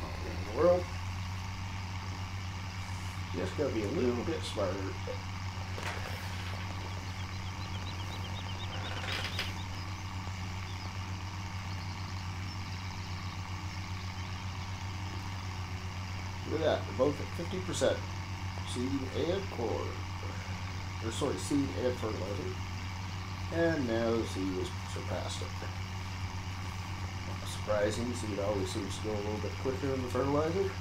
Not in the world. Just gotta be a little bit smarter. Look at that, they're both at fifty percent. Seed and core. Or sorry, seed and fertilizer. And now seed has surpassed it. Not surprising, seed always seems to go a little bit quicker than the fertilizer.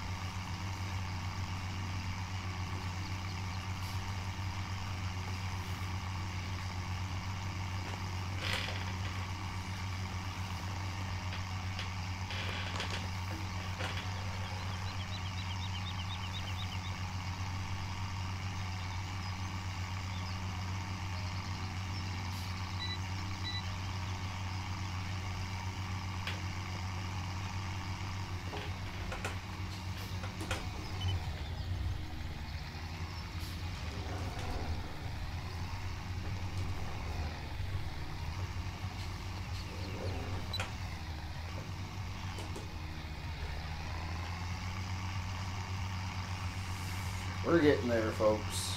We're getting there, folks.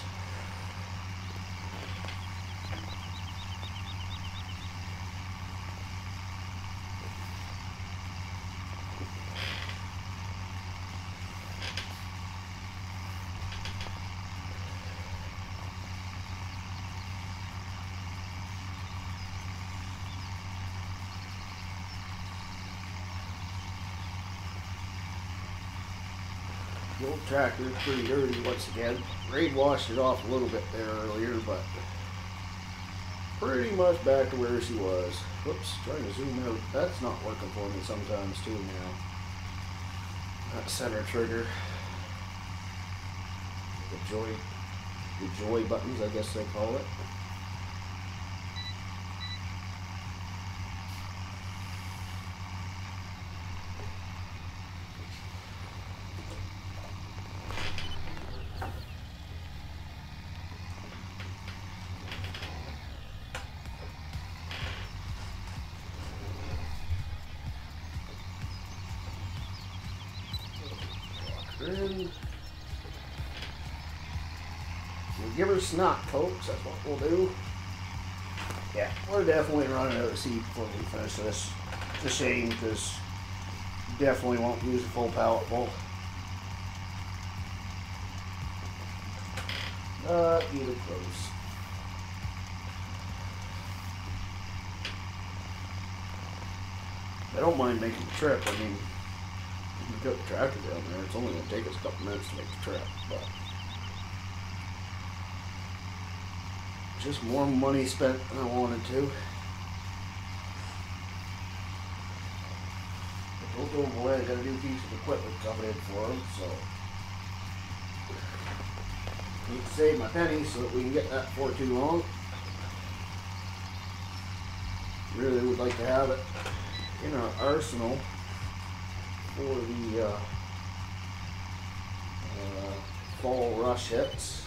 The old tractor is pretty dirty once again. Raid washed it off a little bit there earlier, but pretty much back to where she was. Whoops, trying to zoom out. That's not working for me sometimes too now. That center trigger. The joy, the joy buttons, I guess they call it. And we'll give her snot, folks. That's what we'll do. Yeah, we're definitely running out of seed before we finish this. It's a shame because definitely won't use a full pallet full. Uh, either close. I don't mind making the trip. I mean, we got the tractor down there. It's only going to take us a couple minutes to make the trip, but just more money spent than I wanted to. But don't go away. I got a new piece of equipment coming in for them, so need to save my pennies so that we can get that for too long. Really would like to have it in our arsenal for the uh, uh, fall rush hits.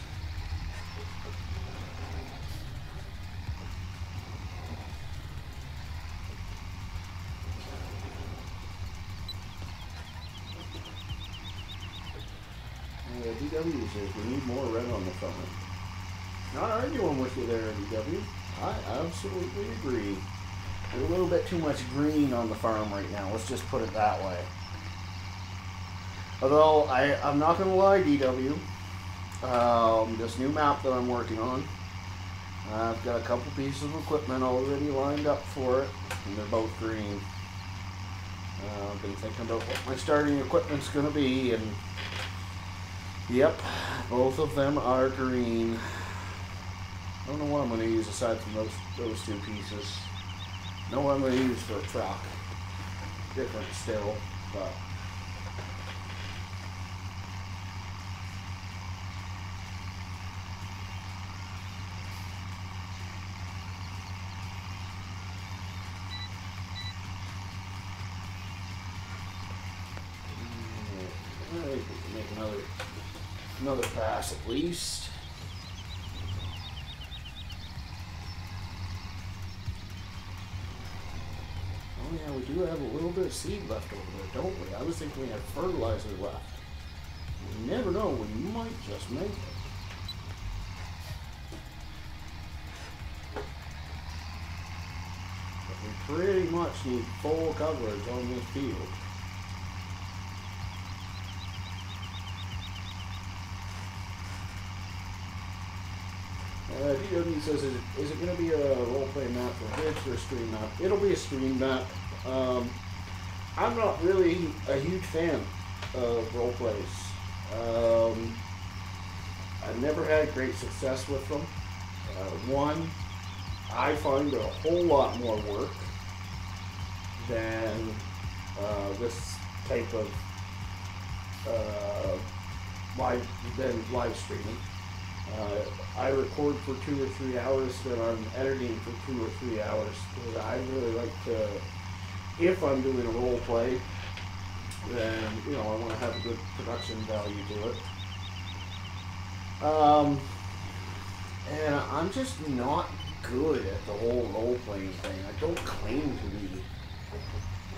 Yeah, Says we need more red on the front. Not arguing with you there, DW. I absolutely agree. A little bit too much green on the farm right now. Let's just put it that way. Although I, I'm not gonna lie, DW. Um, this new map that I'm working on, I've got a couple pieces of equipment already lined up for it, and they're both green. Uh, I've been thinking about what my starting equipment's gonna be, and yep, both of them are green. I don't know what I'm gonna use aside from those those two pieces. Know what I'm gonna use for a truck. Different still, but at least. Oh yeah, we do have a little bit of seed left over there, don't we? I was thinking we had fertilizer left. We never know, we might just make it. But we pretty much need full coverage on this field. DW says, is it, going to be a role-play map for Hits or a stream map? It'll be a stream map. Um, I'm not really a huge fan of role-plays. Um, I've never had great success with them. Uh, one, I find a whole lot more work than uh, this type of uh, live than live streaming. Uh, I record for two or three hours, then I'm editing for two or three hours. I really like to, if I'm doing a role play, then you know I want to have a good production value to it. Um, and I'm just not good at the whole role playing thing. I don't claim to be.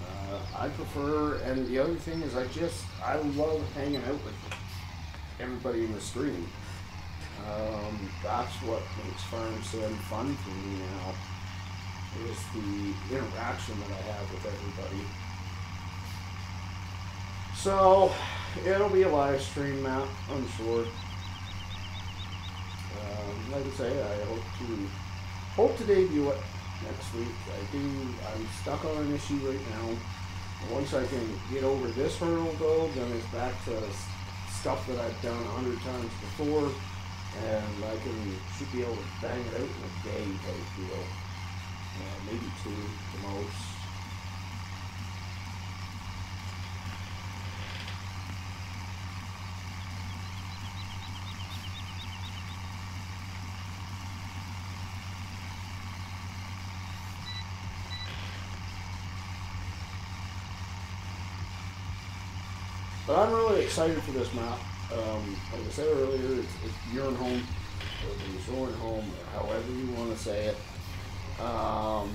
Uh, I prefer, and the other thing is, I just I love hanging out with everybody in the stream. Um, that's what makes Farm Sim fun for me now. Is the interaction that I have with everybody. So it'll be a live stream map, I'm sure. Um, like I say, I hope to hope to debut it next week. I do. I'm stuck on an issue right now. Once I can get over this hurdle, though, then it's back to stuff that I've done a hundred times before, and I can should be able to bang it out in a day type deal. Uh, maybe two, the most. But I'm really excited for this map. Um, like I said earlier, it's, it's your home, or the Zoran home, or however you want to say it. Um,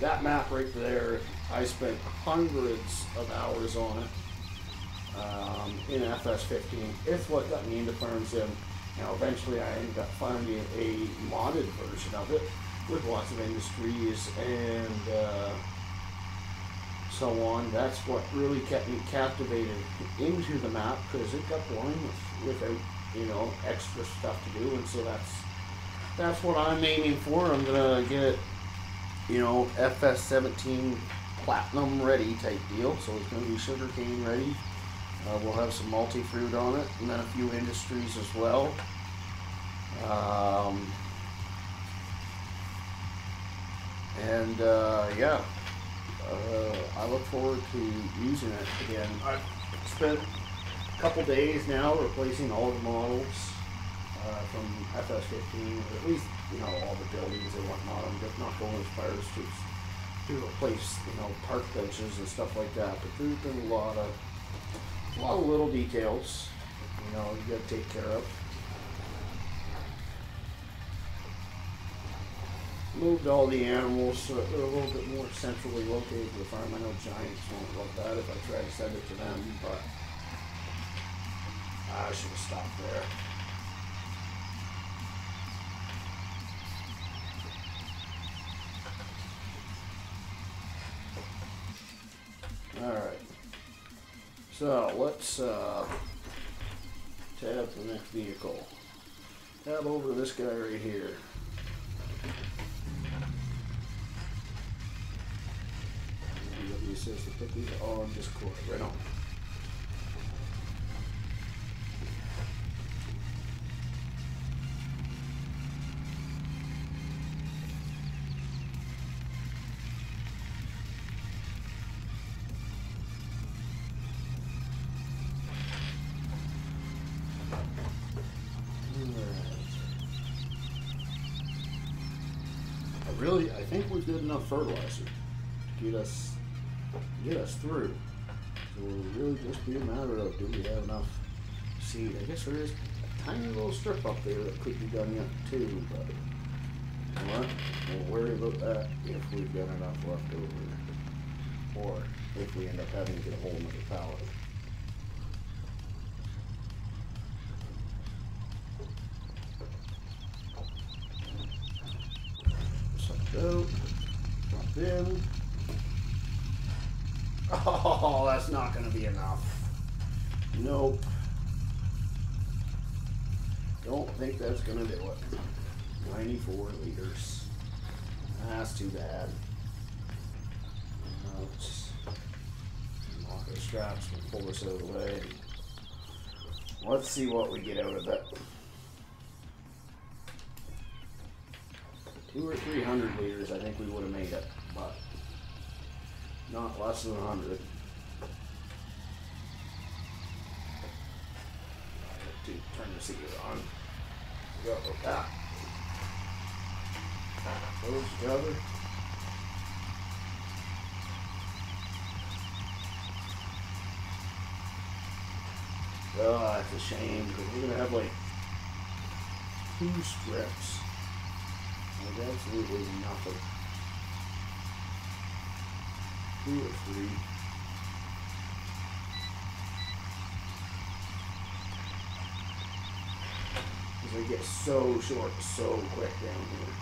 that map right there, I spent hundreds of hours on it um, in FS15. It's what got me into Farm Sim. Now, eventually, I ended up finding a modded version of it with lots of industries and. Uh, so on. That's what really kept me captivated into the map because it got boring with, without you know extra stuff to do, and so that's that's what I'm aiming for. I'm gonna get you know FS17 platinum ready type deal. So it's gonna be sugarcane ready. Uh, we'll have some multi fruit on it, and then a few industries as well. Um, and uh, yeah, uh, I look forward to using it again. I've spent a couple days now replacing all the models uh, from FS15, or at least you know all the buildings and whatnot. I'm just not going as far as to to replace you know park benches and stuff like that. But there's been a lot of a lot of little details you know you got to take care of. Moved all the animals so they're a little bit more centrally located to the farm. I know Giants won't love that if I try to send it to them, but I should have stopped there. Alright. So let's uh, tab the next vehicle. Tab over to this guy right here. He says to put these on Discord. Right on. Do we have enough seed. I guess there is a tiny little strip up there that could be done yet too, but what? We'll worry about that if we've got enough left over. Or if we end up having to get a whole nother pallet. Suck out. Drop in. Oh, that's not gonna be enough. Nope. Don't think that's gonna do it. 94 liters. That's too bad. Let's lock our straps and pull this out of the way. Let's see what we get out of it. Two or three hundred liters, I think we would have made it, but not less than a hundred. to the seat on. Go that. Close together. Oh, that's a shame because we're gonna have like two strips. Like absolutely nothing. Two or three. They get so short so quick down here.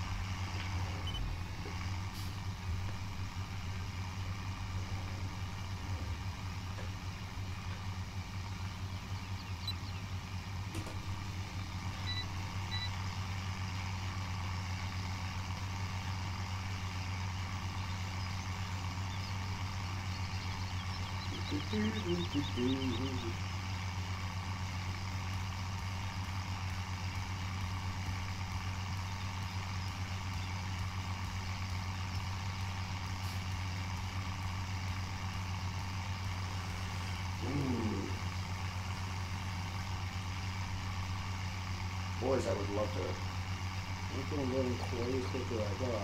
Mm. Boys, I would love to. Make them run quite as quick as I got.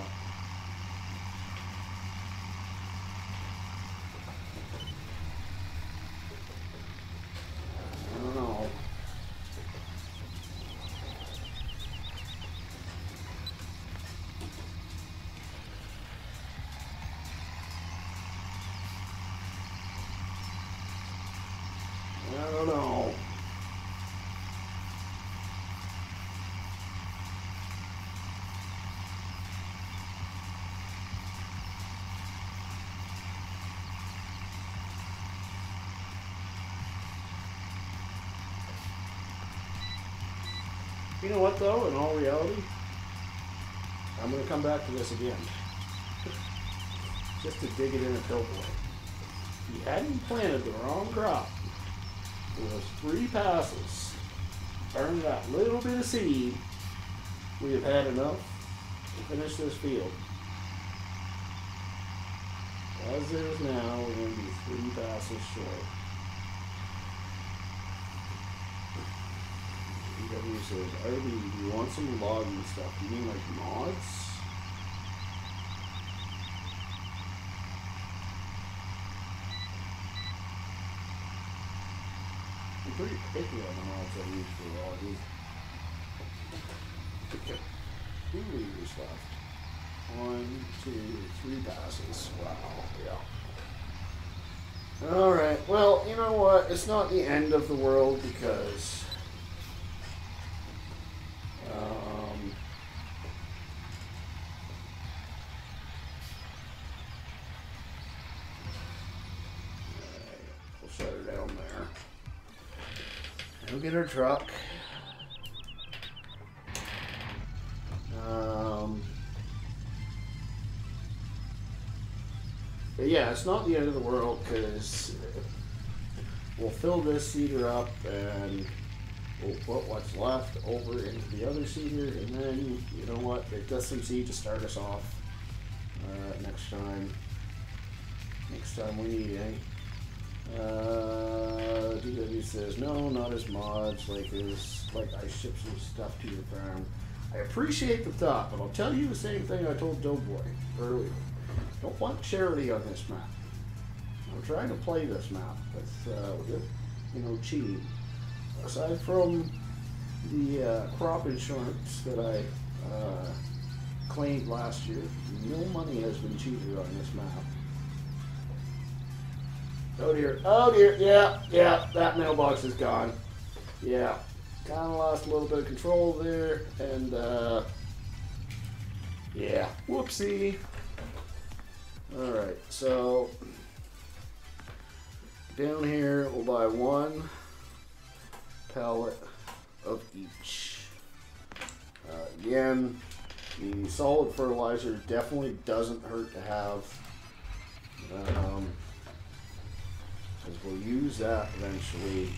I don't know. I don't know. You know what though, in all reality, I'm gonna come back to this again. Just to dig it in a doughboy. If you hadn't planted the wrong crop, with those three passes, turned that little bit of seed, we have had enough to finish this field. As it is now, we're gonna be three passes short. EW says, RB, do you want some logging stuff? You mean like mods? I'm pretty picky on the mods I use for logging. Two liters left. One, two, three passes. Wow, yeah. Alright, well, you know what? It's not the end of the world because truck. Um, yeah, it's not the end of the world because we'll fill this seeder up and we'll put what's left over into the other seeder, and then you know what? It does some seed to start us off uh, next time. Next time we need any. Uh, DW says no, not as mods. Like as like I ship some stuff to your farm. I appreciate the thought, but I'll tell you the same thing I told Doughboy earlier. Don't want charity on this map. I'm trying to play this map with, uh, with you know, cheating. aside from the uh, crop insurance that I uh, claimed last year, no money has been cheated on this map. Oh dear, oh dear, yeah, yeah, that mailbox is gone. Yeah, kind of lost a little bit of control there, and uh, yeah, whoopsie. Alright, so down here we'll buy one pallet of each. Uh, again, the solid fertilizer definitely doesn't hurt to have. Um, because we'll use that eventually.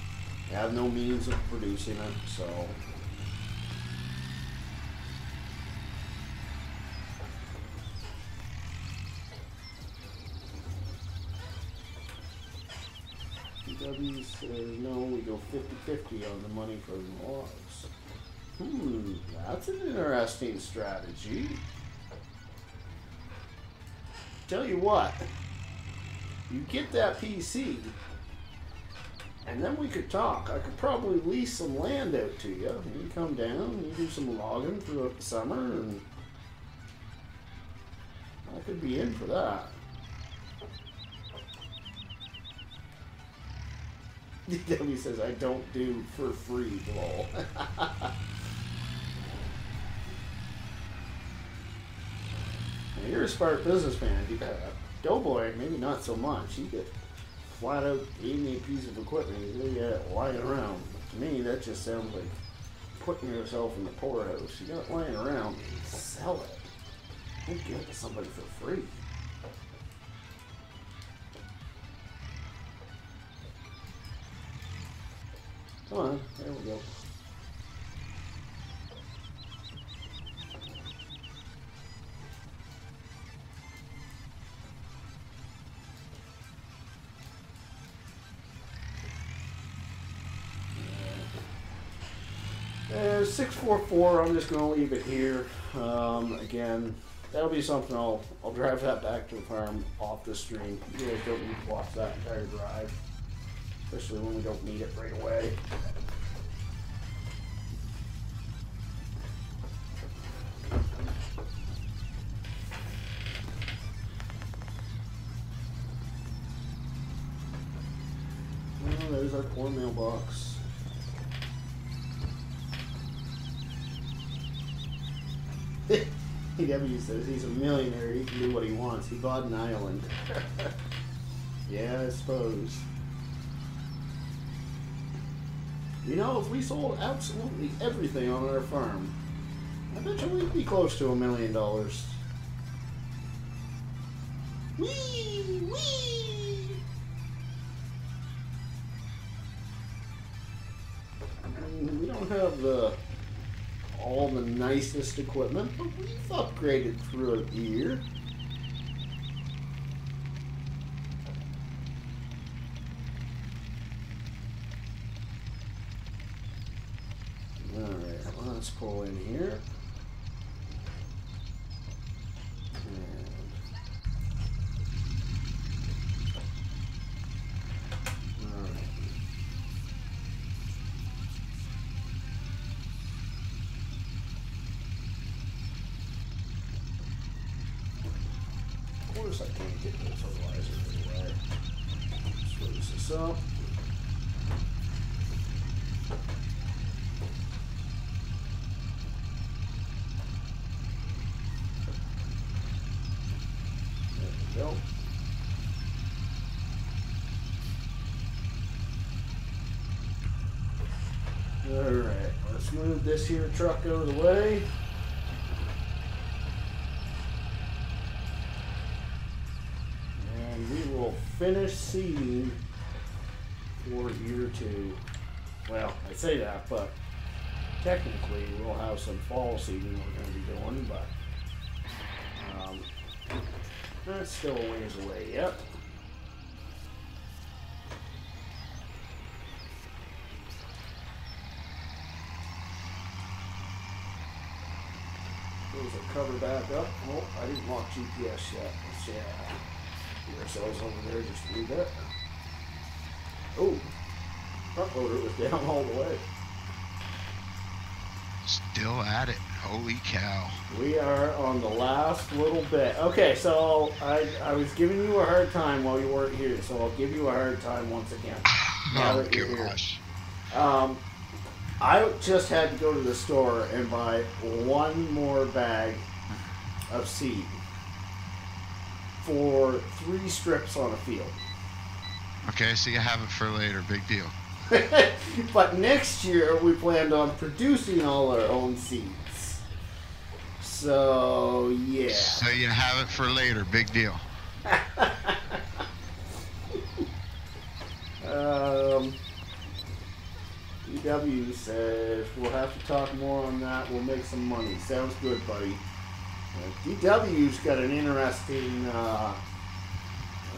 We have no means of producing it, so PW says no, we go 50-50 on the money for the logs. Hmm, that's an interesting strategy. Tell you what, you get that PC, and then we could talk. I could probably lease some land out to you. You come down, you do some logging throughout the summer, and I could be in for that. Debbie says I don't do for free, lol. You're a smart businessman. You got doughboy, maybe not so much. He could flat out gave me a piece of equipment. He's gonna get it lying around. To me, that just sounds like putting yourself in the poorhouse. You got it lying around, sell it. Don't give it to somebody for free. Come on, there we go. Uh, 644, I'm just going to leave it here. Um, again, that'll be something I'll, I'll drive that back to the farm off the stream. You guys don't need to watch that entire drive, especially when we don't need it right away. EW says he's a millionaire. He can do what he wants. He bought an island. yeah, I suppose. You know, if we sold absolutely everything on our farm, I bet you we'd be close to a million dollars. Wee! Nicest equipment, but we've upgraded throughout the year. Alright, let's pull in here. And Alright. Of course I can't get no fertilizer anyway. Let's raise this up. There we go. Alright, let's move this here truck out of the way. And we will finish seeding for year two. Well, I say that, but technically we'll have some fall seeding we're going to be doing, but um, that's still a ways away yet. Cover back up. Oh, I didn't lock GPS yet. Let's uh, get ourselves over there just a little bit. Oh, front loader was down all the way. Still at it. Holy cow. We are on the last little bit. Okay, so I, I was giving you a hard time while you weren't here, so I'll give you a hard time once again. Now Oh that you're here. gosh. Um, I just had to go to the store and buy one more bag of seed for three strips on a field. Okay, so you have it for later. Big deal. but next year we planned on producing all our own seeds. So yeah. So you have it for later. Big deal. Um, EW says we'll have to talk more on that. We'll make some money. Sounds good, buddy. Uh, DW's got an interesting uh,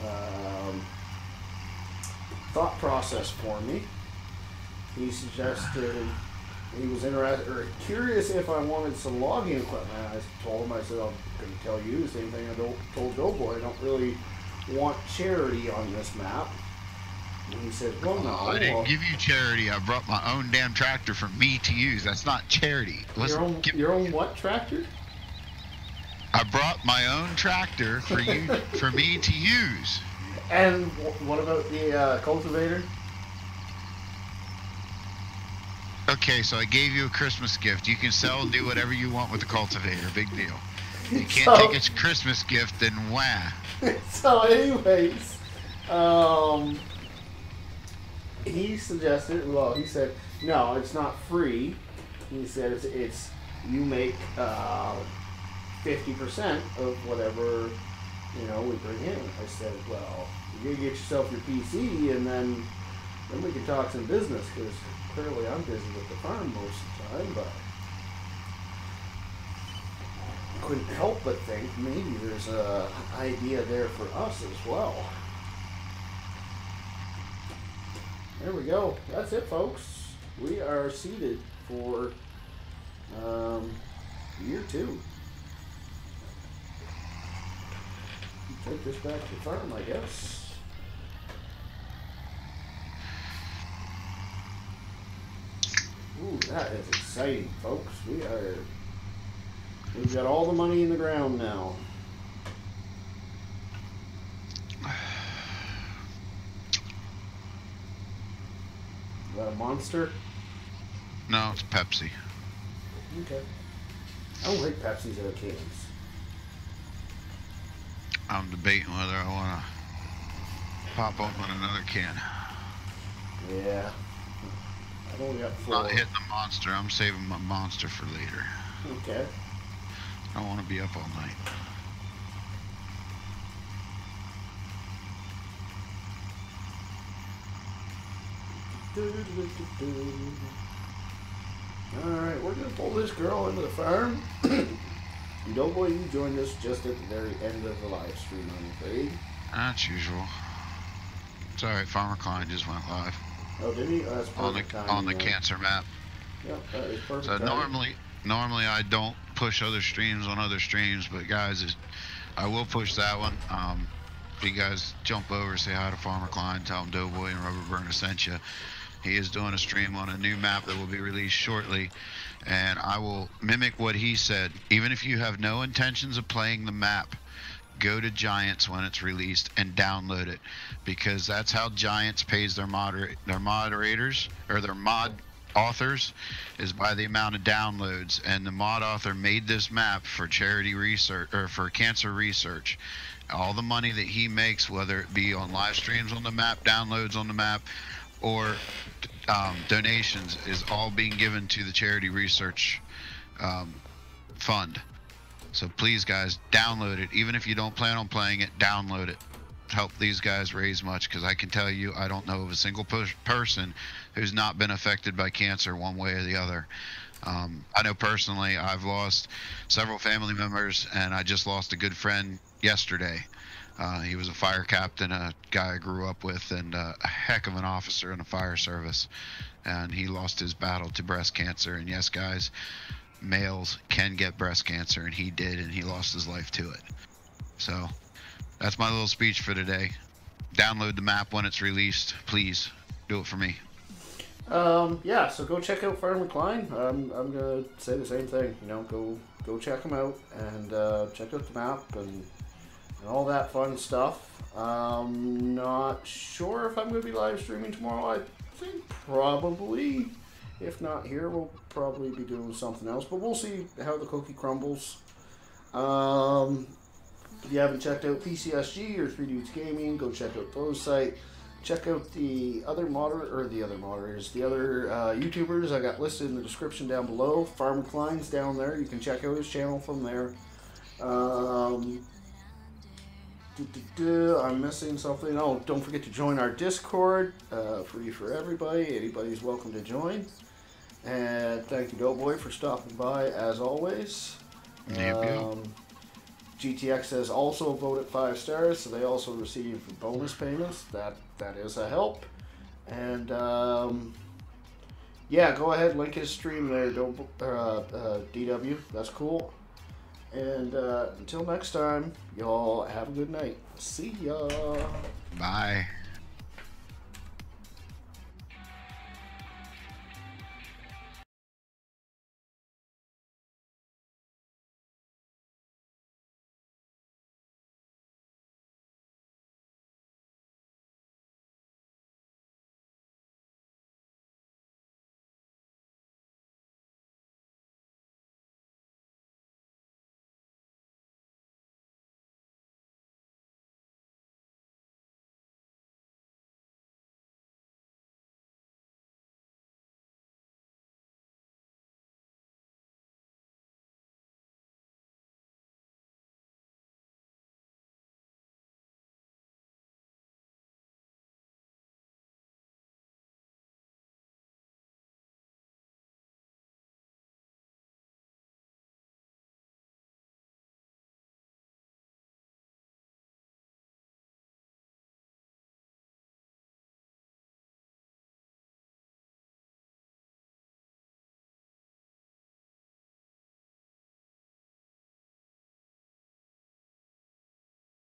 um, thought process for me. He suggested he was interested or curious if I wanted some logging equipment. I told him I said I'm going to tell you the same thing I told Doughboy. I don't really want charity on this map. And he said, "Well, no, I didn't well, give you charity. I brought my own damn tractor for me to use. That's not charity. Listen, your own your own what tractor? I brought my own tractor for you for me to use. And what about the uh, cultivator? Okay, so I gave you a Christmas gift. You can sell and do whatever you want with the cultivator. Big deal. You can't So- take a Christmas gift and wah. so, anyways, um, he suggested. Well, he said, no, it's not free. He says it's you make uh, fifty percent of whatever you know we bring in. I said, well, you get yourself your PC, and then then we can talk some business because clearly I'm busy with the farm most of the time, but. Couldn't help but think maybe there's a idea there for us as well. There we go. That's it, folks. We are seated for um, year two. Take this back to the farm, I guess. Ooh, that is exciting, folks. We are. We've got all the money in the ground now. A monster? No, it's Pepsi. Okay. I don't like Pepsi's of cans. I'm debating whether I want to pop open another can. Yeah. I've only got four. Not hitting the monster. I'm saving my monster for later. Okay. I don't want to be up all night. Alright, we're gonna pull this girl into the farm. And Doughboy, you joined us just at the very end of the live stream, I'm afraid. That's usual. It's alright, Farmer Klein just went live Oh, did he? Oh, that's on the timing, on the cancer map. Yep, that is perfect. So normally, normally I don't push other streams on other streams, but guys, I will push that one. Um, if you guys jump over, say hi to Farmer Klein, tell him Doughboy and Rubber Burner sent you. He is doing a stream on a new map that will be released shortly, and I will mimic what he said. Even if you have no intentions of playing the map, go to Giants when it's released and download it, because that's how Giants pays their moder- their moderators or their mod authors is by the amount of downloads and the mod author made this map for charity research or for cancer research all the money that he makes whether it be on live streams on the map downloads on the map or um, donations is all being given to the charity research um, fund so please guys download it even if you don't plan on playing it download it help these guys raise much because I can tell you I don't know of a single person who's not been affected by cancer one way or the other. Um, I know personally I've lost several family members and I just lost a good friend yesterday. Uh, he was a fire captain, a guy I grew up with, and uh, a heck of an officer in the fire service. And he lost his battle to breast cancer. And yes, guys, males can get breast cancer, and he did, and he lost his life to it. So that's my little speech for today. Download the map when it's released. Please do it for me. Um, yeah, so go check out Farmer Klein. I'm, I'm gonna say the same thing. You know, go go check them out and uh, check out the map and, and all that fun stuff. Um, not sure if I'm gonna be live streaming tomorrow. I think probably. If not here, we'll probably be doing something else. But we'll see how the cookie crumbles. Um, if you haven't checked out PCSG or 3 Dudes Gaming, go check out those site. Check out the other moder or the other moderators, the other uh, YouTubers I got listed in the description down below. Farmer Klein's down there. You can check out his channel from there. Um, I'm missing something. Oh, don't forget to join our Discord. Uh, free for everybody. Anybody's welcome to join. And thank you, Doughboy, for stopping by as always. Yep. Um, GTX has also voted five stars, so they also receive bonus payments. That that is a help. And um, yeah, go ahead, link his stream there, uh, uh, DW. That's cool. And uh, until next time, y'all have a good night. See ya. Bye.